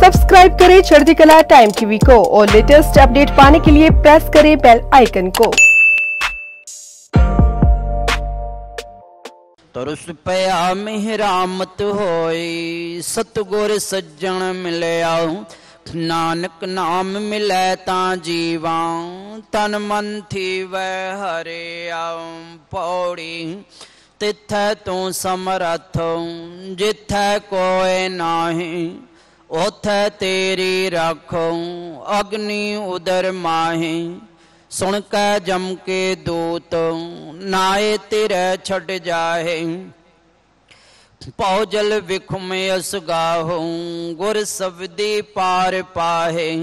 Subscribe करें चढ़ती कला टाइम टीवी को और लेटेस्ट अपडेट पाने के लिए प्रेस करें बेल आइकन को। तुरस पया मेहरा मत होई, सतगुर सज्जन मिले आऊँ। नानक नाम मिले ता जीवा, तन मन थी वह हरे आऊँ। पौड़ी तिथ तू समरथ जिथ कोय नाही। ਉਥੈ ਤੇਰੀ ਰੱਖੋ ਅਗਨੀ ਉਦਰ ਮਾਹੀ ਸੁਣ ਕੈ ਜਮ ਕੇ ਦੂਤ ਨਾਏ ਤੇਰੇ ਛੱਡ ਜਾਹੇ ਪਉ ਜਲ ਵਿਖਮ ਅਸਗਾਹੋ ਗੁਰ ਸਬਦੀ ਪਾਰ ਪਾਹੇ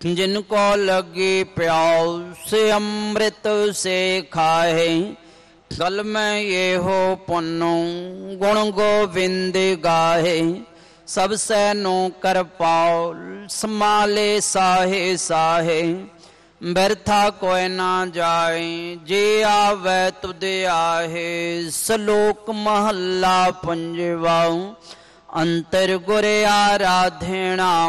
ਜਿਨ ਕੋ ਲਗੀ ਪਿਆਉ ਸੇ ਅੰਮ੍ਰਿਤ ਸੇ ਖਾਹੇ ਗਲ ਮੈਂ ਇਹੋ ਪੁੰਨੋ ਗੁਣ ਗੋਵਿੰਦ ਗਾਹੇ ਸਭ ਸੈ ਨੂੰ ਕਰ ਪਾਉ ਸਮਾਲੇ ਸਾਹੇ ਸਾਹੇ। ਬਿਰਥਾ ਕੋਇ ਨਾ ਜਾਏ, ਜੇ ਆਵੇ ਤੁਧ ਆਹੇ। ਸਲੋਕ ਮਹੱਲਾ ਪੰਜਵਾ ਅੰਤਰ ਗੁਰ ਆਰਾਧਣਾ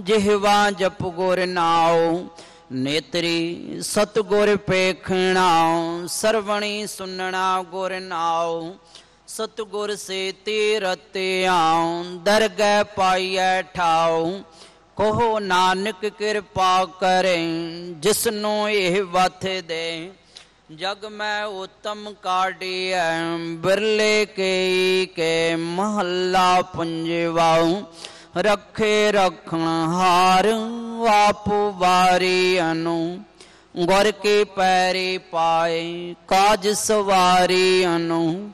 ਜਿਹਵਾ ਜਪ ਗੁਰ ਨਾਉ, ਨੇਤਰੀ ਸਤਗੁਰ ਪੇਖਣਾ ਸਰਵਣੀ ਸੁਨਣਾ ਗੁਰ ਨਾਉ। ਸਤਗੁਰ ਸੇ ਤੀਰਤ ਆਉ, ਦਰਗਹਿ ਪਾਈਐ ਠਾਉ। ਕਹੋ ਨਾਨਕ ਕਿਰਪਾ ਕਰੇ, ਜਿਸਨੂੰ ਇਹ ਵਥ ਦੇ। ਜਗ ਮੈਂ ਉਤਮ ਕਾਢੀਐ, ਬਿਰਲੇ ਕੇ ਕੇ ਮਹੱਲਾ ਪੰਜਵਾਉ। ਰੱਖੇ ਰਖਣ ਹਾਰ, ਆਪ ਵਾਰੀ ਅਨੂ। ਗੁਰ ਕੇ ਪੈਰੇ ਪਾਏ, ਕਾਜ ਸਵਾਰੀ ਅਨੂ।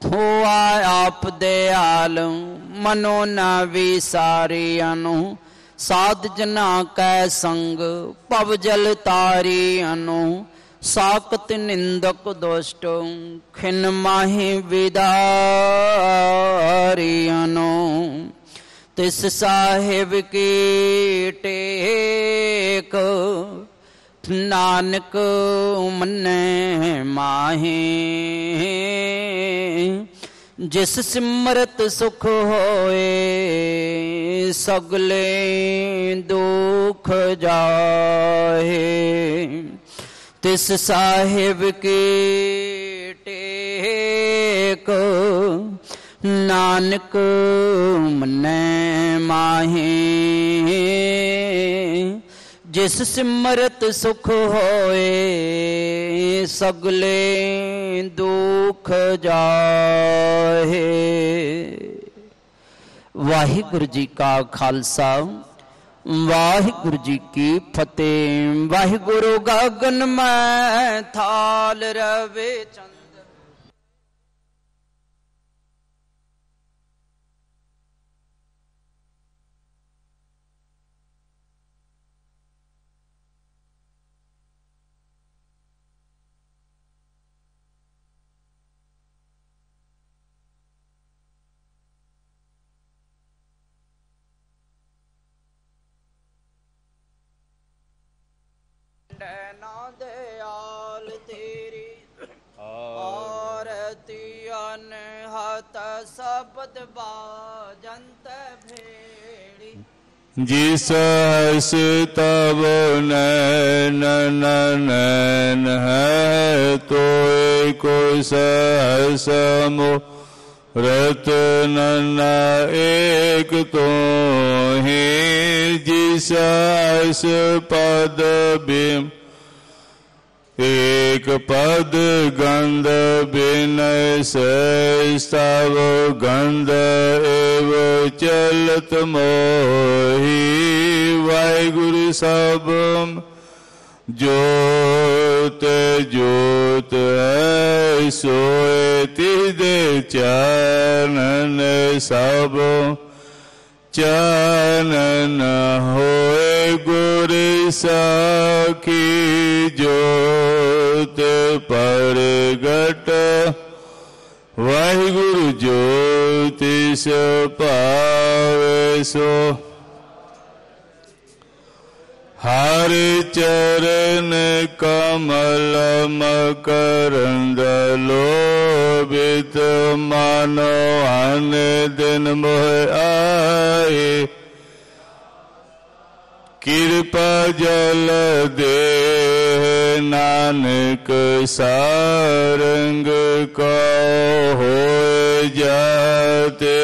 ਹੋਆ ਆਪ ਦਿਆਲ ਮਨੋ ਨਾ ਵਿਸਾਰੀ ਅਨੂ ਸਾਧ ਜਨਾ ਕੈ ਸੰਗ ਪਵ ਜਲ ਤਾਰੀ ਅਨੂ ਸਾਕਤ ਨਿੰਦਕ ਦੁਸ਼ਟ, ਖਿਨ ਮਾਹੀ ਵਿਦਾਰੀ ਅਨੂ ਤਿਸ ਸਾਹਿਬ ਕੀ ਟੇਕ ਨਾਨਕ ਮੰਨੇ ਮਾਹੀ। ਜਿਸ ਸਿਮਰਤ ਸੁਖ ਹੋਏ, ਸਗਲੇ ਦੁਖ ਜਾਏ ਤਿਸ ਸਾਹਿਬ ਕੀ ਟੇਕ, ਨਾਨਕ ਮੰਨੈ ਮਾਹੀ। ਜਿਸ ਸਿਮਰਤ ਸੁਖ ਹੋਏ, ਸਗਲੇ ਦੁਖ ਜਾਹੇ ਵਾਹਿਗੁਰੂ ਜੀ ਕਾ ਖਾਲਸਾ, ਵਾਹਿਗੁਰੂ ਜੀ ਕੀ ਫਤਿਹ। ਵਾਹਿਗੁਰੂ ਗਗਨ ਮੈਂ ਥਾਲ ਰਵੇ ਚੰਦ ਨਾ ਦਿਆਲ ਤੇਰੀ। ਆਰਤੀ ਅਨਹਤ ਸਬਦ ਬਾਜੰਤ ਭੇੜੀ। ਜਿਸ ਹਸ ਤਬ ਨੈਨ ਨੈਨ ਹੈ ਤੋਏ ਕੋ ਸਹਸ ਮੋ ਰਤਨ ਏਕ ਤੋ ਹੀ ਪਦ ਬਿਮ। ਏਕ ਪਦ ਗੰਧ ਬਿਨੈ ਸੈਸਤਵ ਗੰਧ ਏਵ ਚਲਤ ਮੋਹੀ। ਵਾਹਿਗੁਰੂ ਸਭ ਜੋਤ ਜੋਤ ਹੈ ਸੋਏ ਤਿਦੇ ਚਰਨ ਸਭ। ਚਨਨ ਹੋਏ ਗੁਰ ਸਾਖੀ ਜੋਤ ਪਰਗਟ। ਵਾਹਿਗੁਰੂ ਜੋਤਿਸ ਪਾਵੇ ਸੋ। ਹਰ ਚਰਨ ਕਮਲ ਮਕਰੰਦ ਲੋਭਿਤ ਮਾਨੋ ਅਨ ਦਿਨ ਮੋਹ ਆਏ। ਕਿਰਪਾ ਜਲ ਦੇ ਨਾਨਕ ਸਾਰੰਗ ਕੋ ਹੋਏ ਜਾਤੇ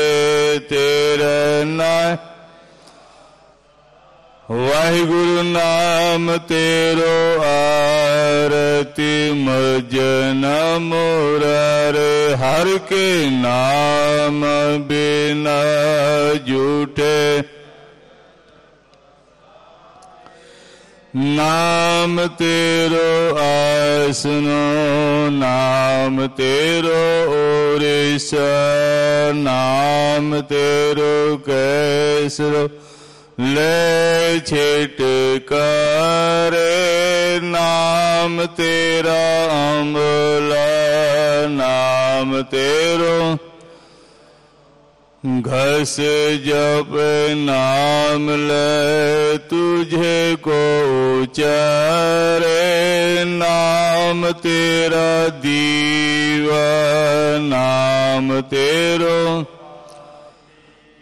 ਤੇਰਾ ਨਾ ਵਾਹਿਗੁਰੂ ਨਾਮ ਤੇਰੋ ਆਰਤੀ ਮਜਨ ਮੁਰਾਰੇ ਹਰ ਕੇ ਨਾਮ ਬਿਨਾ ਝੂਠੇ ਨਾਮ ਤੇਰੋ ਆਸਨੋ, ਨਾਮ ਤੇਰੋ ਓਰਿਸ, ਨਾਮ ਤੇਰੋ ਕੈਸਰੋ। ਲੈ ਛੇਟ ਕਰੇ ਨਾਮ ਤੇਰਾ ਅੰਬਲਾ ਨਾਮ ਤੇਰੋ घस जप नाम ले तुझे को उचारे नाम तेरा दीवा नाम तेरो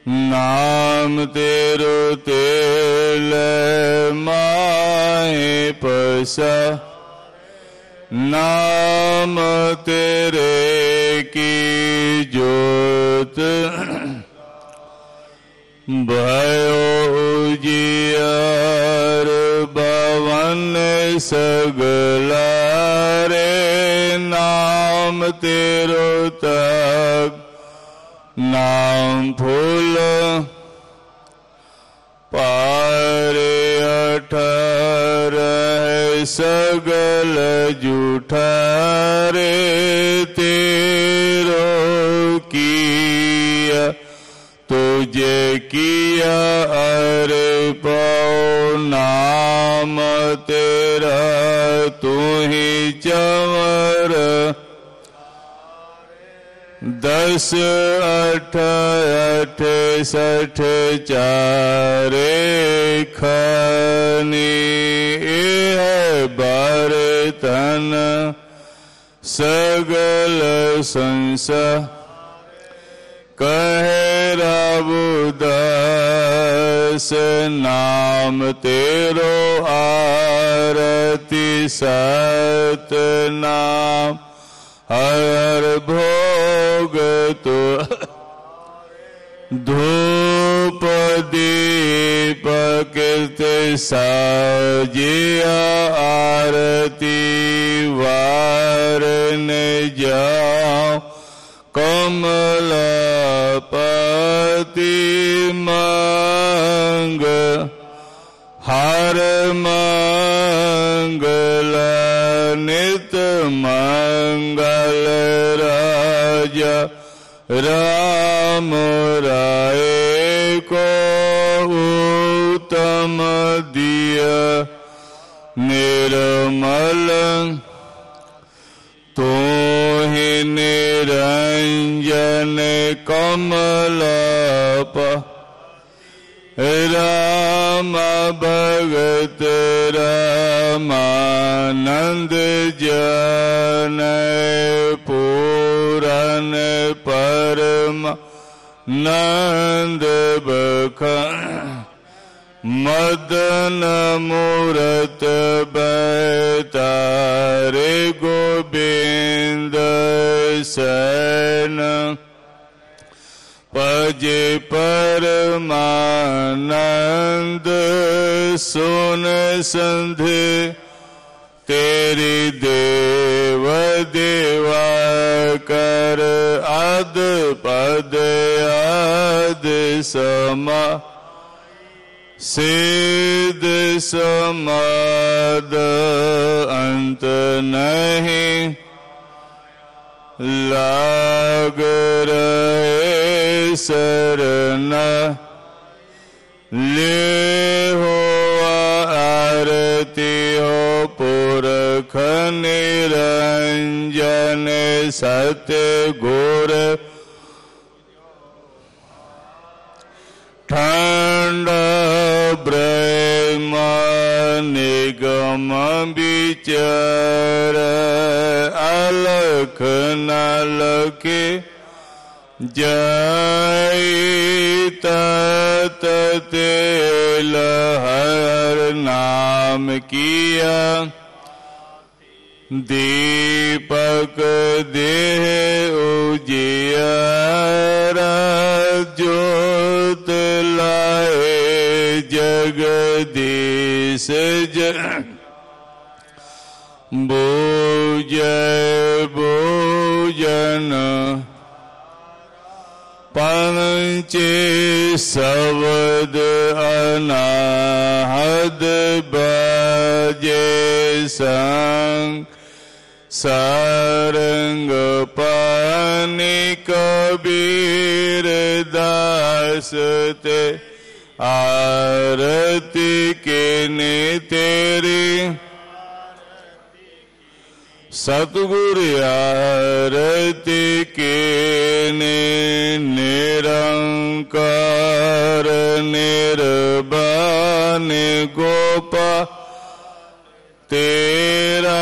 ਨਾਮ ਤੇਰੋ ਤੇਲ ਮਾਏ ਪਸ ਨਾਮ ਤੇਰੇ ਕੀ ਜੋਤ। ਭਇਓ ਜੀਰ ਬਵਨ ਸਗਲਾ ਰੇ ਨਾਮ ਤੇਰ ਤਕ नाम फूल पारे अठार सगल जूठा रे तेरो किया, तुझे किया अरे पाओ नाम तेरा, तू ही चवर ਦਸ ਅਠ ਅਠ ਸਠ ਚਾਰੇ ਖਾਨੀ ਇਹ ਬਰਤਨ ਸਗਲ ਸੰਸਾ ਕਹੇ ਰਬ ਦਸ ਨਾਮ ਤੇਰੋ ਆਰਤੀ ਸਤ ਨਾਮ हर भोग तो धूप दीपक साजिया आरती वारन जाओ कमलपति मंग हर मंगल ਨਿਤ ਮੰਗਲ ਰਾਜਾ ਰਾਮ ਰਾਏ ਕੋ ਉਤਮ ਦਿਆ ਨਿਰਮਲ ਤੋਹਿ ਨਿਰੰਜਨ ਕਮਲਪ ਰਾਮ ਭਗਤ ਰਾਮਾਨੰਦ ਜਨ ਪੂਰਨ ਪਰਮ ਨੰਦ ਬਖ ਮਦਨ ਮੂਰਤ ਬੈਤਾਰੇ ਗੋਬਿੰਦ ਸੈਨਾ ਭਜੇ ਪਰਮਾਨੰਦ, ਸੁਨ ਸੰਧੇ, ਤੇਰੀ ਦੇਵ ਦੇਵਾ ਕਰ ਅਦ ਪਦ ਅਦ ਸਮਾ। ਸੇਦ ਸਮਾਦ ਅੰਤ ਨਹੀਂ। ਲਾਗ ਰਹੇ ਸਰਨਾ। ਲੇ ਹੋ ਆਰਤੀ ਹੋ ਪੁਰਖ ਨਿਰੰਜਨ ਸਤ ਗੁਰ। ਠੰਡ ਬ੍ਰਹਮਾ ਨੇ ਨਿਗਮ ਵਿਚਾਰ ਅਲਖ ਨਾ ਲਕੇ ਜੈ ਤਤ ਤੇ ਲਹਰ ਨਾਮ ਕੀਆ। ਦੀਪਕ ਦੇਹ ਉਜਿਆਰਾ ਜੋਤ ਲਾਏ ਜਗਦੀਸ਼ ਜਨ ਬੋਜੈ ਬੋਜਨ ਪੰਚੇ ਸਵਦ ਅਨਾਹਦ ਬਾਜੇ ਸੰਗ ਸਰੰਗ ਪਾਨੀ ਕਬੀਰ ਦਾਸ ਤੇ ਆਰਤੀ ਕਿਨੇ ਤੇਰੀ। ਸਤਗੁਰ ਆਰਤੀ ਕਿਨੇ ਨਿਰੰਕਾਰ ਨਿਰਭਨ ਗੋਪਾ। ਤੇਰਾ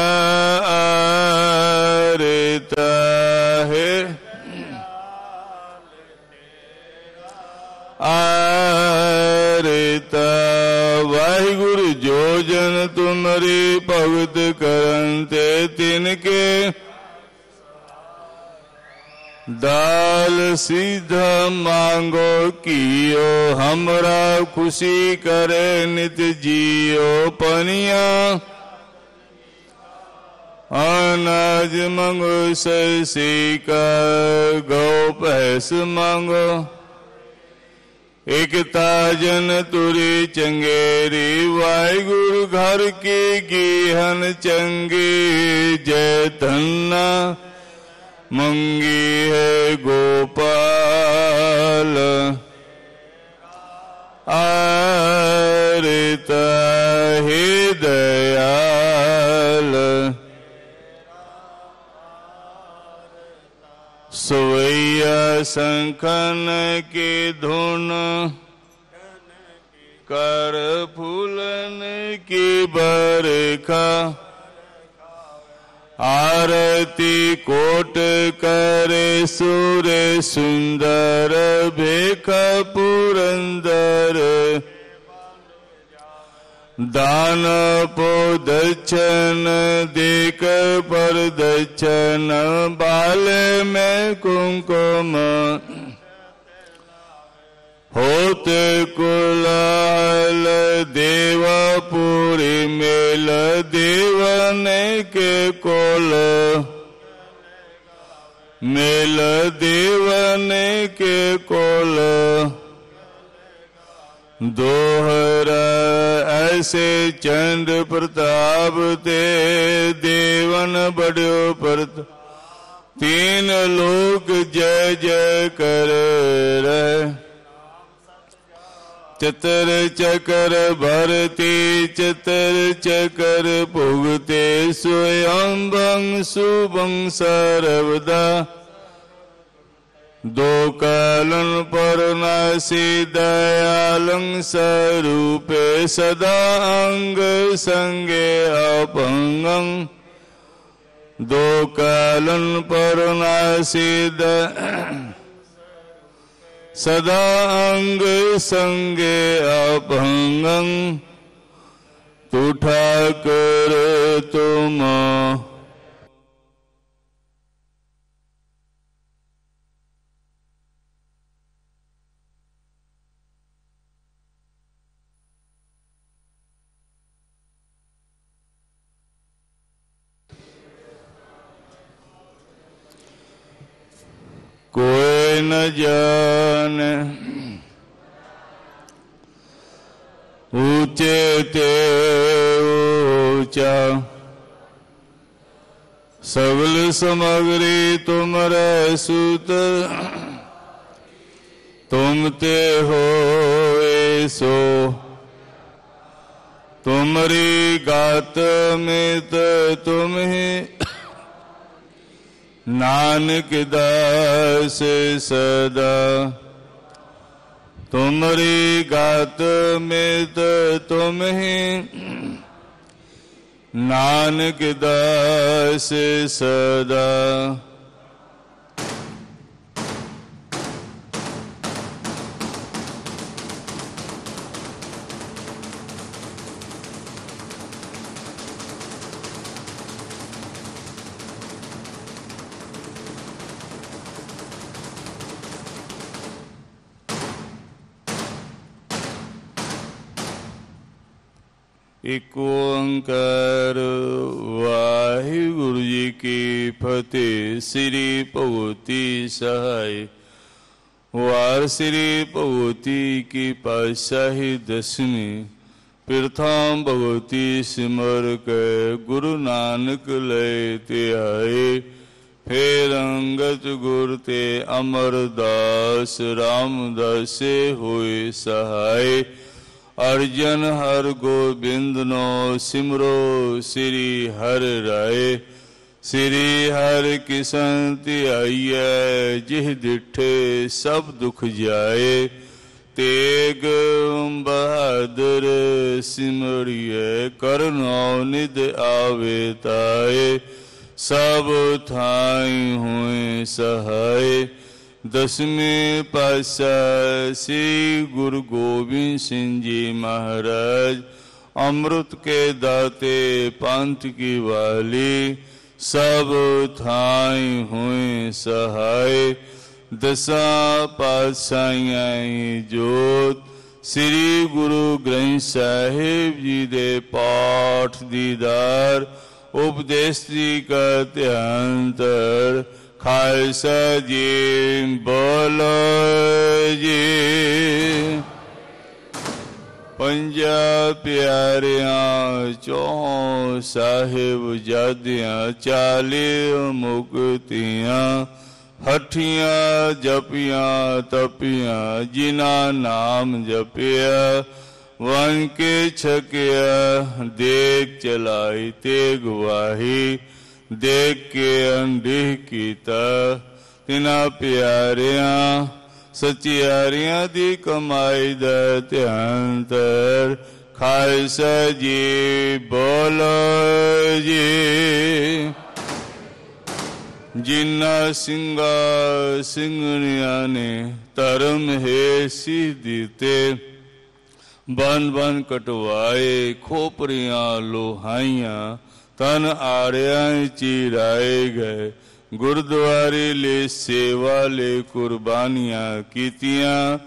जो जन तुम्हारी पवित्र करते तिनके। दाल सीधा मांगो कियो, हमरा खुशी करे नित जियो पनिया। अनाज मंगो, ससी का गौ पैस मांगो। ਇਕਤਾ ਜਨ ਤੁਰੇ ਚੰਗੇਰੀ ਵਾਹਿਗੁਰੂ ਘਰ ਕੀ ਕੀਹਨ ਚੰਗੇ, ਜੈ ਧੰਨਾ ਮੰਗੀ ਹੈ ਗੋਪਾਲ। ਆਰੇ शंखन के धुन कर फूलन की बरखा आरती कोट करे सूर सुंदर भेख पुरंदर। दान पो दक्षन देख पर दक्षन बाल में कुंकुम होत कुलाल देवपुरी मेल, देवन के कोल। मेल, देवन के कोल। ਦੋਹਰ ਐਸੇ ਚੰਡ ਪ੍ਰਤਾਪ ਤੇ ਦੇਵਨ ਬੜਿਓ ਪਰਤ। ਤੀਨ ਲੋਕ ਜੈ ਜੈ ਕਰ ਰਹਿ। ਚਤਰ ਚਕਰ ਭਰਤੀ, ਚਤਰ ਚਕਰ ਭੁਗਤੇ ਸੁਯੰ ਬੰਗ ਸੁਬੰ दो कालन पर नासी दयालं स्वरूपे सदा अंग संगे अपंगं दो कालन पर नासी सदा अंग संगे अपंगं तू ठाकर तुम कोई न जाने। ऊँचे ते ऊँचा सगल समग्री तुमरे सुत तुम ते हो सो। तुमरी गात मित, तुम ही ਨਾਨਕ ਦਾਸ ਸਦਾ। ਤੁਮਰੀ ਗਤ ਮਿਤ ਤੁਮਹੀ। ਨਾਨਕ ਦਾਸ ਸਦਾ। ਇਕ ਓੰਕਾਰ, ਵਾਹਿਗੁਰੂ ਜੀ ਕੀ ਫਤਿਹ। ਸ੍ਰੀ ਭਗਵਤੀ ਸਹਾਇ। ਵਾਰ ਸ੍ਰੀ ਭਗਵਤੀ ਕੀ ਪਾਤਸ਼ਾਹੀ ਦਸਵੀਂ ਪ੍ਰਥਮ ਭਗਵਤੀ ਸਿਮਰ ਕੇ ਗੁਰੂ ਨਾਨਕ ਲੈ ਤੇ ਆਏ। ਫੇਰ ਅੰਗਤ ਗੁਰ ਤੇ ਅਮਰਦਾਸ, ਰਾਮਦਾਸੇ ਹੋਏ ਸਹਾਈ ਅਰਜਨ ਹਰ ਗੋਬਿੰਦ ਨੋ ਸਿਮਰੋ, ਸ੍ਰੀ ਹਰ ਰਾਏ। ਸ੍ਰੀ ਹਰ ਕਿਸਨ ਧਿਆਈਐ, ਜਿਹ ਡਿਠੇ ਸਭ ਦੁਖ ਜਾਏ। ਤੇਗ ਬਹਾਦਰ ਸਿਮਰਿਐ ਕਰਨੋ ਨਿਦ ਆਵੇ ਤਾਏ। ਸਭ ਥਾਈ ਹੋਏ ਸਹਾਏ। ਦਸਵੇਂ ਪਾਤਸ਼ਾਹ ਸ੍ਰੀ ਗੁਰੂ ਗੋਬਿੰਦ ਸਿੰਘ ਜੀ ਮਹਾਰਾਜ, ਅੰਮ੍ਰਿਤ ਕੇ ਦਾਤੇ ਪੰਥ ਕੀ ਵਾਲੀ, ਸਭ ਥਾਈ ਹੋਏ ਸਹਾਈ, ਦਸਾਂ ਪਾਤਸ਼ਾਹਾਂ ਜੋਤ, ਸ੍ਰੀ ਗੁਰੂ ਗ੍ਰੰਥ ਸਾਹਿਬ ਜੀ ਦੇ ਪਾਠ ਦੀਦਾਰ, ਉਪਦੇਸ਼ ਦੀ ਕਾ ਧਿਆਨ ਤਰ ਖਾਲਸਾ ਜੀ ਬੋਲੋ ਜੀ ਪੰਜਾ ਪਿਆਰਿਆਂ ਚੋਂ ਸਾਹਿਬ ਜਾਦਿਆਂ ਚਾਲੇ ਮੁਕਤੀਆਂ ਹਠੀਆਂ ਜਪੀਆਂ ਤਪੀਆਂ ਜਿਨਾ ਨਾਮ ਜਪਿਆ ਵਨ ਕੇ ਛਕਿਆ ਦੇਖ ਚਲਾਈ ਤੇ ਗਵਾਹੀ ਦੇਖ ਕੇ ਅੰਡਿਹ ਕੀਤਾ, ਤਿਨਾ ਪਿਆਰਿਆਂ, ਸਚਿਆਰਿਆਂ ਦੀ ਕਮਾਈ ਦਾ ਧਿਆਨ ਤਰ ਖਾਲਸਾ ਜੀ ਬੋਲੋ ਜੀ। ਜਿਨ੍ਹਾਂ ਸਿੰਘਾ ਸਿੰਘਣੀਆਂ ਨੇ ਧਰਮ ਹੈ ਸੀ ਦਿੱਤੇ ਬਨ ਬਨ ਕਟਵਾਏ ਖੋਪਰੀਆਂ, ਲੋਹਾਈਆਂ ਤਨ ਆੜਿਆਂ ਚਿਰਾਏ ਗਏ। ਗੁਰਦੁਆਰੇ ਲਈ ਸੇਵਾ ਲਈ ਕੁਰਬਾਨੀਆਂ ਕੀਤੀਆਂ।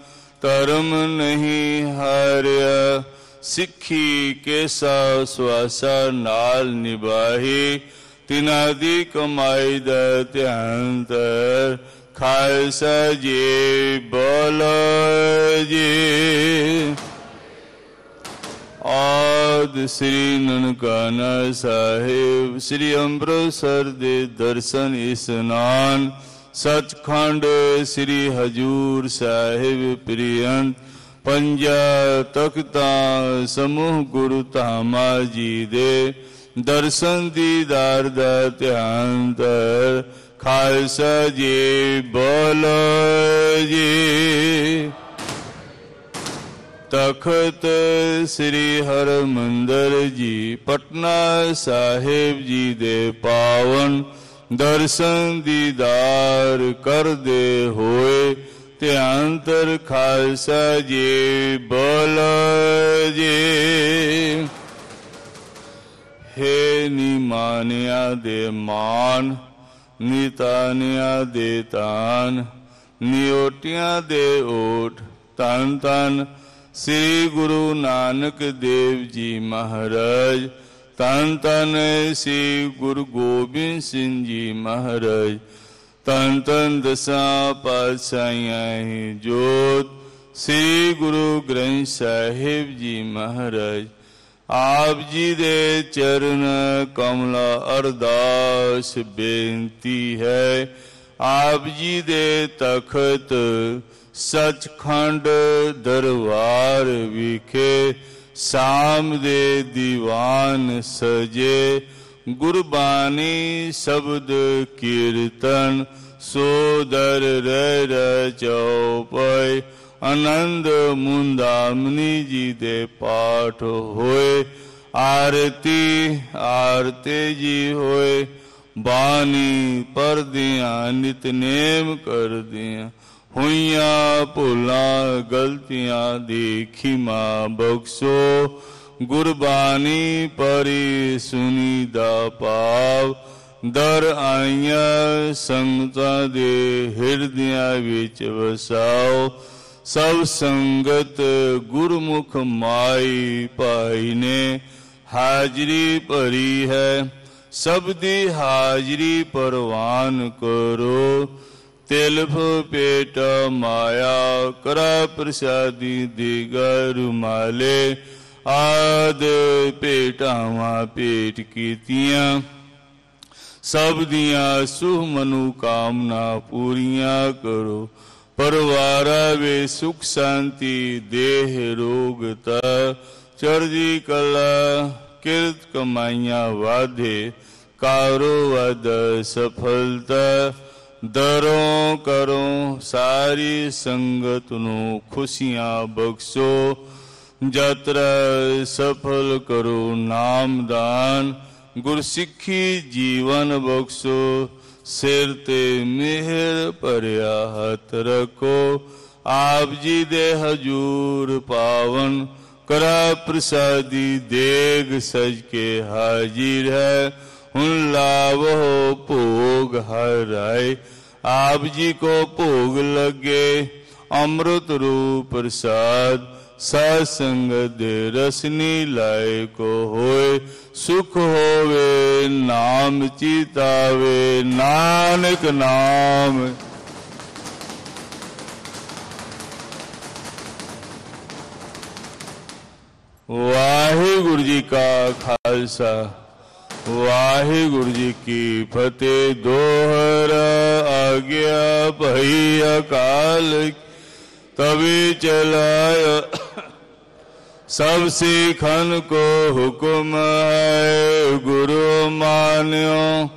ਧਰਮ ਨਹੀਂ ਹਾਰਿਆ। ਸਿੱਖੀ ਕੇਸਾ ਸਵਾਸਾ ਨਾਲ ਨਿਭਾਹੀ। ਤਿਨਾਂ ਦੀ ਕਮਾਈ ਦਾ ਧਿਆਨ ਤਰ ਖਾਲਸਾ ਜੀ ਬੋਲੋ ਜੀ। ਆਦ ਸ੍ਰੀ ਨਨਕਾਣਾ ਸਾਹਿਬ, ਸ੍ਰੀ ਅੰਮ੍ਰਿਤਸਰ ਦੇ ਦਰਸ਼ਨ ਇਸਨਾਨ, ਸਚਖੰਡ ਸ੍ਰੀ ਹਜੂਰ ਸਾਹਿਬ ਪ੍ਰਿਯੰਤ ਪੰਜਾ ਤਖਤਾਂ ਸਮੂਹ ਗੁਰੂ ਧਾਮਾ ਜੀ ਦੇ ਦਰਸ਼ਨ ਦੀਦਾਰ ਦਾ ਧਿਆਨ ਤਰ ਖਾਲਸਾ ਜੀ ਬੋਲੋ ਜੀ। ਤਖਤ ਸ੍ਰੀ ਹਰਮੰਦਰ ਜੀ, ਪਟਨਾ ਸਾਹਿਬ ਜੀ ਦੇ ਪਾਵਨ ਦਰਸ਼ਨ ਦੀਦਾਰ ਕਰਦੇ ਹੋਏ ਧਿਆਨਤਰ ਖਾਲਸਾ ਜੀ ਬੋਲ ਜੀ। ਹੇ ਨਿਮਾਨਿਆ ਦੇ ਮਾਨ, ਨਿਤਾਨਿਆ ਦੇ ਤਾਨ ਨਿਓਟਿਆਂ ਦੇ ਓਟ ਤਨ ਤਨ ਸ੍ਰੀ ਗੁਰੂ ਨਾਨਕ ਦੇਵ ਜੀ ਮਹਾਰਾਜ ਤਨ ਤਨ ਸ੍ਰੀ ਗੁਰੂ ਗੋਬਿੰਦ ਸਿੰਘ ਜੀ ਮਹਾਰਾਜ ਤਨ ਤਨ ਦਸਾਂ ਪਾਤਸ਼ਾਹਾਂ ਜੋਤ, ਸ੍ਰੀ ਗੁਰੂ ਗ੍ਰੰਥ ਸਾਹਿਬ ਜੀ ਮਹਾਰਾਜ। ਆਪ ਜੀ ਦੇ ਚਰਨ ਕਮਲਾ ਅਰਦਾਸ ਬੇਨਤੀ ਹੈ, ਆਪ ਜੀ ਦੇ ਤਖਤ ਸਚਖੰਡ ਦਰਬਾਰ ਵਿਖੇ ਸਾਮ ਦੇ ਦੀਵਾਨ ਸਜੇ ਗੁਰਬਾਣੀ ਸ਼ਬਦ ਕੀਰਤਨ ਸੋਦਰ ਰਹਿ ਰਹਿ ਚਉਪਈ ਆਨੰਦ ਮੁੰਦਾਮਨੀ ਜੀ ਦੇ ਪਾਠ ਹੋਏ ਆਰਤੀ ਆਰਤੇ ਜੀ ਹੋਏ ਬਾਣੀ ਪਰਦਿਆਂ ਨਿਤਨੇਮ ਕਰਦਿਆਂ ਹੋਈਆਂ ਭੁੱਲਾਂ, ਗਲਤੀਆਂ ਦੀ ਖਿਮਾ ਬਖਸ਼ੋ। ਗੁਰਬਾਣੀ ਪਰੀ ਸੁਨੀ ਦਾ ਪਾਵ ਦਰ ਆਈਆਂ ਸੰਗਤਾਂ ਦੇ ਹਿਰਦਿਆਂ ਵਿੱਚ ਵਸਾਓ। ਸਭ ਸੰਗਤ ਗੁਰਮੁਖ ਮਾਈ ਭਾਈ ਨੇ ਹਾਜ਼ਰੀ ਭਰੀ ਹੈ। ਸਭ ਦੀ ਹਾਜ਼ਰੀ ਪ੍ਰਵਾਨ ਕਰੋ। ਤਿਲਫ ਪੇਟ ਮਾਇਆ ਕਰਾ ਪ੍ਰਸਾਦੀ ਦੀਗਾ ਰੁਮਾਲੇ ਆਦ ਭੇਟਾਵਾਂ ਭੇਟ ਕੀਤੀਆਂ। ਸਭ ਦੀਆਂ ਸੁਖ ਮਨੁ ਕਾਮਨਾ ਪੂਰੀਆਂ ਕਰੋ। ਪਰਵਾਰਾ ਵੇ ਸੁਖ ਸ਼ਾਂਤੀ, ਦੇਹ ਰੋਗਤਾ ਚੜ੍ਹਦੀ ਕਲਾ ਕਿਰਤ ਕਮਾਈਆਂ ਵਾਧੇ, ਕਾਰੋ ਵਦ ਸਫਲਤਾ। ਦਰੋਂ ਕਰੋ ਸਾਰੀ ਸੰਗਤ ਨੂੰ ਖੁਸ਼ੀਆਂ ਬਖਸ਼ੋ। ਯਾਤਰਾ ਸਫਲ ਕਰੋ ਨਾਮਦਾਨ ਗੁਰਸਿੱਖੀ ਜੀਵਨ ਬਖਸ਼ੋ। ਸਿਰ ਤੇ ਮਿਹਰ ਭਰਿਆ ਹੱਥ ਰੱਖੋ। ਆਪ ਜੀ ਦੇ ਹਜੂਰ ਪਾਵਨ, ਕਰਾ ਪ੍ਰਸਾਦੀ ਦੇਗ ਸਜ ਕੇ ਹਾਜ਼ਰ ਹੈ। ਹੁਣ ਲਾਵੋ ਭੋਗ ਹਰਾਏ ਆਪ ਜੀ ਕੋ ਭੋਗ ਲਗੇ, ਅੰਮ੍ਰਿਤ ਰੂਪ ਪ੍ਰਸਾਦ ਸਾਧ ਸੰਗਤ ਦੇ ਰਸਨੀ ਲਾਇਕ ਹੋਏ। ਸੁਖ ਹੋਵੇ, ਨਾਮ ਚਿਤਾਵੇ, ਨਾਨਕ ਨਾਮ। ਵਾਹਿਗੁਰੂ ਜੀ ਕਾ ਖਾਲਸਾ। ਵਾਹਿਗੁਰੂ ਜੀ ਕੀ ਫਤਿਹ, ਦੋਹਰਾ ਆਗਿਆ ਭਈ ਅਕਾਲ। ਤਵੇ ਚਲਾਇਆ, ਸਭ ਸਿੱਖਨ ਕੋ ਹੁਕਮ ਹੈ। ਗੁਰੂ ਮਾਨਿਓ,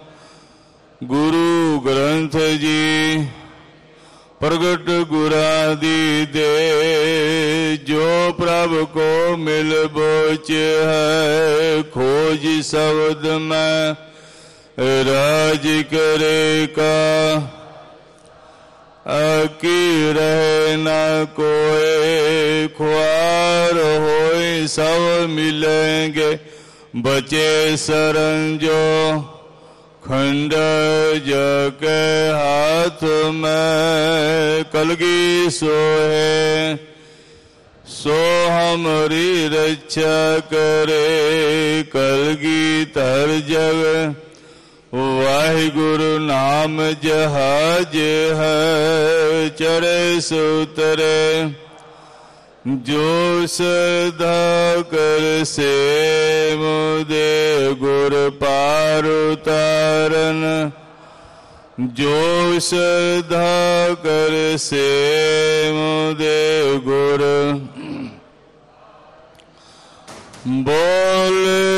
ਗੁਰੂ ਗ੍ਰੰਥ ਜੀ ਪ੍ਰਗਟ ਗੁਰਾਂ ਦੀ ਦੇ, ਜੋ ਪ੍ਰਭ ਕੋ ਮਿਲ ਬੋਚ ਹੈ, ਖੋਜ ਸ਼ਬਦ ਮੈਂ ਰਾਜ ਕਰੇ ਕਾ। ਅਕੀ ਰਹਿ ਨ ਕੋਏ, ਖੁਆਰ ਹੋਏ ਸਭ ਮਿਲेंगे ਬਚੇ ਸਰੰਜੋ। ਜੋ ਖੰਡ ਜਗ ਹਾਥ ਮੈਂ ਕਲਗੀ ਸੋਏ ਸੋ ਹਮਰੀ ਰੱਛਾ ਕਰੇ ਕਲਗੀ ਤਰ ਜਗ। ਵਾਹਿਗੁਰੂ ਨਾਮ ਜਹਾਜ ਹੈ ਚਰੇ ਸੁਤਰੇ। ਜੋ ਸਦਾ ਕਰ ਸੇ ਮੁਦੇ ਗੁਰ ਪਾਰ ਉਤਾਰਨ, ਜੋ ਸਦਾ ਕਰ ਸੇ ਮੁਦੇ ਗੁਰ ਬੋਲੇ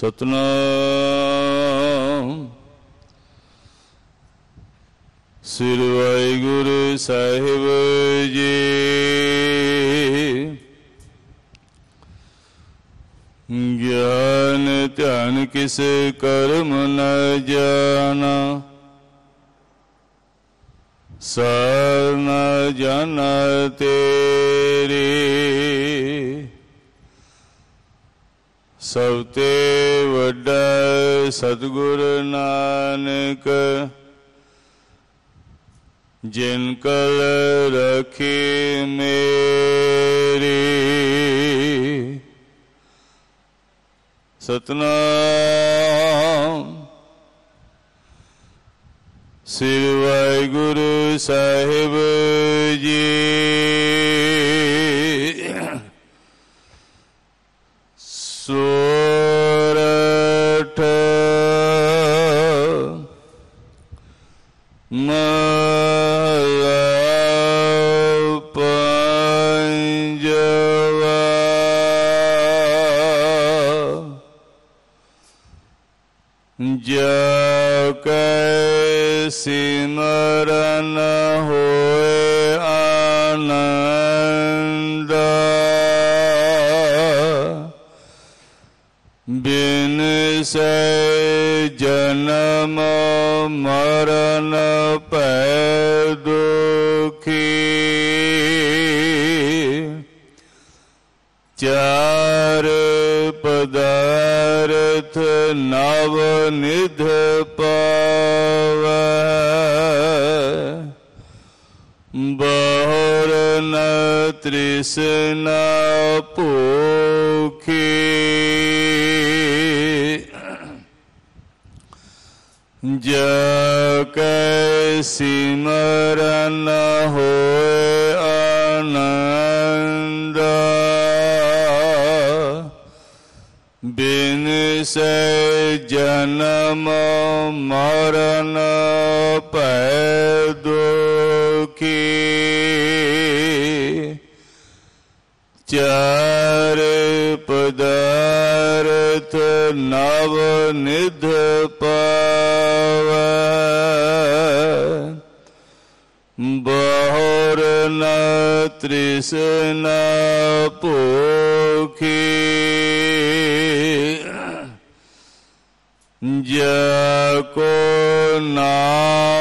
ਸਤਨਾਮ। ਸ੍ਰੀ ਵਾਹਿਗੁਰੂ ਸਾਹਿਬ ਜੀ। ਗਿਆਨ ਧਿਆਨ ਕਿਸ ਕਰਮ ਨ ਜਾਣਾ। ਸਰ ਨ ਤੇਰੇ। ਸਭ ਤੇ ਵੱਡਾ ਸਤਿਗੁਰ ਨਾਨਕ ਜਿਨ ਕਲ ਰਖੀ ਮੇਰੀ। ਸਤਨਾਮ। ਸ੍ਰੀ ਵਾਹਿਗੁਰੂ ਸਾਹਿਬ ਜੀ।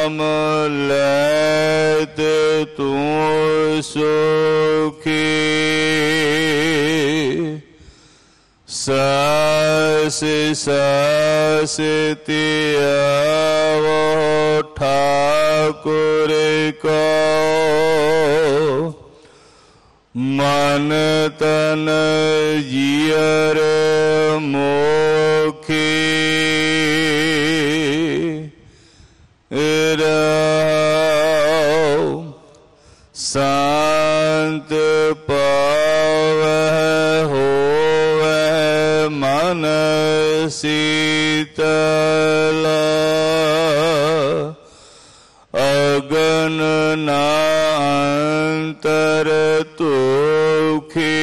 ਨਾਮ ਲੈਤ ਤੂੰ ਸੁਖੀ। ਸਾਸ ਸਾਸ ਤਿਆਵੋ ਠਾਕੁਰ ਕੋ। ਮਨ ਤਨ ਜੀਅਰ ਮੋਖੀ। ਸੰਤ ਪਾਵੈ ਹੋਵੈ ਮਨ ਸੀਤਲ। ਅਗਨ ਨਾੰਤਰ ਤੁਖੀ।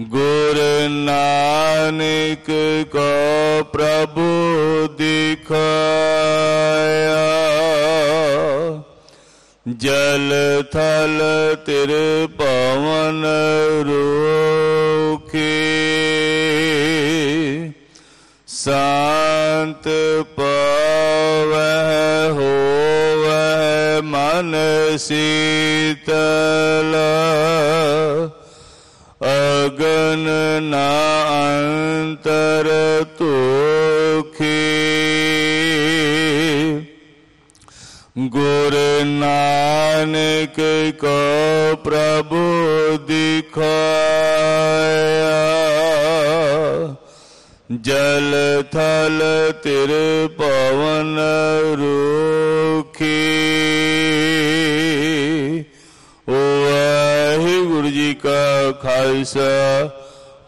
ਗੁਰ ਨਾਨਕ ਕੋ ਪ੍ਰਭੂ ਦਿਖਾਇਆ। ਜਲ ਥਲ ਤਿਰ ਪਵਨ ਰੋਖੀ। ਸੰਤ ਪਾਵੈ ਹੋਵੈ ਮਨ ਸੀਤਲ। ਅਗਨ ਨਾ ਅੰਤਰ ਤੋਖੇ ਗੁਰ ਨਾਨਕ ਕੋ ਪ੍ਰਭੂ ਦਿਖਾਇਆ। ਜਲ ਥਲ ਤਿਰ ਪਵਨ ਰੂਖੀ। ਵਾਹਿਗੁਰੂ ਜੀ ਕਾ ਖਾਲਸਾ,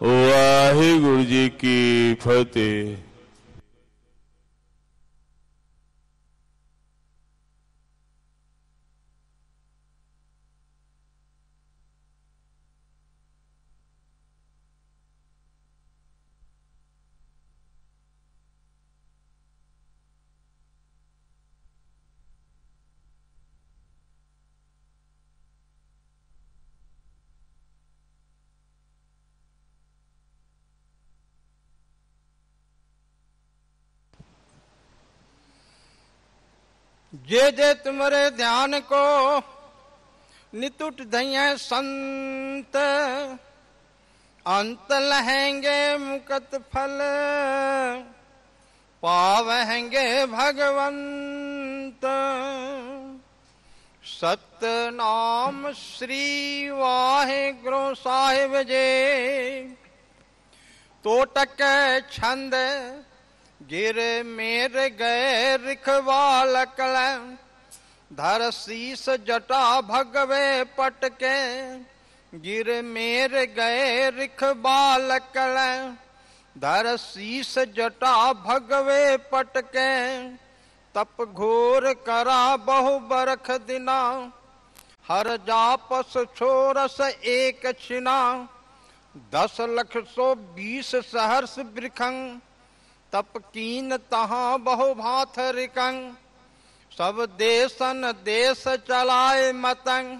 ਵਾਹਿਗੁਰੂ ਜੀ ਕੀ ਫਤਿਹ। जे जे तुमरे ध्यान को नितुट धैया संत अंत लहेंगे मुकत फल पावेंगे भगवंत सत नाम श्री वाहे गुरु साहिब जे तोटक छंद गिर मेर गए रिखवाल कल धर शीस जटा भगवे पटके। गिर मेर गए रिखवाल कल धर शीस जटा भगवे पटके। तप घोर करा बहु बरख दिना। हर जापस छोरस एक छिना। दस लख सो बीस सहर्ष बृखंग ਤਪ ਕੀਨ ਤਹਾਂ ਬਹੁ ਭਾਥ ਰਿਕੰ ਸਭ ਦੇਸਨ ਦੇਸ ਚਲਾਏ ਮਤੰ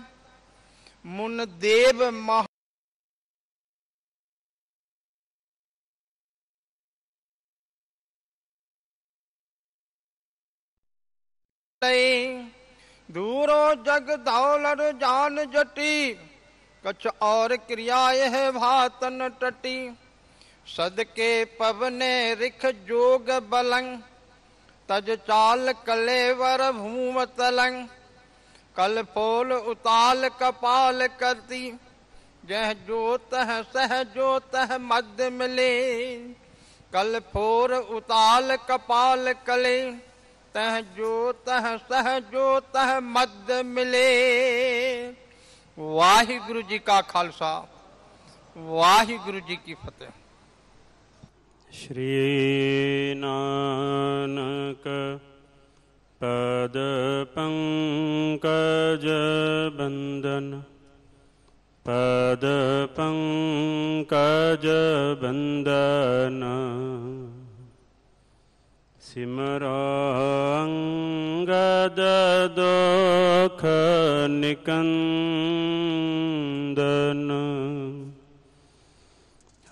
ਮੁਨ ਦੇਵ ਮਹ ਤੈ ਦੂਰੋ ਜਗ ਦੌਲਤ ਜਾਨ ਜਟੀ ਕਛ ਔਰ ਕਿਰਿਆ ਇਹ ਭਾਤਨ ਟਟੀ ਸਦਕੇ ਪਵਨੇ ਰਿਖ ਜੋਗ ਬਲੰ, ਤਜ ਚਾਲ ਕਲੇਵਰ ਭੂਮ ਤਲੰ ਕਲ ਫੋਲ ਉਤਾਲ ਕਪਾਲ ਕਰਤੀ, ਜਹ ਜੋਤ ਹੈ ਸਹ ਜੋਤ ਹੈ ਮਦ ਮਿਲੇ। ਕਲ ਫੋਰ ਉਤਾਲ ਕਪਾਲ ਕਲੇ, ਤਹ ਜੋਤ ਹੈ ਸਹ ਜੋਤ ਹੈ ਮਦ ਮਿਲੇ। ਵਾਹਿਗੁਰੂ ਜੀ ਕਾ ਖਾਲਸਾ, ਵਾਹਿਗੁਰੂ ਜੀ ਕੀ ਫਤਿਹ। ਸ਼੍ਰੀ ਨਾਨਕ ਪਦ ਪੰਕਜ ਬੰਦਨ ਪਦ ਪੰਕਜ ਬੰਦਨ ਸਿਮਰੰਗਦ ਦੁਖ ਨਿਕੰਦਨ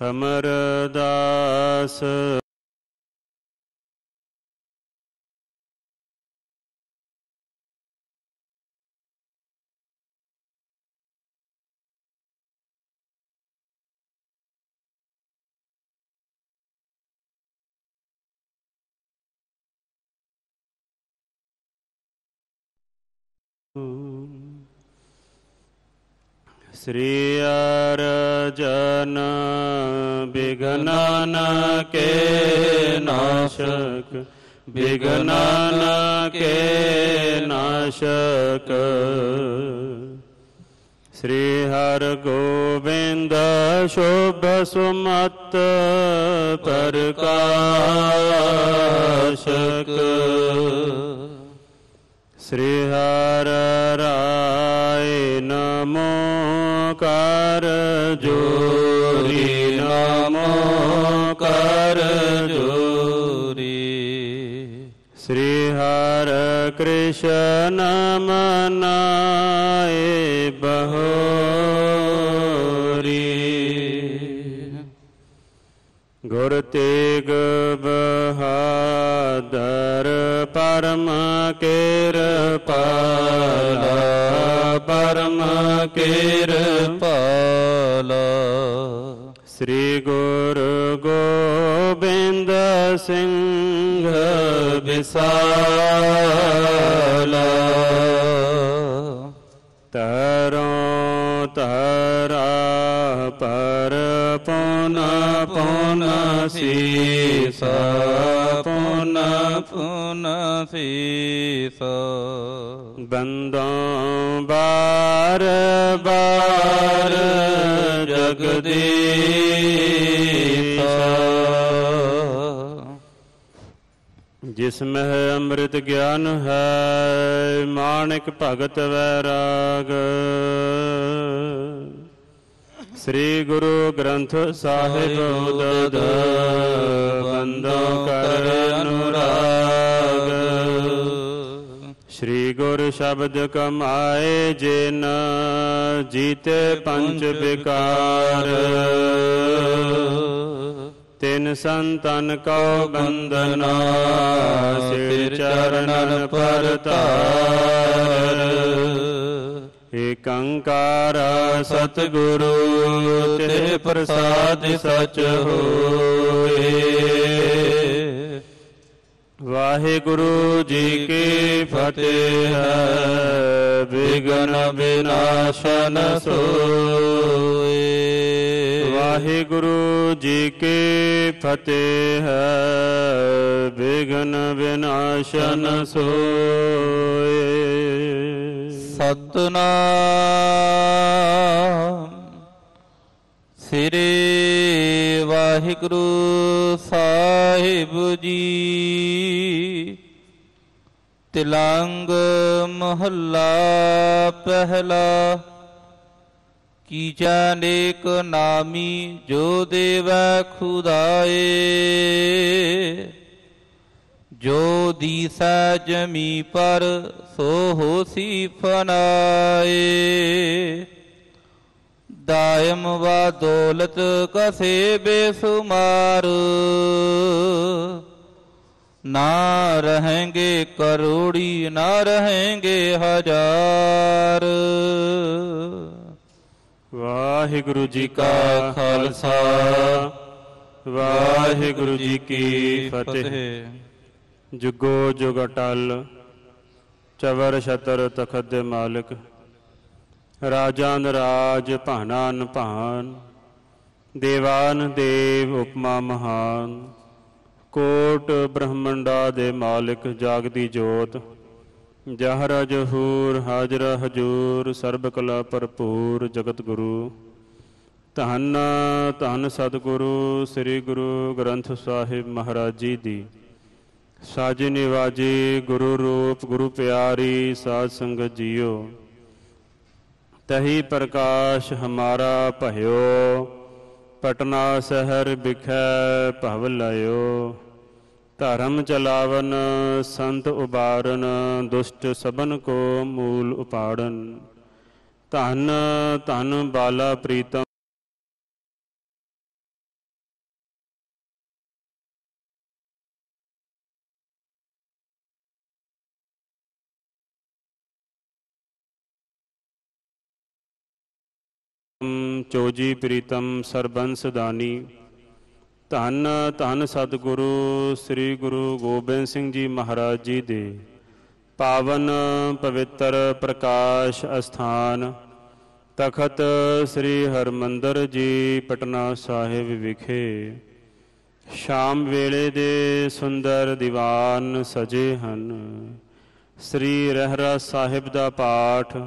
ਹਮਰ ਦਾਸ ਸ੍ਰੀ ਅਰਜਨ ਬਿਗਨਨ ਕੇ ਨਾਸ਼ਕ ਬਿਗਨਨ ਕੇ ਨਾਸ਼ਕ। ਸ੍ਰੀ ਹਰ ਗੋਬਿੰਦ ਸ਼ੋਭ ਸੁਮਤ ਪ੍ਰਕਾਸ਼ਕ। ਸ੍ਰੀ ਹਰ ਰਾਜ ਨਮੋ ਕਰ ਜੋਰੀ ਨਮੋ ਕਰ ਜੋਰੀ ਸ੍ਰੀ ਹਰ ਕ੍ਰਿਸ਼ਨ ਮਨਾਏ ਬਹੋਰੀ ਗੁਰ ਤੇਗ ਬਹਾਦਰ, ਪਰਮ ਕਿਰਪਾਲਾ ਪਰਮ ਕਿਰਪਾਲਾ। ਸ੍ਰੀ ਗੁਰੂ ਗੋਬਿੰਦ ਸਿੰਘ ਵਿਸਾਲਾ। ਤਰੋਂ ਤਰਾ ਪਰ ਪੁਨ ਪੁਨ ਸੀਸਾ, ਪੁਨ ਪੁਨ ਸੀਸਾ। ਬੰਦੋਂ ਬਾਰ ਬਾਰ ਜਗਦੀਸਾ। ਜਿਸ ਮਹਿ ਅੰਮ੍ਰਿਤ ਗਿਆਨ ਹੈ, ਮਾਨਿਕ ਭਗਤ ਵੈਰਾਗ। ਸ੍ਰੀ ਗੁਰੂ ਗ੍ਰੰਥ ਸਾਹਿਬ ਉਦਦ, ਬੰਦੋ ਕਰ ਅਨੁਰਾਗ। ਸ੍ਰੀ ਗੁਰ ਸ਼ਬਦ ਕਮਾਏ ਜਿਨ, ਜੀਤੇ ਪੰਜ ਵਿਕਾਰ। ਤਿਨ ਸੰਤਨ ਕਉ ਬੰਦਨਾ, ਸਿਰ ਚਰਨਨ ਪਰਤਾਰ। ਏਕ ਸਤਿਗੁਰੂ ਤੇ ਪ੍ਰਸਾਦ ਸਚ ਹੋਏ। ਵਾਹਿਗੁਰੂ ਜੀ ਕੀ ਫਤਿਹ ਵਿਗਨ ਵਿਨਾਸ਼ਨ ਸੋਏ। ਵਾਹਿਗੁਰੂ ਜੀ ਕੀ ਫਤਿਹ ਵਿਗਨ ਵਿਨਾਸ਼ਨ ਸੋਏ। ਸਤਨਾਮ। ਸ੍ਰੀ ਵਾਹਿਗੁਰੂ ਸਾਹਿਬ ਜੀ। ਤਿਲੰਗ ਮਹੱਲਾ ਪਹਿਲਾ। ਕੀਚਾ ਨੇਕ ਨਾਮੀ ਜੋ ਦੇਵੈ ਖੁਦਾਏ। ਜੋ ਦੀਸੈ ਜਮੀ ਪਰ ਸੋ ਹੋਸੀ ਫਨਾਏ। ਦਾਇਮ ਵਾ ਦੌਲਤ ਕਸੇ ਬੇਸੁਮਾਰ। ਨਾ ਰਹੇਂਗੇ ਕਰੋੜੀ ਨਾ ਰਹੇਂਗੇ ਹਜ਼ਾਰ। ਵਾਹਿਗੁਰੂ ਜੀ ਕਾ ਖਾਲਸਾ ਵਾਹਿਗੁਰੂ ਜੀ ਕੀ ਫਤਿਹ। ਜੁਗੋ ਜੁਗ ਅਟਲ, ਚਵਰ ਛਤਰ ਤਖਤ ਦੇ ਮਾਲਕ, ਰਾਜਾਨ ਰਾਜ ਭਾਨਾਨ ਭਾਨ, ਦੇਵਾਨ ਦੇਵ ਉਪਮਾ ਮਹਾਨ, ਕੋਟ ਬ੍ਰਹਮੰਡਾ ਦੇ ਮਾਲਕ ਜਾਗਦੀ ਜੋਤ, ਜਹਰ ਜਹੂਰ ਹਾਜ਼ਰ ਹਜੂਰ, ਸਰਬ ਕਲਾ ਭਰਪੂਰ ਜਗਤ ਗੁਰੂ, ਧੰਨ ਧੰਨ ਸਤਿਗੁਰੂ, ਸ੍ਰੀ ਗੁਰੂ ਗ੍ਰੰਥ ਸਾਹਿਬ ਮਹਾਰਾਜ ਜੀ ਦੀ ਸਾਜੀ ਨਿਵਾਜੀ ਗੁਰੂ ਰੂਪ, ਗੁਰੂ ਪਿਆਰੀ ਸਾਧ ਸੰਗਤ ਜੀਓ। ਤਹੀ ਪ੍ਰਕਾਸ਼ ਹਮਾਰਾ ਭਇਓ, ਪਟਨਾ ਸ਼ਹਿਰ ਬਿਖੈ ਭਵ ਲਇਓ। ਧਰਮ ਚਲਾਵਨ, ਸੰਤ ਉਬਾਰਨ, ਦੁਸ਼ਟ ਸਬਨ ਕੋ ਮੂਲ ਉਪਾੜਨ। ਧਨ ਧਨ ਬਾਲਾ ਪ੍ਰੀਤਮ ਚੋਜੀ ਪ੍ਰੀਤਮ ਸਰਬੰਸ ਦਾਨੀ ਧੰਨ ਧੰਨ ਸਤਿਗੁਰੂ ਸ੍ਰੀ ਗੁਰੂ ਗੋਬਿੰਦ ਸਿੰਘ ਜੀ ਮਹਾਰਾਜ ਜੀ ਦੇ। ਪਾਵਨ ਪਵਿੱਤਰ ਪ੍ਰਕਾਸ਼ ਅਸਥਾਨ, ਤਖਤ ਸ੍ਰੀ ਹਰਮੰਦਰ ਜੀ, ਪਟਨਾ ਸਾਹਿਬ ਵਿਖੇ। ਸ਼ਾਮ ਵੇਲੇ ਦੇ ਸੁੰਦਰ ਦੀਵਾਨ ਸਜੇ ਹਨ। ਸ੍ਰੀ ਰਹਿਰਾ ਸਾਹਿਬ ਦਾ ਪਾਠ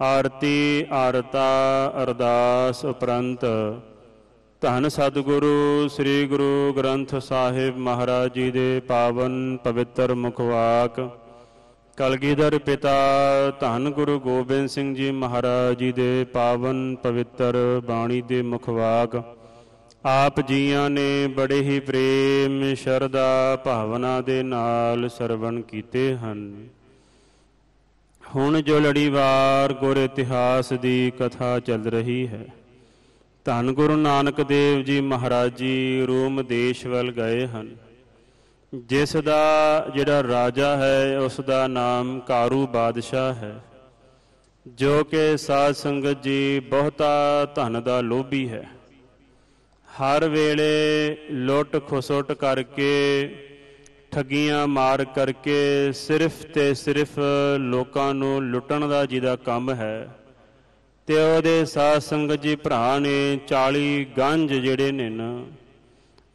ਆਰਤੀ ਆਰਤਾ ਅਰਦਾਸ ਉਪਰੰਤ ਧੰਨ ਸਤਿਗੁਰੂ ਸ੍ਰੀ ਗੁਰੂ ਗ੍ਰੰਥ ਸਾਹਿਬ ਮਹਾਰਾਜ ਜੀ ਦੇ ਪਾਵਨ ਪਵਿੱਤਰ ਮੁਖਵਾਕ ਕਲਗੀਧਰ ਪਿਤਾ ਧੰਨ ਗੁਰੂ ਗੋਬਿੰਦ ਸਿੰਘ ਜੀ ਮਹਾਰਾਜ ਜੀ ਦੇ ਪਾਵਨ ਪਵਿੱਤਰ ਬਾਣੀ ਦੇ ਮੁਖਵਾਕ ਆਪ ਜੀਆਂ ਨੇ ਬੜੇ ਹੀ ਪ੍ਰੇਮ ਸ਼ਰਧਾ ਭਾਵਨਾ ਦੇ ਨਾਲ ਸਰਵਣ ਕੀਤੇ ਹਨ। ਹੁਣ ਜੋ ਲੜੀਵਾਰ ਗੁਰ ਇਤਿਹਾਸ ਦੀ ਕਥਾ ਚੱਲ ਰਹੀ ਹੈ। ਧੰਨ ਗੁਰੂ ਨਾਨਕ ਦੇਵ ਜੀ ਮਹਾਰਾਜ ਜੀ ਰੋਮ ਦੇਸ਼ ਵੱਲ ਗਏ ਹਨ। ਜਿਸ ਦਾ ਜਿਹੜਾ ਰਾਜਾ ਹੈ, ਉਸ ਦਾ ਨਾਮ ਕਾਰੂ ਬਾਦਸ਼ਾਹ ਹੈ। ਜੋ ਕਿ ਸਾਧ ਸੰਗਤ ਜੀ ਬਹੁਤਾ ਧਨ ਦਾ ਲੋਭੀ ਹੈ। ਹਰ ਵੇਲੇ ਲੁੱਟ ਖੁਸੁੱਟ ਕਰਕੇ ਠੱਗੀਆਂ ਮਾਰ ਕਰਕੇ ਸਿਰਫ ਤੇ ਸਿਰਫ ਲੋਕਾਂ ਨੂੰ ਲੁੱਟਣ ਦਾ ਜਿਹਦਾ ਕੰਮ ਹੈ। ਤੇ ਉਹਦੇ ਸਾਧ ਸੰਗਤ ਜੀ ਭਰਾ ਨੇ 40 ਗੰਜ ਜਿਹੜੇ ਨੇ ਨਾ,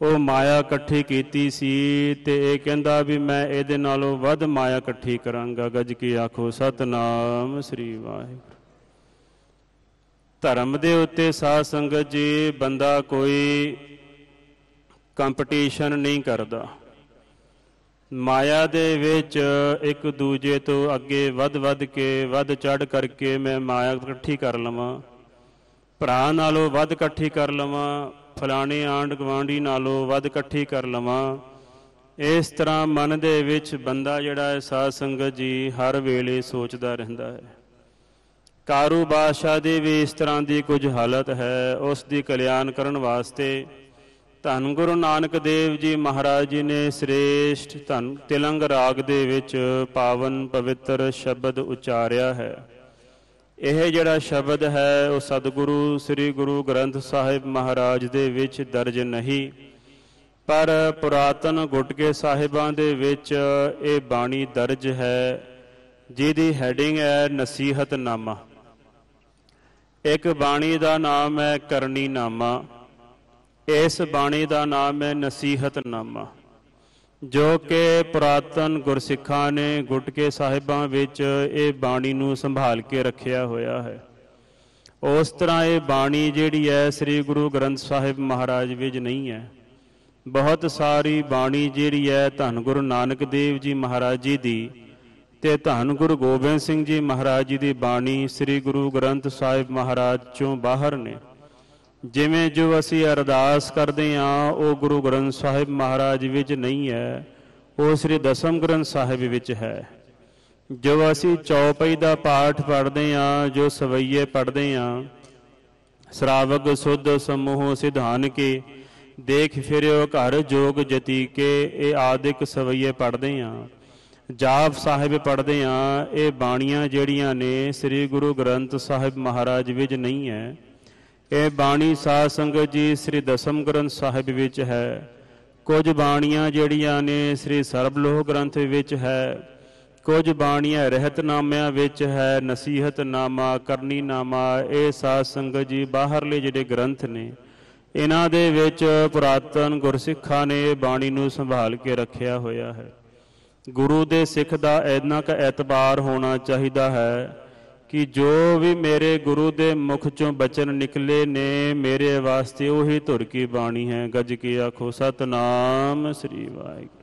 ਉਹ ਮਾਇਆ ਇਕੱਠੀ ਕੀਤੀ ਸੀ ਤੇ ਇਹ ਕਹਿੰਦਾ ਵੀ ਮੈਂ ਇਹਦੇ ਨਾਲੋਂ ਵੱਧ ਮਾਇਆ ਇਕੱਠੀ ਕਰਾਂਗਾ। ਗੱਜ ਕੀ ਆਖੋ, ਸਤਨਾਮ ਸ੍ਰੀ ਵਾਹਿਗੁਰੂ। ਧਰਮ ਦੇ ਉੱਤੇ ਸਾਧ ਸੰਗਤ ਜੀ ਬੰਦਾ ਕੋਈ ਕੰਪੀਟੀਸ਼ਨ ਨਹੀਂ ਕਰਦਾ। ਮਾਇਆ ਦੇ ਵਿੱਚ ਇੱਕ ਦੂਜੇ ਤੋਂ ਅੱਗੇ ਵੱਧ ਵੱਧ ਕੇ ਵੱਧ ਚੜ ਕਰਕੇ ਮੈਂ ਮਾਇਆ ਇਕੱਠੀ ਕਰ ਲਵਾਂ। ਭਰਾ ਨਾਲੋਂ ਵੱਧ ਇਕੱਠੀ ਕਰ ਲਵਾਂ, ਫਲਾਣੇ ਆਂਡ ਗਵਾਂਡੀ ਨਾਲੋਂ ਵੱਧ ਇਕੱਠੀ ਕਰ ਲਵਾਂ। ਇਸ ਤਰ੍ਹਾਂ ਮਨ ਦੇ ਵਿੱਚ ਬੰਦਾ ਜਿਹੜਾ ਹੈ, ਸਾਧ ਸੰਗਤ ਜੀ ਹਰ ਵੇਲੇ ਸੋਚਦਾ ਰਹਿੰਦਾ ਹੈ। ਕਾਰੂ ਬਾਦਸ਼ਾਹ ਦੀ ਵੀ ਇਸ ਤਰ੍ਹਾਂ ਦੀ ਕੁਝ ਹਾਲਤ ਹੈ, ਉਸ ਦੀ ਕਲਿਆਣ ਕਰਨ ਵਾਸਤੇ ਧੰਨ ਗੁਰੂ ਨਾਨਕ ਦੇਵ ਜੀ ਮਹਾਰਾਜ ਜੀ ਨੇ ਸ੍ਰੇਸ਼ਟ ਧੰਨ ਤਿਲੰਗ ਰਾਗ ਦੇ ਵਿੱਚ ਪਾਵਨ ਪਵਿੱਤਰ ਸ਼ਬਦ ਉਚਾਰਿਆ ਹੈ। ਇਹ ਜਿਹੜਾ ਸ਼ਬਦ ਹੈ, ਉਹ ਸਤਿਗੁਰੂ, ਸ੍ਰੀ ਗੁਰੂ ਗ੍ਰੰਥ ਸਾਹਿਬ ਮਹਾਰਾਜ ਦੇ ਵਿੱਚ ਦਰਜ ਨਹੀਂ, ਪਰ ਪੁਰਾਤਨ ਗੁਟਕੇ ਸਾਹਿਬਾਂ ਦੇ ਵਿੱਚ ਇਹ ਬਾਣੀ ਦਰਜ ਹੈ, ਜਿਹਦੀ ਹੈਡਿੰਗ ਹੈ ਨਸੀਹਤ ਨਾਮਾ ਇੱਕ ਬਾਣੀ ਦਾ ਨਾਮ ਹੈ ਕਰਨੀ ਨਾਮਾ ਇਸ ਬਾਣੀ ਦਾ ਨਾਮ ਹੈ ਨਸੀਹਤ ਨਾਮਾ ਜੋ ਕਿ ਪੁਰਾਤਨ ਗੁਰਸਿੱਖਾਂ ਨੇ ਗੁਟਕੇ ਸਾਹਿਬਾਂ ਵਿੱਚ ਇਹ ਬਾਣੀ ਨੂੰ ਸੰਭਾਲ ਕੇ ਰੱਖਿਆ ਹੋਇਆ ਹੈ। ਉਸ ਤਰ੍ਹਾਂ ਇਹ ਬਾਣੀ ਜਿਹੜੀ ਹੈ ਸ੍ਰੀ ਗੁਰੂ ਗ੍ਰੰਥ ਸਾਹਿਬ ਮਹਾਰਾਜ ਵਿੱਚ ਨਹੀਂ ਹੈ। ਬਹੁਤ ਸਾਰੀ ਬਾਣੀ ਜਿਹੜੀ ਹੈ ਧੰਨ ਗੁਰੂ ਨਾਨਕ ਦੇਵ ਜੀ ਮਹਾਰਾਜ ਜੀ ਦੀ ਤੇ ਧੰਨ ਗੁਰੂ ਗੋਬਿੰਦ ਸਿੰਘ ਜੀ ਮਹਾਰਾਜ ਜੀ ਦੀ ਬਾਣੀ ਸ੍ਰੀ ਗੁਰੂ ਗ੍ਰੰਥ ਸਾਹਿਬ ਮਹਾਰਾਜ ਚੋਂ ਬਾਹਰ ਨੇ। ਜਿਵੇਂ ਜੋ ਅਸੀਂ ਅਰਦਾਸ ਕਰਦੇ ਹਾਂ, ਉਹ ਗੁਰੂ ਗ੍ਰੰਥ ਸਾਹਿਬ ਮਹਾਰਾਜ ਵਿੱਚ ਨਹੀਂ ਹੈ, ਉਹ ਸ੍ਰੀ ਦਸਮ ਗ੍ਰੰਥ ਸਾਹਿਬ ਵਿੱਚ ਹੈ। ਜੋ ਅਸੀਂ ਚੌਪਈ ਦਾ ਪਾਠ ਪੜ੍ਹਦੇ ਹਾਂ, ਜੋ ਸਵਈਏ ਪੜ੍ਹਦੇ ਹਾਂ, ਸ਼ਰਾਵਕ ਸੁਧ ਸਮੂਹ ਸਿਧਾਨ ਕੇ, ਦੇਖ ਫਿਰਿਓ ਘਰ ਜੋਗ ਜਤੀ ਕੇ, ਇਹ ਆਦਿਕ ਸਵਈਏ ਪੜ੍ਹਦੇ ਹਾਂ। ਜਾਪ ਸਾਹਿਬ ਪੜ੍ਹਦੇ ਹਾਂ, ਇਹ ਬਾਣੀਆਂ ਜਿਹੜੀਆਂ ਨੇ, ਸ੍ਰੀ ਗੁਰੂ ਗ੍ਰੰਥ ਸਾਹਿਬ ਮਹਾਰਾਜ ਵਿੱਚ ਨਹੀਂ ਹੈ। ਇਹ ਬਾਣੀ ਸਾਧ ਸੰਗਤ ਜੀ ਸ੍ਰੀ ਦਸਮ ਗ੍ਰੰਥ ਸਾਹਿਬ ਵਿੱਚ ਹੈ। ਕੁਝ ਬਾਣੀਆਂ ਜਿਹੜੀਆਂ ਨੇ ਸ੍ਰੀ ਸਰਬਲੋਹ ਗ੍ਰੰਥ ਵਿੱਚ ਹੈ। ਕੁਝ ਬਾਣੀਆਂ ਰਹਿਤਨਾਮਿਆਂ ਵਿੱਚ ਹੈ, ਨਸੀਹਤਨਾਮਾ, ਕਰਨੀਨਾਮਾ, ਇਹ ਸਾਧ ਸੰਗਤ ਜੀ ਬਾਹਰਲੇ ਜਿਹੜੇ ਗ੍ਰੰਥ ਨੇ, ਇਹਨਾਂ ਦੇ ਵਿੱਚ ਪੁਰਾਤਨ ਗੁਰਸਿੱਖਾਂ ਨੇ ਇਹ ਬਾਣੀ ਨੂੰ ਸੰਭਾਲ ਕੇ ਰੱਖਿਆ ਹੋਇਆ ਹੈ। ਗੁਰੂ ਦੇ ਸਿੱਖ ਦਾ ਇੰਨਾ ਕੁ ਐਤਬਾਰ ਹੋਣਾ ਚਾਹੀਦਾ ਹੈ ਕਿ ਜੋ ਵੀ ਮੇਰੇ ਗੁਰੂ ਦੇ ਮੁਖ ਚੋਂ ਬਚਨ ਨਿਕਲੇ ਨੇ, ਮੇਰੇ ਵਾਸਤੇ ਉਹੀ ਧੁਰ ਕੀ ਬਾਣੀ ਹੈ। ਗੱਜ ਕੇ ਆਖੋ, ਸਤਨਾਮ ਸ੍ਰੀ ਵਾਹਿਗੁਰੂ।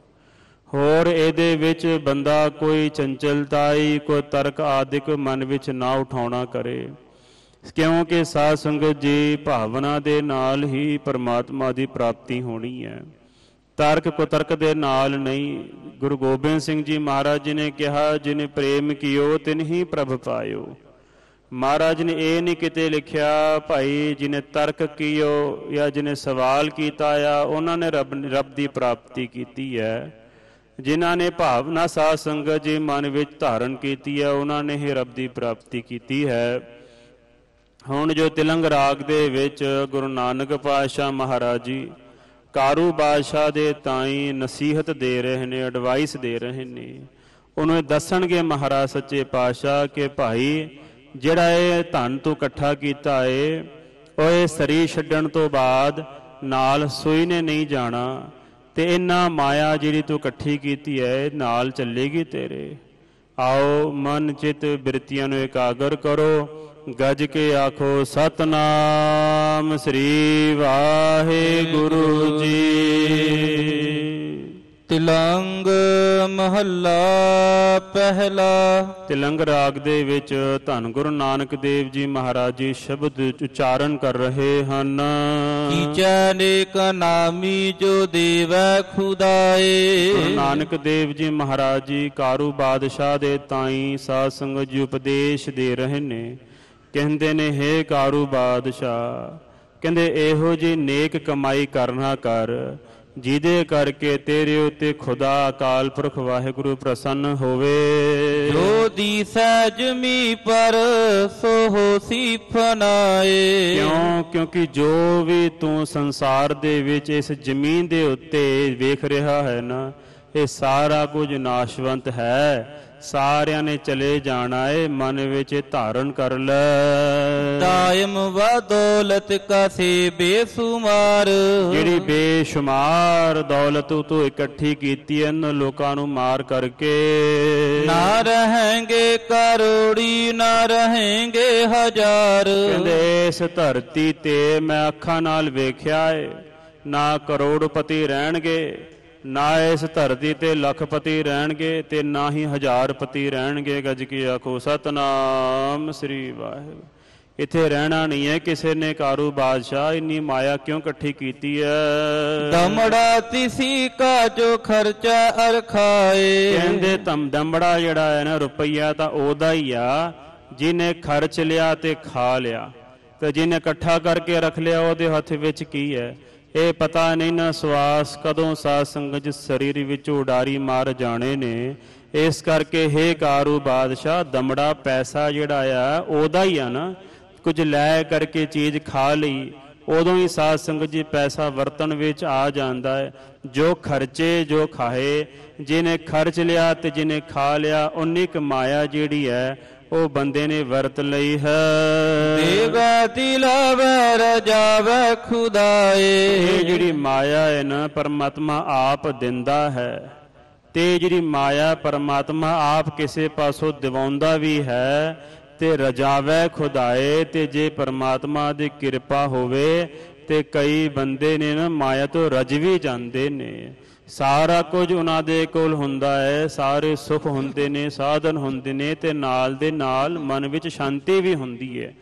ਹੋਰ ਇਹਦੇ ਵਿੱਚ ਬੰਦਾ ਕੋਈ ਚੰਚਲਤਾਈ, ਕੋਈ ਤਰਕ ਆਦਿਕ ਮਨ ਵਿੱਚ ਨਾ ਉਠਾਉਣਾ ਕਰੇ। ਕਿਉਂਕਿ ਸਾਧ ਸੰਗਤ ਜੀ ਭਾਵਨਾ ਦੇ ਨਾਲ ਹੀ ਪਰਮਾਤਮਾ ਦੀ ਪ੍ਰਾਪਤੀ ਹੋਣੀ ਹੈ। ਤਰਕ ਕੁਤਰਕ ਦੇ ਨਾਲ ਨਹੀਂ। ਗੁਰੂ ਗੋਬਿੰਦ ਸਿੰਘ ਜੀ ਮਹਾਰਾਜ ਜੀ ਨੇ ਕਿਹਾ, ਜਿਨੇ ਪ੍ਰੇਮ ਕੀਓ, ਤਿਨ ਹੀ ਪ੍ਰਭ ਪਾਇਓ। ਮਹਾਰਾਜ ਨੇ ਇਹ ਨਹੀਂ ਕਿਤੇ ਲਿਖਿਆ, ਭਾਈ ਜਿਨੇ ਤਰਕ ਕੀਓ ਜਾਂ ਜਿਨੇ ਸਵਾਲ ਕੀਤਾ ਆ, ਉਹਨਾਂ ਨੇ ਰੱਬ ਰੱਬ ਦੀ ਪ੍ਰਾਪਤੀ ਕੀਤੀ ਹੈ। ਜਿਨ੍ਹਾਂ ਨੇ ਭਾਵਨਾ ਸਾਧ ਸੰਗਤ ਜੀ ਮਨ ਵਿੱਚ ਧਾਰਨ ਕੀਤੀ ਹੈ, ਉਹਨਾਂ ਨੇ ਹੀ ਰੱਬ ਦੀ ਪ੍ਰਾਪਤੀ ਕੀਤੀ ਹੈ। ਹੁਣ ਜੋ ਤਿਲੰਗ ਰਾਗ ਦੇ ਵਿੱਚ ਗੁਰੂ ਨਾਨਕ ਪਾਤਸ਼ਾਹ ਮਹਾਰਾਜ ਜੀ ਕਾਰੂ ਬਾਦਸ਼ਾਹ ਦੇ ਤਾਈ ਨਸੀਹਤ ਦੇ ਰਹੇ ਨੇ ਐਡਵਾਈਸ ਦੇ ਰਹੇ ਨੇ। ਉਹਨੂੰ ਦੱਸਣਗੇ ਮਹਾਰਾਜ ਸੱਚੇ ਪਾਤਸ਼ਾਹ ਕਿ ਭਾਈ, ਜਿਹੜਾ ਇਹ ਧਨ ਤੂੰ ਇਕੱਠਾ ਕੀਤਾ ਏ, ਉਹ ਇਹ ਸਰੀਰ ਛੱਡਣ ਤੋਂ ਬਾਅਦ ਨਾਲ ਸੋਈ ਨੇ ਨਹੀਂ ਜਾਣਾ ਤੇ ਇਹਨਾਂ ਮਾਇਆ ਜਿਹੜੀ ਤੂੰ ਇਕੱਠੀ ਕੀਤੀ ਹੈ ਨਾਲ ਚੱਲੇਗੀ ਤੇਰੇ। ਆਓ ਮਨ ਚਿਤ ਬਿਰਤੀਆਂ ਨੂੰ ਇਕਾਗਰ ਕਰੋ ਗੱਜ ਕੇ ਆਖੋ ਸਤਨਾਮ ਸ੍ਰੀ ਵਾਹਿਗੁਰੂ ਜੀ। ਤਿਲੰਗ ਮਹੱਲਾ ਪਹਿਲਾ। ਤਿਲੰਗ ਰਾਗ ਦੇ ਵਿੱਚ ਧੰਨ ਗੁਰੂ ਨਾਨਕ ਦੇਵ ਜੀ ਮਹਾਰਾਜ ਜੀ ਸ਼ਬਦ ਉਚਾਰਨ ਕਰ ਰਹੇ ਹਨ। ਕੀਚੈ ਨੇਕ ਨਾਮੀ ਜੋ ਦੇਵੈ ਖੁਦਾਏ। ਗੁਰੂ ਨਾਨਕ ਦੇਵ ਜੀ ਮਹਾਰਾਜ ਜੀ ਕਾਰੂ ਬਾਦਸ਼ਾਹ ਦੇ ਤਾਈ ਸਾਧ ਸੰਗਤ ਜੀ ਉਪਦੇਸ਼ ਦੇ ਰਹੇ ਨੇ। ਕਹਿੰਦੇ ਨੇ ਹੇ ਕਾਰੂ ਬਾਦਸ਼ਾਹ ਕਹਿੰਦੇ ਇਹੋ ਜੀ ਨੇਕ ਕਮਾਈ ਕਰਨਾ ਕਰ ਜਿਹਦੇ ਕਰਕੇ ਤੇਰੇ ਉੱਤੇ ਖੁਦਾ ਅਕਾਲ ਪੁਰਖ ਵਾਹਿਗੁਰੂ ਪ੍ਰਸੰਨ ਹੋਵੇ। ਜੋ ਦੀਸੈ ਜਮੀ ਪਰ ਸੋ ਹੋਸੀ ਫਨਾਏ। ਕਿਉਂ? ਕਿਉਂਕਿ ਜੋ ਵੀ ਤੂੰ ਸੰਸਾਰ ਦੇ ਵਿੱਚ ਇਸ ਜ਼ਮੀਨ ਦੇ ਉੱਤੇ ਵੇਖ ਰਿਹਾ ਹੈ ਨਾ ਇਹ ਸਾਰਾ ਕੁਝ ਨਾਸ਼ਵੰਤ ਹੈ। ਸਾਰਿਆਂ ਨੇ ਚਲੇ ਜਾਣਾ ਏ ਮਨ ਵਿੱਚ ਧਾਰਨ ਕਰ ਲੈ। ਦਾਇਮ ਵਾ ਦੌਲਤ ਕਾਸੇ ਬੇਸੁਮਾਰ। ਜਿਹੜੀ ਬੇਸ਼ੁਮਾਰ ਦੌਲਤ ਤੂੰ ਇਕੱਠੀ ਕੀਤੀ ਐ ਇਹਨਾਂ ਲੋਕਾਂ ਨੂੰ ਮਾਰ ਕਰਕੇ। ਨਾ ਰਹੇਂਗੇ ਕਰੋੜੀ ਨਾ ਰਹੇਂਗੇ ਹਜ਼ਾਰ। ਕਹਿੰਦੇ ਇਸ ਧਰਤੀ ਤੇ ਮੈਂ ਅੱਖਾਂ ਨਾਲ ਵੇਖਿਆ ਏ ਨਾ ਕਰੋੜਪਤੀ ਰਹਿਣਗੇ। ਨਾ ਇਸ ਧਰਤੀ ਤੇ ਲੱਖਪਤੀ ਰਹਿਣਗੇ ਤੇ ਨਾ ਹੀ ਹਜ਼ਾਰਪਤੀ ਰਹਿਣਗੇ ਗੱਜ ਕੇ ਆਖੋ ਸਤਨਾਮ ਸ੍ਰੀ ਵਾਹਿਗੁਰੂ। ਇੱਥੇ ਰਹਿਣਾ ਨਹੀਂ ਹੈ ਕਿਸੇ ਨੇ ਕਾਰੂ ਬਾਦਸ਼ਾਹ ਇੰਨੀ ਮਾਇਆ ਕਿਉਂ ਇਕੱਠੀ ਕੀਤੀ ਹੈ ਦਮੜਾ ਤਿਸੀ ਕਾ ਜੋ ਖਰਚਾ ਅਰਖਾਏ ਕਹਿੰਦੇ ਤਮ ਦੰਬੜਾ ਜਿਹੜਾ ਹੈ ਨਾ ਰੁਪਈਆ ਤਾਂ ਉਹਦਾ ਹੀ ਆ ਜਿਹਨੇ ਖਰਚ ਲਿਆ ਤੇ ਖਾ ਲਿਆ। ਤੇ ਜਿਹਨੇ ਇਕੱਠਾ ਕਰਕੇ ਰੱਖ ਲਿਆ ਉਹਦੇ ਹੱਥ ਵਿੱਚ ਕੀ ਹੈ? ਇਹ ਪਤਾ ਨਹੀਂ ਨਾ ਸਵਾਸ ਕਦੋਂ ਸਾਧ ਸੰਗਤ ਸਰੀਰ ਵਿੱਚ ਉਡਾਰੀ ਮਾਰ ਜਾਣੇ ਨੇ। ਇਸ ਕਰਕੇ ਹੇ ਕਾਰੂ ਬਾਦਸ਼ਾਹ, ਦਮੜਾ ਪੈਸਾ ਜਿਹੜਾ ਆ, ਉਹਦਾ ਹੀ ਆ ਨਾ। ਕੁਝ ਲੈ ਕਰਕੇ ਚੀਜ਼ ਖਾ ਲਈ, ਉਦੋਂ ਹੀ ਸਾਧ ਸੰਗਤ ਜੀ ਪੈਸਾ ਵਰਤਣ ਵਿੱਚ ਆ ਜਾਂਦਾ ਹੈ। ਜੋ ਖਰਚੇ ਜੋ ਖਾਏ, ਜਿਹਨੇ ਖਰਚ ਲਿਆ ਤੇ ਜਿਹਨੇ ਖਾ ਲਿਆ, ਉਨੀ ਕੁ ਮਾਇਆ ਜਿਹੜੀ ਹੈ ਉਹ ਬੰਦੇ ਨੇ ਵਰਤ ਲਈ ਹੈ। ਦੇਵਾ ਦਿਲਾਵੈ ਰਜਾਵੈ ਖੁਦਾਏ। ਇਹ ਜਿਹੜੀ ਮਾਇਆ ਹੈ ਨਾ ਪਰਮਾਤਮਾ ਆਪ ਦਿੰਦਾ ਹੈ। ਤੇ ਜਿਹੜੀ ਮਾਇਆ ਪਰਮਾਤਮਾ ਆਪ ਕਿਸੇ ਪਾਸੋਂ ਦਿਵਾਉਂਦਾ ਵੀ ਹੈ ਤੇ ਰਜਾਵੈ ਖੁਦਾਏ ਤੇ ਜੇ ਪਰਮਾਤਮਾ ਦੀ ਕਿਰਪਾ ਹੋਵੇ ਤੇ ਕਈ ਬੰਦੇ ਨੇ ਨਾ ਮਾਇਆ ਤੋਂ ਰਜ ਵੀ ਜਾਂਦੇ ਨੇ। ਸਾਰਾ ਕੁਝ ਉਹਨਾਂ ਦੇ ਕੋਲ ਹੁੰਦਾ ਹੈ, ਸਾਰੇ ਸੁੱਖ ਹੁੰਦੇ ਨੇ, ਸਾਧਨ ਹੁੰਦੇ ਨੇ ਤੇ ਨਾਲ ਦੇ ਨਾਲ ਮਨ ਵਿੱਚ ਸ਼ਾਂਤੀ ਵੀ ਹੁੰਦੀ ਹੈ।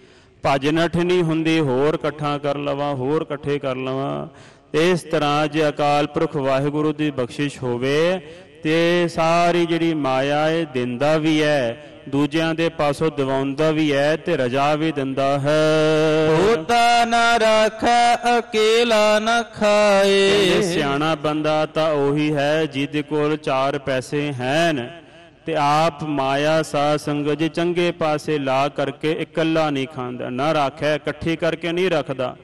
ਭੱਜ ਨੱਠ ਨਹੀਂ ਹੁੰਦੀ, ਹੋਰ ਇਕੱਠਾ ਕਰ ਲਵਾਂ, ਹੋਰ ਇਕੱਠੇ ਕਰ ਲਵਾਂ। ਇਸ ਤਰ੍ਹਾਂ ਜੇ ਅਕਾਲ ਪੁਰਖ ਵਾਹਿਗੁਰੂ ਦੀ ਬਖਸ਼ਿਸ਼ ਹੋਵੇ ਤੇ ਸਾਰੀ ਜਿਹੜੀ ਮਾਇਆ ਹੈ ਦਿੰਦਾ ਵੀ ਹੈ ਦੂਜਿਆਂ ਦੇ ਪਾਸੋਂ ਦਿਵਾਉਂਦਾ ਵੀ ਹੈ ਤੇ ਰਜਾ ਵੀ ਦਿੰਦਾ ਹੈ। ਹੋਤਾ ਨਾ ਰਾਖੈ ਅਕੇਲਾ ਨ ਖਾਏ। ਸਿਆਣਾ ਬੰਦਾ ਤਾਂ ਉਹੀ ਹੈ ਜਿਹਦੇ ਕੋਲ ਚਾਰ ਪੈਸੇ ਹਨ ਤੇ ਆਪ ਮਾਇਆ ਸਾਧ ਸੰਗਤ ਜੀ ਚੰਗੇ ਪਾਸੇ ਲਾ ਕਰਕੇ ਇਕੱਲਾ ਨਹੀਂ ਖਾਂਦਾ। ਨਾ ਰੱਖੈ ਇਕੱਠੀ ਕਰਕੇ ਨਹੀਂ ਰੱਖਦਾ।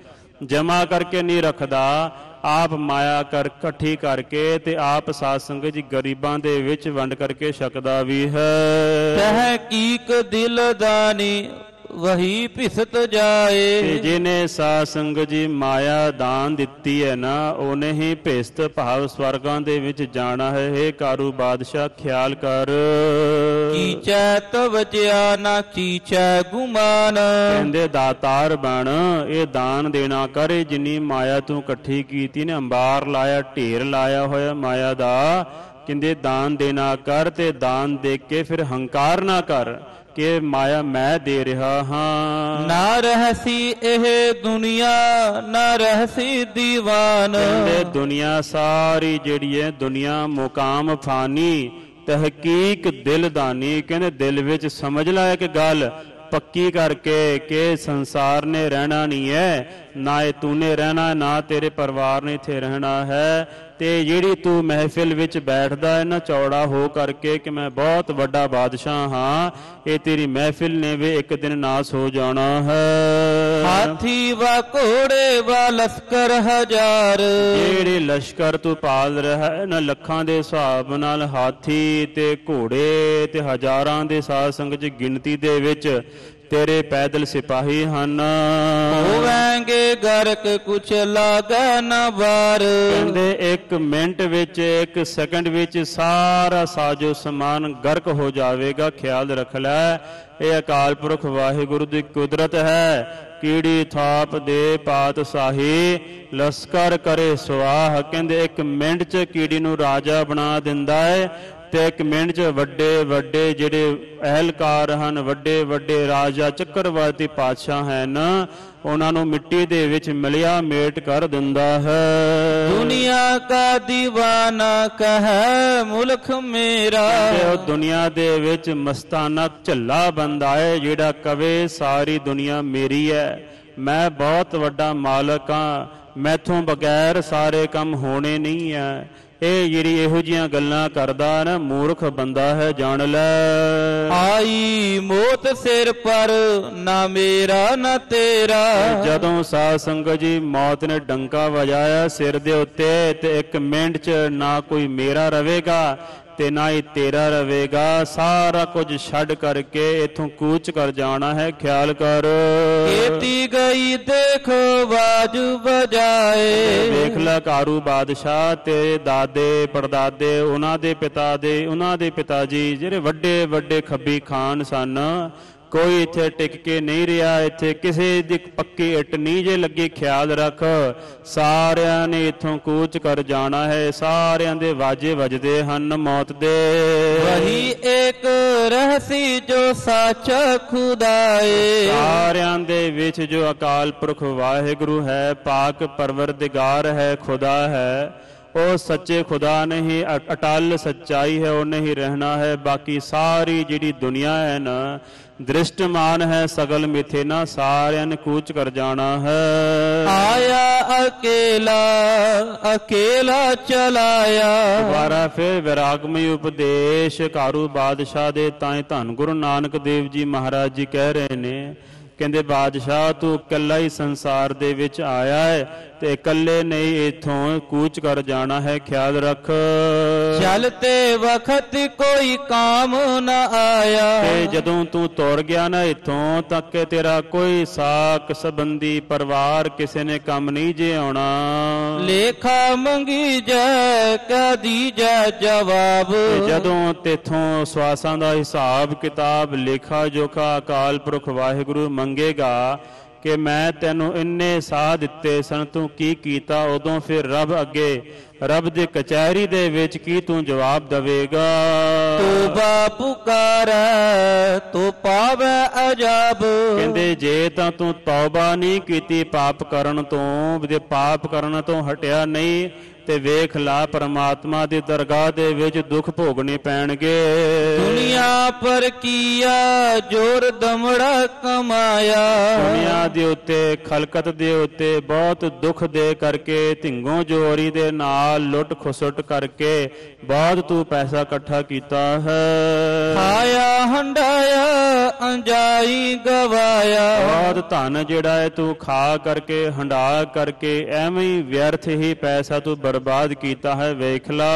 ਜਮਾ ਕਰਕੇ ਨਹੀਂ ਰੱਖਦਾ। ਆਪ ਮਾਇਆ ਕਰ ਇਕੱਠੀ ਕਰਕੇ ਤੇ ਆਪ ਸਾਧ ਸੰਗਤ ਜੀ ਗਰੀਬਾਂ ਦੇ ਵਿੱਚ ਵੰਡ ਕਰਕੇ ਛਕਦਾ ਵੀ ਹੈ। ਤਹਿਕੀਕ ਦਿਲ ਦਾਨੀ ਵਹੀ ਭਿਸਤ ਤੇ ਜਾਏ। ਜਿਹਨੇ ਸਾਧ ਸੰਗਤ ਜੀ ਮਾਇਆ ਦਾਨ ਦਿੱਤੀ ਹੈ ਨਾ ਉਹਨੇ ਹੀ ਭੇਸਤ ਭਾਵ ਸਵਰਗਾਂ ਦੇ ਵਿੱਚ ਜਾਣਾ ਹੈ। ਇਹ ਕਾਰੂ ਬਾਦਸ਼ਾਹ ਖਿਆਲ ਕਰ। ਕੀਚੈ ਤਵਚਿਆ ਨਾ ਕੀਚੈ ਗੁਮਾਨ। ਕਹਿੰਦੇ ਦਾਤਾਰ ਬਣ ਇਹ ਦਾਨ ਦੇਣਾ ਕਰ। ਜਿੰਨੀ ਮਾਇਆ ਤੂੰ ਇਕੱਠੀ ਕੀਤੀ ਨੇ ਅੰਬਾਰ ਲਾਇਆ ਢੇਰ ਲਾਇਆ ਹੋਇਆ ਮਾਇਆ ਦਾ ਕਹਿੰਦੇ ਦਾਨ ਦੇਣਾ ਕਰ ਤੇ ਦਾਨ ਦੇ ਕੇ ਫਿਰ ਹੰਕਾਰ ਨਾ ਕਰ। ਕਿ ਮਾਇਆ ਮੈਂ ਦੇ ਰਿਹਾ ਹਾਂ। ਨਾ ਰਹਸੀ ਇਹ ਦੁਨੀਆ ਨਾ ਰਹਸੀ ਦੀਵਾਨ। ਕਹਿੰਦੇ ਦੁਨੀਆ ਸਾਰੀ ਜਿਹੜੀ ਹੈ ਦੁਨੀਆ ਮੁਕਾਮ ਫਾਨੀ ਤਹਕੀਕ ਦਿਲਦਾਨੀ। ਕਹਿੰਦੇ ਦਿਲ ਵਿੱਚ ਸਮਝ ਲੈ ਕਿ ਗੱਲ ਪੱਕੀ ਕਰਕੇ ਕਿ ਸੰਸਾਰ ਨੇ ਰਹਿਣਾ ਨਹੀਂ ਹੈ ਨਾ ਇਹ ਤੂਨੇ ਰਹਿਣਾ ਨਾ ਤੇਰੇ ਪਰਿਵਾਰ ਨੇ ਇੱਥੇ ਰਹਿਣਾ ਹੈ। ਤੇ ਜਿਹੜੀ ਤੂੰ ਮਹਿਫਿਲ ਵਿੱਚ ਬੈਠਦਾ ਹੈ ਨਾ ਚੌੜਾ ਹੋ ਕਰਕੇ ਕਿ ਮੈਂ ਬਹੁਤ ਵੱਡਾ ਬਾਦਸ਼ਾਹ ਹਾਂ ਇਹ ਤੇਰੀ ਮਹਿਫਿਲ ਨੇ ਵੀ ਇੱਕ ਦਿਨ ਨਾਸ ਹੋ ਜਾਣਾ ਹੈ। ਹਾਥੀ ਵਾ ਘੋੜੇ ਵਾ ਲਸਕਰ ਹਜ਼ਾਰ। ਜਿਹੜੇ ਲਸ਼ਕਰ ਤੂੰ ਪਾਲ ਰਿਹਾ ਹੈ ਨਾ ਲੱਖਾਂ ਦੇ ਹਿਸਾਬ ਨਾਲ ਹਾਥੀ ਤੇ ਘੋੜੇ ਤੇ ਹਜ਼ਾਰਾਂ ਦੇ ਸਾਧ ਸੰਗਤ ਗਿਣਤੀ ਦੇ ਵਿੱਚ ਤੇਰੇ ਪੈਦਲ ਸਿਪਾਹੀ ਹਨ। ਹੋਵਾਂਗੇ ਗਰਕ ਕੁਛ ਲਾਗਾ ਨਾ ਬਾਰ ਕਹਿੰਦੇ ਇੱਕ ਮਿੰਟ ਵਿੱਚ ਇੱਕ ਸੈਕਿੰਡ ਵਿੱਚ ਸਾਰਾ ਸਾਜੋ ਸਮਾਨ ਗਰਕ ਹੋ ਜਾਵੇਗਾ। ਖਿਆਲ ਰੱਖ ਲੈ ਇਹ ਅਕਾਲ ਪੁਰਖ ਵਾਹਿਗੁਰੂ ਦੀ ਕੁਦਰਤ ਹੈ। ਕੀੜੀ ਥਾਪ ਦੇ ਪਾਤ ਸਾਹੀ ਲਸਕਰ ਕਰੇ ਸਵਾਹ ਕਹਿੰਦੇ ਇੱਕ ਮਿੰਟ 'ਚ ਕੀੜੀ ਨੂੰ ਰਾਜਾ ਬਣਾ ਦਿੰਦਾ ਹੈ ਤੇ ਇੱਕ ਮਿੰਟ 'ਚ ਵੱਡੇ ਵੱਡੇ ਜਿਹੜੇ ਅਹਿਲਕਾਰ ਹਨ ਵੱਡੇ ਵੱਡੇ ਰਾਜਾ ਚੱਕਰਵਰਤੀ ਪਾਤਸ਼ਾਹ ਹਨ ਉਹਨਾਂ ਨੂੰ ਮਿੱਟੀ ਦੇ ਵਿੱਚ ਮਿਲਿਆ ਮੇਟ ਕਰ ਦਿੰਦਾ ਹੈ। ਦੁਨੀਆ ਕਾ دیਵਾਨਾ ਕਹੈ ਮੁਲਕ ਮੇਰਾ। ਤੇ ਉਹ ਦੁਨੀਆ ਦੇ ਵਿੱਚ ਮਸਤਾਨਾ ਝੱਲਾ ਬੰਦਾ ਹੈ ਜਿਹੜਾ ਕਵੇ ਸਾਰੀ ਦੁਨੀਆ ਮੇਰੀ ਹੈ। ਮੈਂ ਬਹੁਤ ਵੱਡਾ ਮਾਲਕ ਹਾਂ। ਮੈਥੋਂ ਬਗੈਰ ਸਾਰੇ ਕੰਮ ਹੋਣੇ ਨਹੀਂ ਹੈ। ਇਹ ਜਿਹੜੀ ਇਹੋ ਜੀਆਂ ਗੱਲਾਂ ਕਰਦਾ ਨਾ ਮੂਰਖ ਬੰਦਾ ਹੈ ਜਾਣ ਲੈ। ਆਈ ਮੋਤ ਸਿਰ ਪਰ ਨਾ ਮੇਰਾ ਨਾ ਤੇਰਾ। ਜਦੋਂ ਸਾਧ ਸੰਗਤ ਜੀ ਮੌਤ ਨੇ ਡੰਕਾ ਵਜਾਇਆ ਸਿਰ ਦੇ ਉੱਤੇ ਤੇ ਇੱਕ ਮਿੰਟ 'ਚ ਨਾ ਕੋਈ ਮੇਰਾ ਰਵੇਗਾ ਤੇ ਨਾ ਹੀ ਤੇਰਾ ਰਵੇਗਾ। ਸਾਰਾ ਕੁਝ ਛੱਡ ਕਰਕੇ ਇਥੋਂ ਕੂਚ ਕਰ ਜਾਣਾ ਹੈ। ਖਿਆਲ ਕਰ। ਕੀਤੀ ਗਈ ਦੇਖੋ ਬਾਜ ਬਜਾਏ ਵੇਖ ਲੈ ਕਾਰੂ ਬਾਦਸ਼ਾਹ ਤੇਰੇ ਦਾਦੇ ਪੜਦਾਦੇ ਉਹਨਾਂ ਦੇ ਪਿਤਾ ਦੇ ਉਹਨਾਂ ਦੇ ਪਿਤਾ ਜੀ ਜਿਹੜੇ ਵੱਡੇ ਵੱਡੇ ਖੱਬੀ ਖਾਨ ਸਨ। ਕੋਈ ਇੱਥੇ ਟਿਕ ਕੇ ਨਹੀਂ ਰਿਹਾ ਇੱਥੇ ਕਿਸੇ ਦੀ ਪੱਕੀ ਇੱਟ ਨਹੀਂ ਜੇ ਲੱਗੀ ਖਿਆਲ ਰੱਖ। ਸਾਰਿਆਂ ਨੇ ਇੱਥੋਂ ਕੂਚ ਕਰ ਜਾਣਾ ਹੈ ਸਾਰਿਆਂ ਦੇ ਵਾਜੇ ਵੱਜਦੇ ਹਨ ਮੌਤ ਦੇ। ਵਹੀ ਇੱਕ ਰਹਸੀ ਜੋ ਸੱਚ ਖੁਦਾਏ। ਸਾਰਿਆਂ ਦੇ ਵਿੱਚ ਜੋ ਅਕਾਲ ਪੁਰਖ ਵਾਹਿਗੁਰੂ ਹੈ ਪਾਕ ਪਰਵਰਦਿਗਾਰ ਹੈ ਖੁਦਾ ਹੈ। ਉਹ ਸੱਚੇ ਖੁਦਾ ਨਹੀਂ ਅਟਲ ਸੱਚਾਈ ਹੈ ਉਹ ਨਹੀਂ ਰਹਿਣਾ ਹੈ। ਬਾਕੀ ਸਾਰੀ ਜਿਹੜੀ ਦੁਨੀਆ ਹੈ ਨਾ ਦ੍ਰਿਸ਼ਟਮਾਨ ਹੈ ਸਗਲ ਮਿਥੇ ਨਾ ਸਾਰਿਆਂ ਨੇ ਕੂਚ ਕਰ ਜਾਣਾ ਹੈ। ਆਇਆ ਅਕੇਲਾ ਅਕੇਲਾ ਚਲਾਇਆ। ਦੁਬਾਰਾ ਫਿਰ ਵਿਰਾਗਮਈ ਉਪਦੇਸ਼ ਕਾਰੂ ਬਾਦਸ਼ਾਹ ਦੇ ਤਾਂ ਧੰਨ ਗੁਰੂ ਨਾਨਕ ਦੇਵ ਜੀ ਮਹਾਰਾਜ ਜੀ ਕਹਿ ਰਹੇ ਨੇ ਕਹਿੰਦੇ ਬਾਦਸ਼ਾਹ ਤੂੰ ਇਕੱਲਾ ਹੀ ਸੰਸਾਰ ਦੇ ਵਿੱਚ ਆਇਆ ਹੈ ਤੇ ਇਕੱਲੇ ਨਹੀਂ ਇਥੋਂ ਕੂਚ ਕਰ ਜਾਣਾ ਹੈ ਖਿਆਲ ਰੱਖ। ਚਲਤੇ ਵਖਤ ਕੋਈ ਕਾਮ ਨ ਆਇਆ। ਤੇ ਜਦੋਂ ਤੂੰ ਤੁਰ ਗਿਆ ਨਾ ਇਥੋਂ ਤੱਕ ਤੇਰਾ ਕੋਈ ਸਾਕ ਸੰਬੰਧੀ ਪਰਿਵਾਰ ਕਿਸੇ ਨੇ ਕੰਮ ਨਹੀਂ ਜੇ ਆਉਣਾ। ਲੇਖਾ ਮੰਗੀ ਜੈ ਕਦੀ ਜੈ ਜਵਾਬ। ਜਦੋਂ ਤੇਥੋਂ ਸਵਾਸਾਂ ਦਾ ਹਿਸਾਬ ਕਿਤਾਬ ਲੇਖਾ ਜੋਖਾ ਅਕਾਲ ਪੁਰਖ ਵਾਹਿਗੁਰੂ ਮੰਗੇਗਾ ਕਿ ਮੈਂ ਤੈਨੂੰ ਇੰਨੇ ਸਾਹ ਦਿੱਤੇ ਸਨ ਤੂੰ ਕੀ ਕੀਤਾ? ਉਦੋਂ ਫਿਰ ਰੱਬ ਅੱਗੇ ਰੱਬ ਦੇ ਕਚਹਿਰੀ ਦੇ ਵਿੱਚ ਕੀ ਤੂੰ ਜਵਾਬ ਦੇਵੇਗਾ? ਤੋਬਾ ਪੁਕਾਰੈ ਤੋ ਪਾਵੈ ਅਜਾਬ। ਕਹਿੰਦੇ ਜੇ ਤਾਂ ਤੂੰ ਤੌਬਾ ਨਹੀਂ ਕੀਤੀ ਪਾਪ ਕਰਨ ਤੋਂ ਜੇ ਪਾਪ ਕਰਨ ਤੋਂ ਹਟਿਆ ਨਹੀਂ ਤੇ ਵੇਖ ਲਾ ਪਰਮਾਤਮਾ ਦੀ ਦਰਗਾਹ ਦੇ ਵਿੱਚ ਦੁੱਖ ਭੋਗਣੇ ਪੈਣਗੇ। ਦੁਨੀਆ ਪਰ ਕੀਆ ਜੋਰ ਦਮੜਾ ਕਮਾਇਆ। ਦੁਨੀਆ ਦੇ ਉੱਤੇ ਖਲਕਤ ਦੇ ਉੱਤੇ ਬਹੁਤ ਦੁੱਖ ਦੇ ਕਰਕੇ ਢਿੰਗੋਂ ਜੋਰੀ ਦੇ ਨਾਲ ਲੁੱਟ ਖਸੁੱਟ ਕਰਕੇ ਬਹੁਤ ਤੂੰ ਪੈਸਾ ਇਕੱਠਾ ਕੀਤਾ ਹੈ। ਖਾਇਆ ਹੰਡਾਇਆ ਅੰਜਾਈ ਗਵਾਇਆ। ਬਹੁਤ ਧਨ ਜਿਹੜਾ ਹੈ ਤੂੰ ਖਾ ਕਰਕੇ ਹੰਡਾ ਕਰਕੇ ਐਵੇਂ ਹੀ ਵਿਅਰਥ ਹੀ ਪੈਸਾ ਤੂੰ ਬਰਬਾਦ ਕੀਤਾ ਹੈ ਵੇਖ ਲਾ।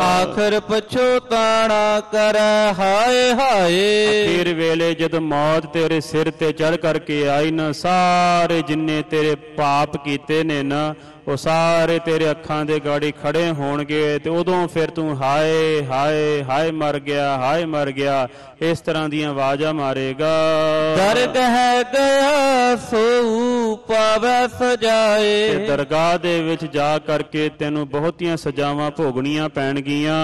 ਆਖਰ ਪਛੋਤਾਣਾ ਕਰੈ ਹਾਏ ਹਾਏ। ਫਿਰ ਵੇਲੇ ਜਦ ਮੌਤ ਤੇਰੇ ਸਿਰ ਤੇ ਚੜ ਕਰਕੇ ਆਈ ਨਾ ਸਾਰੇ ਜਿੰਨੇ ਤੇਰੇ ਪਾਪ ਕੀਤੇ ਨੇ ਨਾ ਉਹ ਸਾਰੇ ਤੇਰੇ ਅੱਖਾਂ ਦੇ ਗਾੜੀ ਖੜੇ ਹੋਣਗੇ ਤੇ ਉਦੋਂ ਫਿਰ ਤੂੰ ਹਾਏ ਹਾਏ ਹਾਏ ਮਰ ਗਿਆ ਹਾਏ ਮਰ ਗਿਆ ਇਸ ਤਰ੍ਹਾਂ ਦੀਆਂ ਆਵਾਜ਼ਾਂ ਮਾਰੇਗਾ। ਦਰਦ ਹੈ ਗਿਆ ਸੋ ਪਾਵੈ ਤੇ ਸਜਾਏ ਦਰਗਾਹ ਦੇ ਵਿੱਚ ਜਾ ਕਰਕੇ ਤੈਨੂੰ ਬਹੁਤੀਆਂ ਸਜ਼ਾਵਾਂ ਭੋਗਣੀਆਂ ਪੈਣਗੀਆਂ।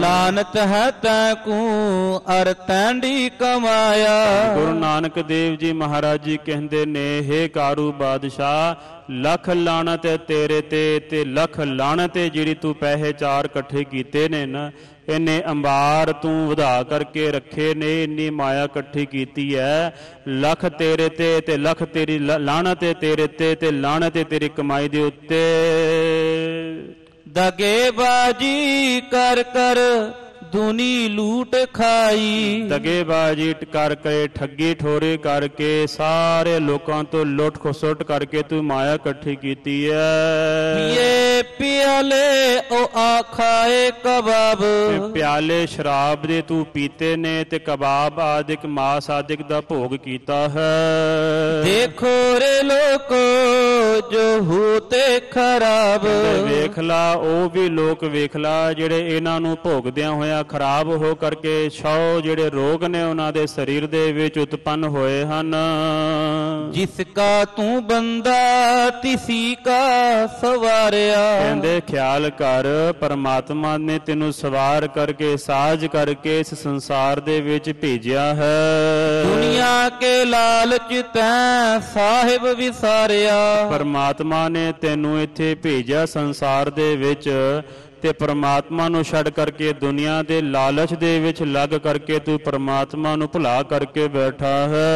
ਲਾਨਤ ਹੈ ਤੈ ਕੂ ਅਰ ਤੈਂਡੀ ਕਮਾਇਆ। ਗੁਰੂ ਨਾਨਕ ਦੇਵ ਜੀ ਮਹਾਰਾਜ ਜੀ ਕਹਿੰਦੇ ਨੇ ਹੇ ਕਾਰੂ ਬਾਦਸ਼ਾਹ ਲੱਖ ਲਾਣਤ ਤੇਰੇ ਤੇ ਤੇ ਲੱਖ ਲਾਣਤ ਹੈ ਜਿਹੜੀ ਤੂੰ ਪੈਸੇ ਚਾਰ ਇਕੱਠੇ ਕੀਤੇ ਨੇ ਨਾ ਇਹਨੇ ਅੰਬਾਰ ਤੂੰ ਵਧਾ ਕਰਕੇ ਰੱਖੇ ਨੇ, ਇੰਨੀ ਮਾਇਆ ਇਕੱਠੀ ਕੀਤੀ ਹੈ। ਲੱਖ ਤੇਰੇ ਤੇ ਤੇ ਲੱਖ ਤੇਰੀ ਲ- ਲਾਣਤ ਤੇਰੇ ਤੇ ਤੇ ਲਾਣਤ ਤੇਰੀ ਕਮਾਈ ਦੇ ਉੱਤੇ। ਦਗੇ ਬਾਜੀ ਕਰ ਕਰ ਦੁਨੀ ਲੂਟ ਖਾਈ। ਦਗੇਬਾਜੀ ਕਰ ਕੇ ਠੱਗੀ ਠੋਰੀ ਕਰਕੇ ਸਾਰੇ ਲੋਕਾਂ ਤੋਂ ਲੁੱਟ ਖਸੁੱਟ ਕਰਕੇ ਤੂੰ ਮਾਇਆ ਇਕੱਠੀ ਕੀਤੀ ਹੈ ਪੀਏ ਪਿਆਲੇ ਉਹ ਆਖਾਏ ਕਬਾਬ। ਪਿਆਲੇ ਸ਼ਰਾਬ ਦੇ ਤੂੰ ਪੀਤੇ ਨੇ ਤੇ ਕਬਾਬ ਆਦਿਕ ਮਾਸ ਆਦਿਕ ਦਾ ਭੋਗ ਕੀਤਾ ਹੈ। ਦੇਖੋ ਰੇ ਲੋਕੋ ਜੋ ਹੂਤੇ ਖਰਾਬ। ਵੇਖ ਲਾ ਉਹ ਵੀ ਲੋਕ ਵੇਖ ਲਾ ਜਿਹੜੇ ਇਹਨਾਂ ਨੂੰ ਭੋਗਦਿਆਂ ਹੋਇਆਂ ਖਰਾਬ ਹੋ ਕਰਕੇ ਛਾਉ ਜਿਹੜੇ ਰੋਗ ਨੇ ਉਹਨਾਂ ਦੇ ਸਰੀਰ ਦੇ ਵਿੱਚ ਉਤਪੰਨ ਹੋਏ ਹਨ। ਜਿਸ ਕਾ ਤੂੰ ਬੰਦਾ ਤਿਸੀ ਕਾ ਸਵਾਰਿਆ। ਕਹਿੰਦੇ ਖਿਆਲ ਕਰ ਪਰਮਾਤਮਾ ਨੇ ਤੈਨੂੰ ਸਵਾਰ ਕਰਕੇ ਸਾਜ ਕਰਕੇ ਇਸ ਸੰਸਾਰ ਦੇ ਵਿੱਚ ਭੇਜਿਆ ਹੈ। ਦੁਨੀਆ ਕੇ ਲਾਲਚ ਤੈਂ ਸਾਹਿਬ ਵਿਸਾਰਿਆ। ਪਰਮਾਤਮਾ ਨੇ ਤੈਨੂੰ ਇੱਥੇ ਭੇਜਿਆ ਸੰਸਾਰ ਦੇ ਵਿੱਚ। ਤੇ ਪਰਮਾਤਮਾ ਨੂੰ ਛੱਡ ਕਰਕੇ ਦੁਨੀਆ ਦੇ ਲਾਲਚ ਦੇ ਵਿੱਚ ਲੱਗ ਕਰਕੇ ਤੂੰ ਪਰਮਾਤਮਾ ਨੂੰ ਭੁਲਾ ਕਰਕੇ ਬੈਠਾ ਹੈ।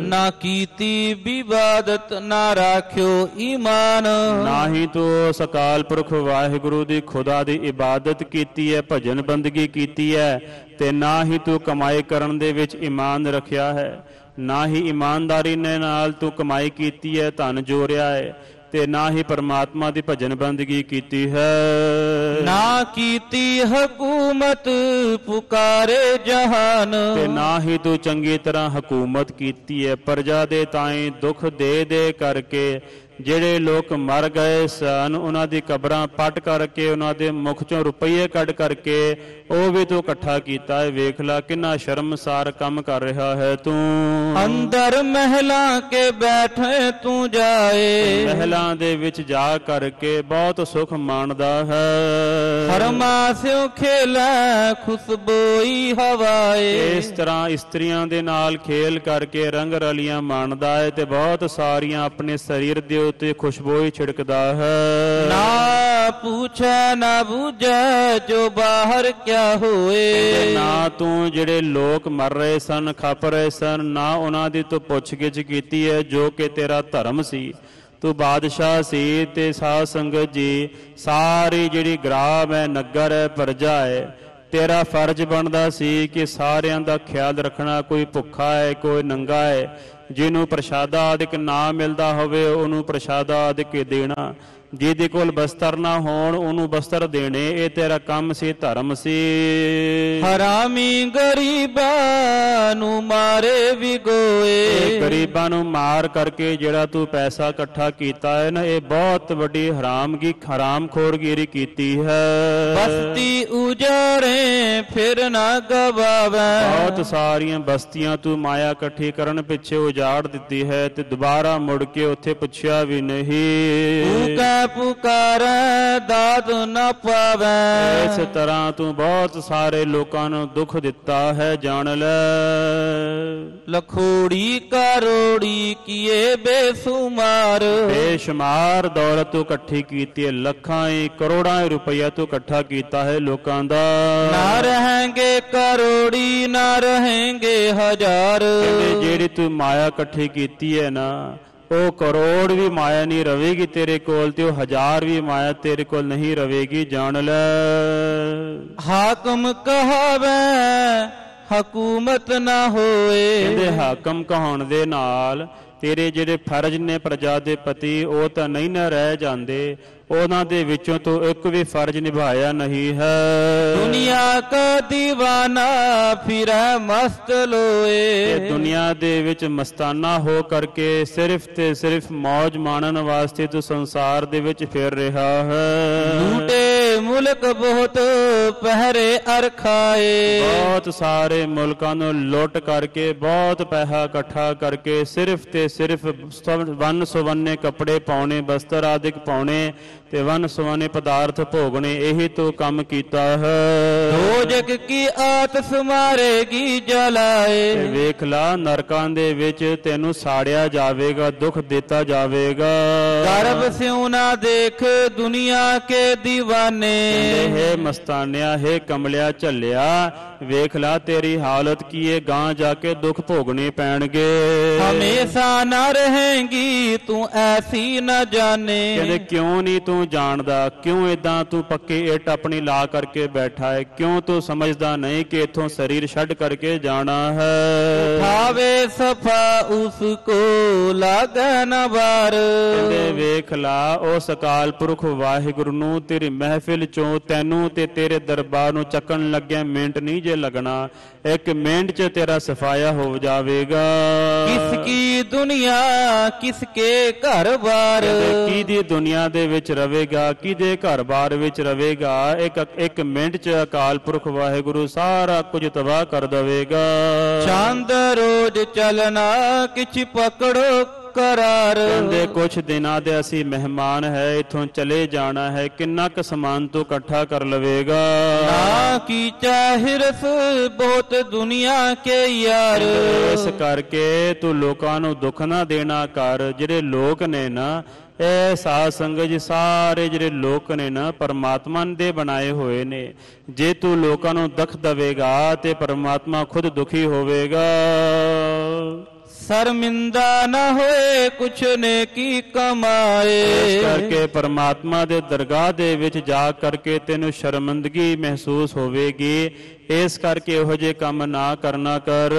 ਨਾ ਕੀਤੀ ਵਿਵਾਦਤ ਨਾ ਰਾਖਿਓ ਈਮਾਨ। ਨਾ ਹੀ ਤੂੰ ਉਸ ਅਕਾਲ ਪੁਰਖ ਵਾਹਿਗੁਰੂ ਦੀ ਖੁਦਾ ਦੀ ਇਬਾਦਤ ਕੀਤੀ ਹੈ ਭਜਨ ਬੰਦਗੀ ਕੀਤੀ ਹੈ ਤੇ ਨਾ ਹੀ ਤੂੰ ਕਮਾਈ ਕਰਨ ਦੇ ਵਿੱਚ ਈਮਾਨ ਰੱਖਿਆ ਹੈ। ਨਾ ਹੀ ਇਮਾਨਦਾਰੀ ਨੇ ਨਾਲ ਤੂੰ ਕਮਾਈ ਕੀਤੀ ਹੈ ਧਨ ਜੋੜਿਆ ਹੈ। ਤੇ ਨਾ ਹੀ ਪਰਮਾਤਮਾ ਦੀ ਭਜਨ ਬੰਦਗੀ ਕੀਤੀ ਹੈ। ਨਾ ਕੀਤੀ ਹਕੂਮਤ ਪੁਕਾਰੇ ਜਹਾਨ। ਤੇ ਨਾ ਹੀ ਤੂੰ ਚੰਗੀ ਤਰ੍ਹਾਂ ਹਕੂਮਤ ਕੀਤੀ ਹੈ। ਪ੍ਰਜਾ ਦੇ ਤਾਈਂ ਦੁੱਖ ਦੇ ਦੇ ਕਰਕੇ ਜਿਹੜੇ ਲੋਕ ਮਰ ਗਏ ਸਨ ਉਹਨਾਂ ਦੀ ਕਬਰਾਂ ਪੱਟ ਕਰਕੇ ਉਹਨਾਂ ਦੇ ਮੁਖ ਚੋਂ ਰੁਪਈਏ ਕੱਢ ਕਰਕੇ ਉਹ ਵੀ ਤੂੰ ਇਕੱਠਾ ਕੀਤਾ ਹੈ। ਵੇਖ ਲੈ ਕਿੰਨਾ ਸ਼ਰਮਸਾਰ ਕੰਮ ਕਰ ਰਿਹਾ ਹੈ ਤੂੰ। ਅੰਦਰ ਮਹਿਲਾ ਕੇ ਬੈਠੇ ਤੂੰ ਜਾਏ। ਮਹਿਲਾਂ ਦੇ ਵਿੱਚ ਜਾ ਕਰਕੇ ਬਹੁਤ ਸੁਖ ਮਾਣਦਾ ਹੈ। ਹਰਮਾ ਸਿਉ ਖੇਲਾ ਖੁਸ਼ਬੋਈ ਹਵਾਏ। ਇਸ ਤਰ੍ਹਾਂ ਇਸਤਰੀਆਂ ਦੇ ਨਾਲ ਖੇਲ ਕਰਕੇ ਰੰਗ ਰਲੀਆਂ ਮਾਣਦਾ ਹੈ ਤੇ ਬਹੁਤ ਸਾਰੀਆਂ ਆਪਣੇ ਸਰੀਰ ਦੇ ਉੱਤੇ ਖੁਸ਼ਬੂ ਹੀ ਛਿੜਕਦਾ ਹੈ। ਨਾ ਪੁੱਛੈ ਨਾ ਬੂਝੈ ਜੋ ਬਾਹਰ ਕਿਆ ਹੋਏ। ਨਾ ਤੂੰ ਜਿਹੜੇ ਲੋਕ ਮਰ ਰਹੇ ਸਨ ਖੱਪ ਰਹੇ ਸਨ ਨਾ ਉਹਨਾਂ ਦੀ ਤੂੰ ਪੁੱਛਗਿੱਛ ਕੀਤੀ ਹੈ ਜੋ ਕਿ ਤੇਰਾ ਧਰਮ ਸੀ। ਤੂੰ ਬਾਦਸ਼ਾਹ ਸੀ ਤੇ ਸਾਧ ਸੰਗਤ ਜੀ ਸਾਰੀ ਜਿਹੜੀ ਗ੍ਰਾਮ ਹੈ ਨਗਰ ਹੈ ਪ੍ਰਜਾ ਹੈ ਤੇਰਾ ਫਰਜ਼ ਬਣਦਾ ਸੀ ਕਿ ਸਾਰਿਆਂ ਦਾ ਖਿਆਲ ਰੱਖਣਾ ਕੋਈ ਭੁੱਖਾ ਹੈ ਕੋਈ ਨੰਗਾ ਹੈ ਜਿਹਨੂੰ ਪ੍ਰਸ਼ਾਦਾ ਆਦਿਕ ਨਾ ਮਿਲਦਾ ਹੋਵੇ ਉਹਨੂੰ ਪ੍ਰਸ਼ਾਦਾ ਆਦਿਕ ਦੇਣਾ। ਜਿਹਦੇ ਕੋਲ ਬਸਤਰ ਨਾ ਹੋਣ ਉਹਨੂੰ ਬਸਤਰ ਦੇਣੇ ਇਹ ਤੇਰਾ ਕੰਮ ਸੀ ਧਰਮ ਸੀ। ਹਰਾਮੀ ਗਰੀਬਾਂ ਨੂੰ ਮਾਰੇ ਵਿਗੋਏ ਇਹ ਗਰੀਬਾਂ ਨੂੰ ਮਾਰ ਕਰਕੇ ਜਿਹੜਾ ਤੂੰ ਪੈਸਾ ਇਕੱਠਾ ਕੀਤਾ ਹੈ ਨਾ ਇਹ ਬਹੁਤ ਵੱਡੀ ਹਰਾਮਗੀ ਹਰਾਮਖੋਰਗੀਰੀ ਕੀਤੀ ਹੈ। ਬਸਤੀ ਉਜਾੜੇ ਫਿਰ ਨਾ ਗਵਾਵੈ। ਬਹੁਤ ਸਾਰੀਆਂ ਬਸਤੀਆਂ ਤੂੰ ਮਾਇਆ ਇਕੱਠੀ ਕਰਨ ਪਿੱਛੇ ਉਜਾੜ ਦਿੱਤੀ ਹੈ ਤੇ ਦੁਬਾਰਾ ਮੁੜ ਕੇ ਉੱਥੇ ਪੁੱਛਿਆ ਵੀ ਨਹੀਂ। ਤੂੰ ਪੁਕਾਰੈ ਦਾਤ ਨ ਪਾਵੈ। ਇਸ ਤਰ੍ਹਾਂ ਤੂੰ ਬਹੁਤ ਸਾਰੇ ਲੋਕਾਂ ਨੂੰ ਦੁੱਖ ਦਿੱਤਾ ਹੈ ਜਾਣ ਲੈ। ਲਖੋੜੀ ਕਰੋੜੀ ਕੀਏ ਬੇਸੁਮਾਰ। ਬੇਸ਼ੁਮਾਰ ਦੌਲਤ ਤੂੰ ਇਕੱਠੀ ਕੀਤੀ ਹੈ ਲੱਖਾਂ ਹੀ ਕਰੋੜਾਂ ਹੀ ਰੁਪਈਆ ਤੂੰ ਇਕੱਠਾ ਕੀਤਾ ਹੈ ਲੋਕਾਂ ਦਾ। ਨਾ ਰਹੇਂਗੇ ਕਰੋੜੀ ਨਾ ਰਹੇਂਗੇ ਹਜ਼ਾਰ। ਜਿਹੜੀ ਤੂੰ ਮਾਇਆ ਇਕੱਠੀ ਕੀਤੀ ਹੈ ਨਾ ਉਹ ਕਰੋੜ ਵੀ ਮਾਇਆ ਨਹੀਂ ਰਵੇਗੀ ਤੇਰੇ ਕੋਲ ਤੇ ਉਹ ਹਜ਼ਾਰ ਵੀ ਮਾਇਆ ਤੇਰੇ ਕੋਲ ਨਹੀਂ ਰਵੇਗੀ ਜਾਣ ਲੈ। ਹਾਕਮ ਕਹਾਵੈ ਹਕੂਮਤ ਨਾ ਹੋਏ। ਕਹਿੰਦੇ ਹਾਕਮ ਕਹਾਉਣ ਦੇ ਨਾਲ ਤੇਰੇ ਜਿਹੜੇ ਫਰਜ਼ ਨੇ ਪ੍ਰਜਾ ਦੇ ਪਤੀ ਉਹ ਤਾਂ ਨਹੀਂ ਨਾ ਰਹਿ ਜਾਂਦੇ। ਉਹਨਾਂ ਦੇ ਵਿੱਚੋਂ ਤੂੰ ਇੱਕ ਵੀ ਫਰਜ਼ ਨਿਭਾਇਆ ਨਹੀਂ ਹੈ। ਦੁਨੀਆ ਕਾ دیਵਾਨਾ ਫਿਰੈ ਮਸਤ ਲੋਏ। ਇਹ ਦੁਨੀਆ ਦੇ ਵਿੱਚ ਮਸਤਾਨਾ ਹੋ ਕਰਕੇ ਸਿਰਫ ਤੇ ਸਿਰਫ ਮੌਜ ਮਾਣਨ ਵਾਸਤੇ ਤੂੰ ਸੰਸਾਰ ਦੇ ਵਿੱਚ ਫਿਰ ਰਿਹਾ ਹੈ। ਲੂਟੇ ਮੁਲਕ ਬਹੁਤ ਪਹਿਰੇ ਅਰ ਖਾਏ ਬਹੁਤ ਸਾਰੇ ਮੁਲਕਾਂ ਨੂੰ ਲੁੱਟ ਕਰਕੇ, ਬਹੁਤ ਪੈਸਾ ਇਕੱਠਾ ਕਰਕੇ ਸਿਰਫ ਤੇ ਸਿਰਫ ਸਵ- ਵੰਨ ਸੁਵੰਨੇ ਕੱਪੜੇ ਪਾਉਣੇ, ਬਸਤਰ ਆਦਿਕ ਪਾਉਣੇ ਤੇ ਵੰਨ ਸੁਵੰਨੇ ਪਦਾਰਥ ਭੋਗਣੇ ਇਹੀ ਤੂੰ ਕੰਮ ਕੀਤਾ ਹੈ। ਦੋਜਕ ਕੀ ਆਤਸ ਮਾਰੇਗੀ ਜਲਾਏ? ਤੇ ਵੇਖ ਲਾ ਨਰਕਾਂ ਦੇ ਵਿੱਚ ਤੈਨੂੰ ਸਾੜਿਆ ਜਾਵੇਗਾ ਦੁੱਖ ਦਿੱਤਾ ਜਾਵੇਗਾ। ਗਰਭ ਸਿਉ ਨਾ ਦੇਖ ਦੁਨੀਆ ਕੇ دیਵਾਨੇ ਇਹ ਮਸਤਾਨਿਆ ਹੈ ਕਮਲਿਆ ਝੱਲਿਆ ਵੇਖ ਲਾ ਤੇਰੀ ਹਾਲਤ ਕੀ ਹੈ ਗਾਂ ਜਾ ਕੇ ਦੁੱਖ ਭੋਗਣੇ ਪੈਣਗੇ। ਹਮੇਸ਼ਾ ਨਾ ਰਹੇਂਗੀ ਤੂੰ ਐਸੀ ਨਾ ਜਾਣੇ। ਕਹਿੰਦੇ ਕਿਉਂ ਨਹੀਂ ਤੂੰ ਜਾਣਦਾ? ਕਿਉਂ ਇਦਾਂ ਤੂੰ ਪੱਕੇ ਇੱਟ ਆਪਣੀ ਲਾ ਕਰਕੇ ਬੈਠਾ ਹੈ ਕਿਉਂ ਤੂੰ ਸਮਝਦਾ ਨਹੀਂ ਕਿ ਇਥੋਂ ਸਰੀਰ ਛੱਡ ਕਰਕੇ ਜਾਣਾ ਹੈ? ਖਾਵੇ ਸਫਾ ਉਸ ਕੋ ਲਾਗੈ ਨ ਬਾਰ ਕਹਿੰਦੇ ਵੇਖ ਲਾ ਉਸ ਅਕਾਲ ਪੁਰਖ ਵਾਹਿਗੁਰੂ ਨੂੰ ਤੇਰੀ ਮਹਿਫਿਲ ਚੋਂ ਤੈਨੂੰ ਤੇ ਤੇਰੇ ਦਰਬਾਰ ਨੂੰ ਚੱਕਣ ਲੱਗਿਆ ਮਿੰਟ ਨਹੀਂ ਜੇ ਲੱਗਣਾ ਇੱਕ ਮਿੰਟ 'ਚ ਤੇਰਾ ਸਫਾਇਆ ਹੋ ਜਾਵੇਗਾ। ਕਿਸ ਕੀ ਦੁਨੀਆ ਕਿਸ ਕੇ ਘਰ ਬਾਰ ਕਹਿੰਦੇ ਕਿਹਦੀ ਦੁਨੀਆ ਦੇ ਵਿੱਚ ਰਵੇਗਾ ਕਿਹਦੇ ਘਰ-ਬਾਰ ਵਿੱਚ ਰਵੇਗਾ ਇੱਕ ਇੱਕ ਮਿੰਟ 'ਚ ਅਕਾਲ ਪੁਰਖ ਵਾਹਿਗੁਰੂ ਸਾਰਾ ਕੁਝ ਤਬਾਹ ਕਰ ਦੇਵੇਗਾ। ਚੰਦ ਰੋਜ਼ ਚਲਣਾ ਕਿਛ ਪਕੜੋ ਕਰਾਰ। ਕਹਿੰਦੇ ਕੁਝ ਦਿਨਾਂ ਦੇ ਅਸੀਂ ਮਹਿਮਾਨ ਹੈ ਇਥੋਂ ਚਲੇ ਜਾਣਾ ਹੈ ਕਿੰਨਾ ਕੁ ਸਮਾਨ ਤੂੰ ਇਕੱਠਾ ਕਰ ਲਵੇਗਾ? ਨਾ ਕੀ ਚਾਹਿਰਸ ਬਹੁਤ ਦੁਨੀਆ ਕੇ ਯਾਰ। ਇਸ ਕਰਕੇ ਤੂੰ ਲੋਕਾਂ ਨੂੰ ਦੁੱਖ ਨਾ ਦੇਣਾ ਕਰ ਜਿਹੜੇ ਲੋਕ ਨੇ ਨਾ ਇਹ ਸਾਧ ਸੰਗਤ ਜੀ ਸਾਰੇ ਜਿਹੜੇ ਲੋਕ ਨੇ ਨਾ ਪਰਮਾਤਮਾ ਦੇ ਬਣਾਏ ਹੋਏ ਨੇ। ਜੇ ਤੂੰ ਲੋਕਾਂ ਨੂੰ ਦੁੱਖ ਦਵੇਗਾ ਤੇ ਪਰਮਾਤਮਾ ਖੁਦ ਦੁਖੀ ਹੋਵੇਗਾ। ਸ਼ਰਮਿੰਦਾ ਨਾ ਹੋਏ, ਕੁਛ ਨੇ ਕੀ ਇਸ ਕਮਾਏ ਕਰਕੇ ਪਰਮਾਤਮਾ ਦੇ ਦਰਗਾਹ ਦੇ ਵਿੱਚ ਜਾ ਕਰਕੇ ਤੈਨੂੰ ਸ਼ਰਮਿੰਦਗੀ ਮਹਿਸੂਸ ਹੋਵੇਗੀ। ਇਸ ਕਰਕੇ ਇਹੋ ਜਿਹੇ ਕੰਮ ਨਾ ਕਰਨਾ ਕਰ।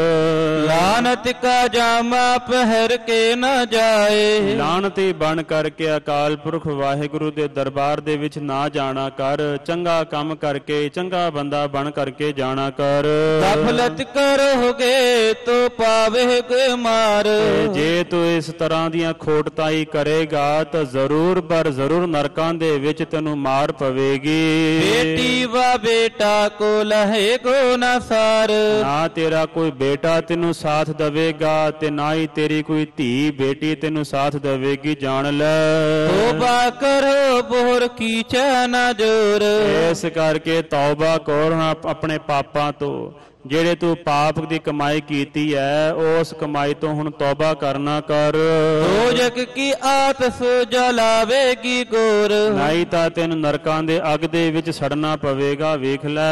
ਲਾਨਤ ਕਾ ਜਾਮਾ ਪਹਿਰ ਕੇ ਨਾ ਜਾਏ। ਲਾਣਤੀ ਬਣ ਕਰਕੇ ਅਕਾਲ ਪੁਰਖ ਵਾਹਿਗੁਰੂ ਦੇ ਦਰਬਾਰ ਦੇ ਵਿੱਚ ਨਾ ਜਾਣਾ ਕਰ। ਚੰਗਾ ਕੰਮ ਕਰਕੇ ਚੰਗਾ ਬੰਦਾ ਬਣ ਕਰਕੇ ਜਾਣਾ ਕਰ। ਗਫਲਤ ਕਰੋਗੇ ਤੋ ਪਾਵੇਗੇ ਮਾਰ। ਜੇ ਤੂੰ ਇਸ ਤਰ੍ਹਾਂ ਦੀਆਂ ਖੋਟਤਾਈ ਕਰੇਗਾ ਤਾਂ ਜ਼ਰੂਰ ਪਰ ਜ਼ਰੂਰ ਨਰਕਾਂ ਦੇ ਵਿੱਚ ਤੈਨੂੰ ਮਾਰ ਪਵੇਗੀ। ਬੇਟੀ ਵਾ ਬੇਟਾ ਕੋ ਲਹੇ ਕੋ ਨਾ ਸਾਰ। ਨਾ ਤੇਰਾ ਕੋਈ ਬੇਟਾ ਤੈਨੂੰ ਸਾਥ ਦੇਵੇਗਾ ਤੇ ਨਾ ਹੀ ਤੇਰੀ ਕੋਈ ਧੀ ਬੇਟੀ ਤੈਨੂੰ ਸਾਥ ਦੇਵੇਗੀ ਜਾਣ ਲੈ। ਤੋਬਾ ਕਰੋ ਬੋਰ ਕੀਚੈ ਨਾ ਜੋਰ। ਇਸ ਕਰਕੇ ਤੌਬਾ ਕਰ ਆਪਣੇ ਪਾਪਾਂ ਤੋਂ। ਜਿਹੜੇ ਤੂੰ ਪਾਪ ਦੀ ਕਮਾਈ ਕੀਤੀ ਹੈ ਉਸ ਕਮਾਈ ਤੋਂ ਹੁਣ ਤੌਬਾ ਕਰਨਾ ਕਰ। ਦੋਜਕ ਕੀ ਆਤਸ ਜਲਾਵੇਗੀ ਗੋਰ। ਨਹੀਂ ਤਾਂ ਤੈਨੂੰ ਨਰਕਾਂ ਦੇ ਅੱਗ ਦੇ ਵਿੱਚ ਸੜਨਾ ਪਵੇਗਾ ਵੇਖ ਲੈ।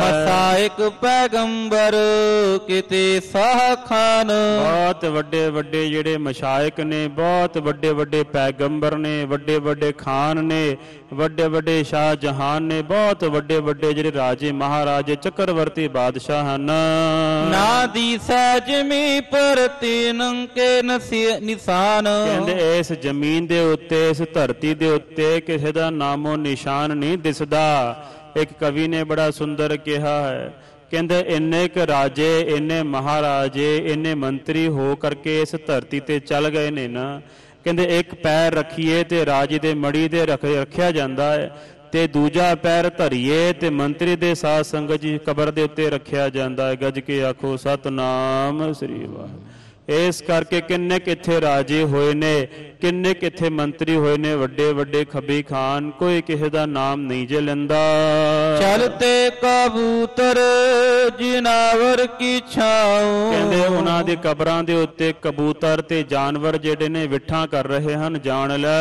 ਮਸਾਇਕ ਪੈਗੰਬਰ ਕਿਤੇ ਸਾਹ ਖਾਨ। ਬਹੁਤ ਵੱਡੇ ਵੱਡੇ ਜਿਹੜੇ ਮਸ਼ਾਇਕ ਨੇ ਬਹੁਤ ਵੱਡੇ ਵੱਡੇ ਪੈਗੰਬਰ ਨੇ ਵੱਡੇ ਵੱਡੇ ਖਾਨ ਨੇ ਵੱਡੇ ਵੱਡੇ ਸ਼ਾਹ ਜਹਾਨ ਨੇ ਬਹੁਤ ਵੱਡੇ ਵੱਡੇ ਜਿਹੜੇ ਰਾਜੇ ਮਹਾਰਾਜੇ ਚੱਕਰਵਰਤੀ ਬਾਦਸ਼ਾਹ ਹਨ। ਨਾ ਦੀ ਸਜਮੀ ਪਰ ਤੀਨੰ ਕੇ ਨਸੀ- ਨਿਸ਼ਾਨ। ਕਹਿੰਦੇ ਇਸ ਜ਼ਮੀਨ ਦੇ ਉੱਤੇ ਇਸ ਧਰਤੀ ਦੇ ਉੱਤੇ ਕਿਸੇ ਦਾ ਨਾਮੋ ਨਿਸ਼ਾਨ ਨਹੀਂ ਦਿਸਦਾ। ਇੱਕ ਕਵੀ ਨੇ ਬੜਾ ਸੁੰਦਰ ਕਿਹਾ ਹੈ ਕਹਿੰਦੇ ਇੰਨੇ ਕ ਰਾਜੇ ਇੰਨੇ ਮਹਾਰਾਜੇ ਇੰਨੇ ਮੰਤਰੀ ਹੋ ਕਰਕੇ ਇਸ ਧਰਤੀ ਤੇ ਚੱਲ ਗਏ ਨੇ ਨਾ। ਕਹਿੰਦੇ ਇੱਕ ਪੈਰ ਰੱਖੀਏ ਤੇ ਰਾਜੇ ਦੇ ਮੜੀ ਦੇ ਰੱਖ ਰੱਖਿਆ ਜਾਂਦਾ ਹੈ ਤੇ ਦੂਜਾ ਪੈਰ ਧਰੀਏ ਤੇ ਮੰਤਰੀ ਦੇ ਸਾਧ ਸੰਗਤ ਜੀ ਕਬਰ ਦੇ ਉੱਤੇ ਰੱਖਿਆ ਜਾਂਦਾ ਹੈ। ਗੱਜ ਕੇ ਆਖੋ, ਸਤਨਾਮ ਸ੍ਰੀ ਵਾਹਿਗੁਰੂ। ਇਸ ਕਰਕੇ ਕਿੰਨੇ ਕਿੱਥੇ ਰਾਜੇ ਹੋਏ ਨੇ ਕਿੰਨੇ ਕਿੱਥੇ ਮੰਤਰੀ ਹੋਏ ਨੇ ਵੱਡੇ ਵੱਡੇ ਖੱਬੀ ਖਾਨ ਕੋਈ ਕਿਸੇ ਦਾ ਨਾਮ ਨਹੀਂ ਜੇ ਲੈਂਦਾ। ਚਲਤੇ ਕਬੂਤਰ ਜਿਨਾਵਰ ਕੀ ਛਾਉ। ਕਹਿੰਦੇ ਉਹਨਾਂ ਦੇ ਕਬਰਾਂ ਦੇ ਉੱਤੇ ਕਬੂਤਰ ਤੇ ਜਾਨਵਰ ਜਿਹੜੇ ਨੇ ਵਿਠਾਂ ਕਰ ਰਹੇ ਹਨ ਜਾਣ ਲੈ।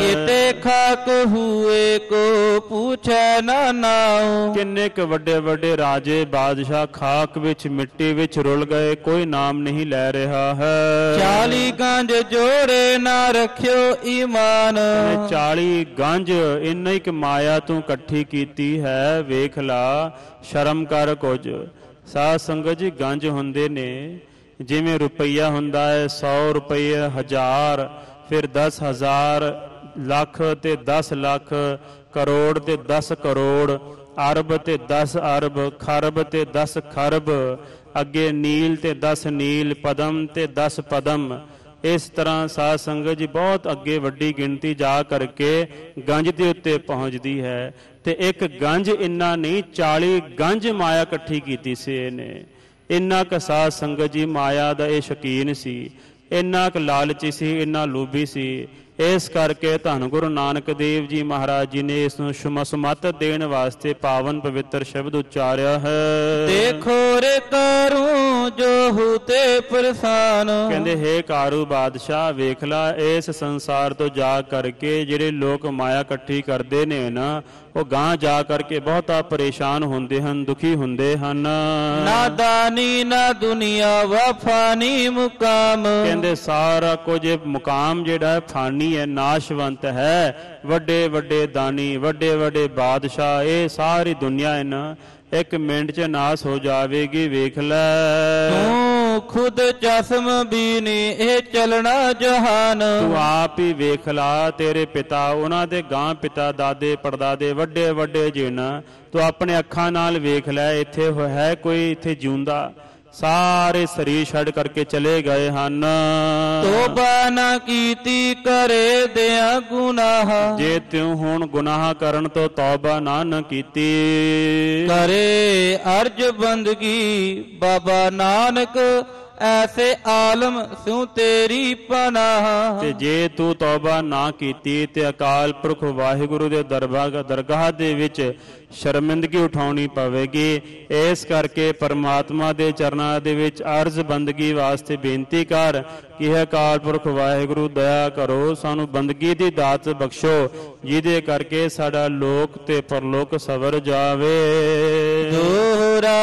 ਕਿਤੇ ਖਾਕ ਹੂਏ ਕੋ ਪੁੱਛੈ ਨਾ ਨਾਉ। ਕਿੰਨੇ ਕੁ ਵੱਡੇ ਵੱਡੇ ਰਾਜੇ ਬਾਦਸ਼ਾਹ ਖਾਕ ਵਿੱਚ ਮਿੱਟੀ ਵਿੱਚ ਰੁਲ ਗਏ ਕੋਈ ਨਾਮ ਨਹੀਂ ਲੈ ਰਿਹਾ। ਹੈ। ਚਾਲੀ ਗੰਜ ਜੋੜੇ ਨਾ ਰੱਖਿਓ ਈਮਾਨ। ਇਹਨੇ 40 ਗੰਜ ਇੰਨਾ ਹੀ ਕਿ ਮਾਇਆ ਤੂੰ ਇਕੱਠੀ ਕੀਤੀ ਹੈ ਵੇਖ ਲਾ ਸ਼ਰਮ ਕਰ ਕੁਝ। ਸਾਧ ਸੰਗਤ ਜੀ ਗੰਜ ਹੁੰਦੇ ਨੇ ਜਿਵੇਂ ਰੁਪਈਆ ਹੁੰਦਾ ਹੈ 100 ਰੁਪਏ ਹਜ਼ਾਰ ਫਿਰ 10000 ਲੱਖ ਤੇ 10 ਲੱਖ ਕਰੋੜ ਤੇ 10 ਕਰੋੜ ਅਰਬ ਤੇ 10 ਅਰਬ ਖਰਬ ਤੇ 10 ਖਰਬ ਅੱਗੇ ਨੀਲ ਤੇ 10 ਨੀਲ ਪਦਮ ਤੇ 10 ਪਦਮ। ਇਸ ਤਰ੍ਹਾਂ ਸਾਧ ਸੰਗਤ ਜੀ ਬਹੁਤ ਅੱਗੇ ਵੱਡੀ ਗਿਣਤੀ ਜਾ ਕਰਕੇ ਗੰਜ ਦੇ ਉੱਤੇ ਪਹੁੰਚਦੀ ਹੈ। ਤੇ ਇੱਕ ਗੰਜ ਇੰਨਾ ਨਹੀਂ 40 ਗੰਜ ਮਾਇਆ ਇਕੱਠੀ ਕੀਤੀ ਸੀ ਇਹਨੇ। ਇੰਨਾ ਕੁ ਸਾਧ ਸੰਗਤ ਜੀ ਮਾਇਆ ਦਾ ਇਹ ਸ਼ਕੀਨ ਸੀ। ਇੰਨਾ ਕੁ ਲਾਲਚੀ ਸੀ, ਇੰਨਾ ਲੋਭੀ ਸੀ। ਇਸ ਕਰਕੇ ਧੰਨ ਗੁਰੂ ਨਾਨਕ ਦੇਵ ਜੀ ਮਹਾਰਾਜ ਜੀ ਨੇ ਇਸ ਨੂੰ ਸ਼ਮਸਮਤ ਦੇਣ ਵਾਸਤੇ ਪਾਵਨ ਪਵਿੱਤਰ ਸ਼ਬਦ ਉਚਾਰਿਆ ਹੈ। ਦੇਖੋ ਰੇ ਕਰੂੰ ਜੋ ਹੂਤੇ ਪਰਸਾਨ। ਕਹਿੰਦੇ ਹੈ ਕਾਰੂ ਬਾਦਸ਼ਾਹ ਵੇਖ ਲੈ ਇਸ ਸੰਸਾਰ ਤੋਂ ਜਾ ਕਰਕੇ ਜਿਹੜੇ ਲੋਕ ਮਾਇਆ ਇਕੱਠੀ ਕਰਦੇ ਨੇ ਨਾ ਉਹ ਗਾਂ ਜਾ ਕਰਕੇ ਬਹੁਤਾ ਪਰੇਸ਼ਾਨ ਹੁੰਦੇ ਹਨ ਦੁਖੀ ਹੁੰਦੇ ਹਨ। ਨਾ ਦਾਨੀ ਨਾ ਦੁਨੀਆ ਵਫਾਨੀ ਮੁਕਾਮ। ਕਹਿੰਦੇ ਸਾਰਾ ਕੁਝ ਮੁਕਾਮ ਜਿਹੜਾ ਫਾਨੀ ਹੈ ਨਾਸ਼ਵੰਤ ਹੈ। ਵੱਡੇ ਵੱਡੇ ਦਾਨੀ ਵੱਡੇ ਵੱਡੇ ਬਾਦਸ਼ਾਹ ਇਹ ਸਾਰੀ ਦੁਨੀਆ ਹੈ ਨਾ ਇੱਕ ਮਿੰਟ 'ਚ ਨਾਸ ਹੋ ਜਾਵੇਗੀ ਵੇਖ ਲੈ। ਤੂੰ ਖੁਦ ਚਸਮ ਬੀਨੀ ਇਹ ਚਲਣਾ ਜਹਾਨ। ਤੂੰ ਆਪ ਹੀ ਵੇਖ ਲਾ, ਤੇਰੇ ਪਿਤਾ, ਉਹਨਾਂ ਦੇ ਗਾਂ ਪਿਤਾ, ਦਾਦੇ, ਪੜਦਾਦੇ ਵੱਡੇ ਵੱਡੇ ਜਿਨ। ਤੂੰ ਆਪਣੇ ਅੱਖਾਂ ਨਾਲ ਵੇਖ ਲੈ, ਇੱਥੇ ਹੈ ਕੋਈ, ਇੱਥੇ ਜਿਉਂਦਾ। ਸਾਰੇ ਸਰੀਰ ਛੱਡ ਕਰਕੇ ਚਲੇ ਗਏ ਹਨ। ਤੋਬਾ ਨਾ ਕੀਤੀ ਕਰੇ ਦਿਆਂ ਗੁਨਾਹ। ਜੇ ਤੂੰ ਹੁਣ ਗੁਨਾਹ ਕਰਨ ਤੋਂ ਤੌਬਾ ਨਾ ਨ ਕੀਤੀ। ਕਰੇ ਅਰਜ ਬੰਦਗੀ ਬਾਬਾ ਨਾਨਕ ਐਸੇ ਆਲਮ ਸਿਉ ਤੇਰੀ ਪਨਾਹ। ਤੇ ਜੇ ਤੂੰ ਤੌਬਾ ਨਾ ਕੀਤੀ ਤੇ ਅਕਾਲ ਪੁਰਖ ਵਾਹਿਗੁਰੂ ਦੇ ਦਰਬਾਰ ਦਰਗਾਹ ਦੇ ਵਿੱਚ ਸ਼ਰਮਿੰਦਗੀ ਉਠਾਉਣੀ ਪਵੇਗੀ ਇਸ ਕਰਕੇ ਪਰਮਾਤਮਾ ਦੇ ਚਰਨਾਂ ਦੇ ਵਿੱਚ ਅਰਜ਼ ਬੰਦਗੀ ਵਾਸਤੇ ਬੇਨਤੀ ਕਰ ਕਿ ਹੈ ਅਕਾਲ ਪੁਰਖ ਵਾਹਿਗੁਰੂ ਦਇਆ ਕਰੋ ਸਾਨੂੰ ਬੰਦਗੀ ਦੀ ਦਾਤ ਬਖਸ਼ੋ ਜਿਹਦੇ ਕਰਕੇ ਸਾਡਾ ਲੋਕ ਤੇ ਪਰਲੋਕ ਸਵਰ ਜਾਵੇ। ਦੋਹਰਾ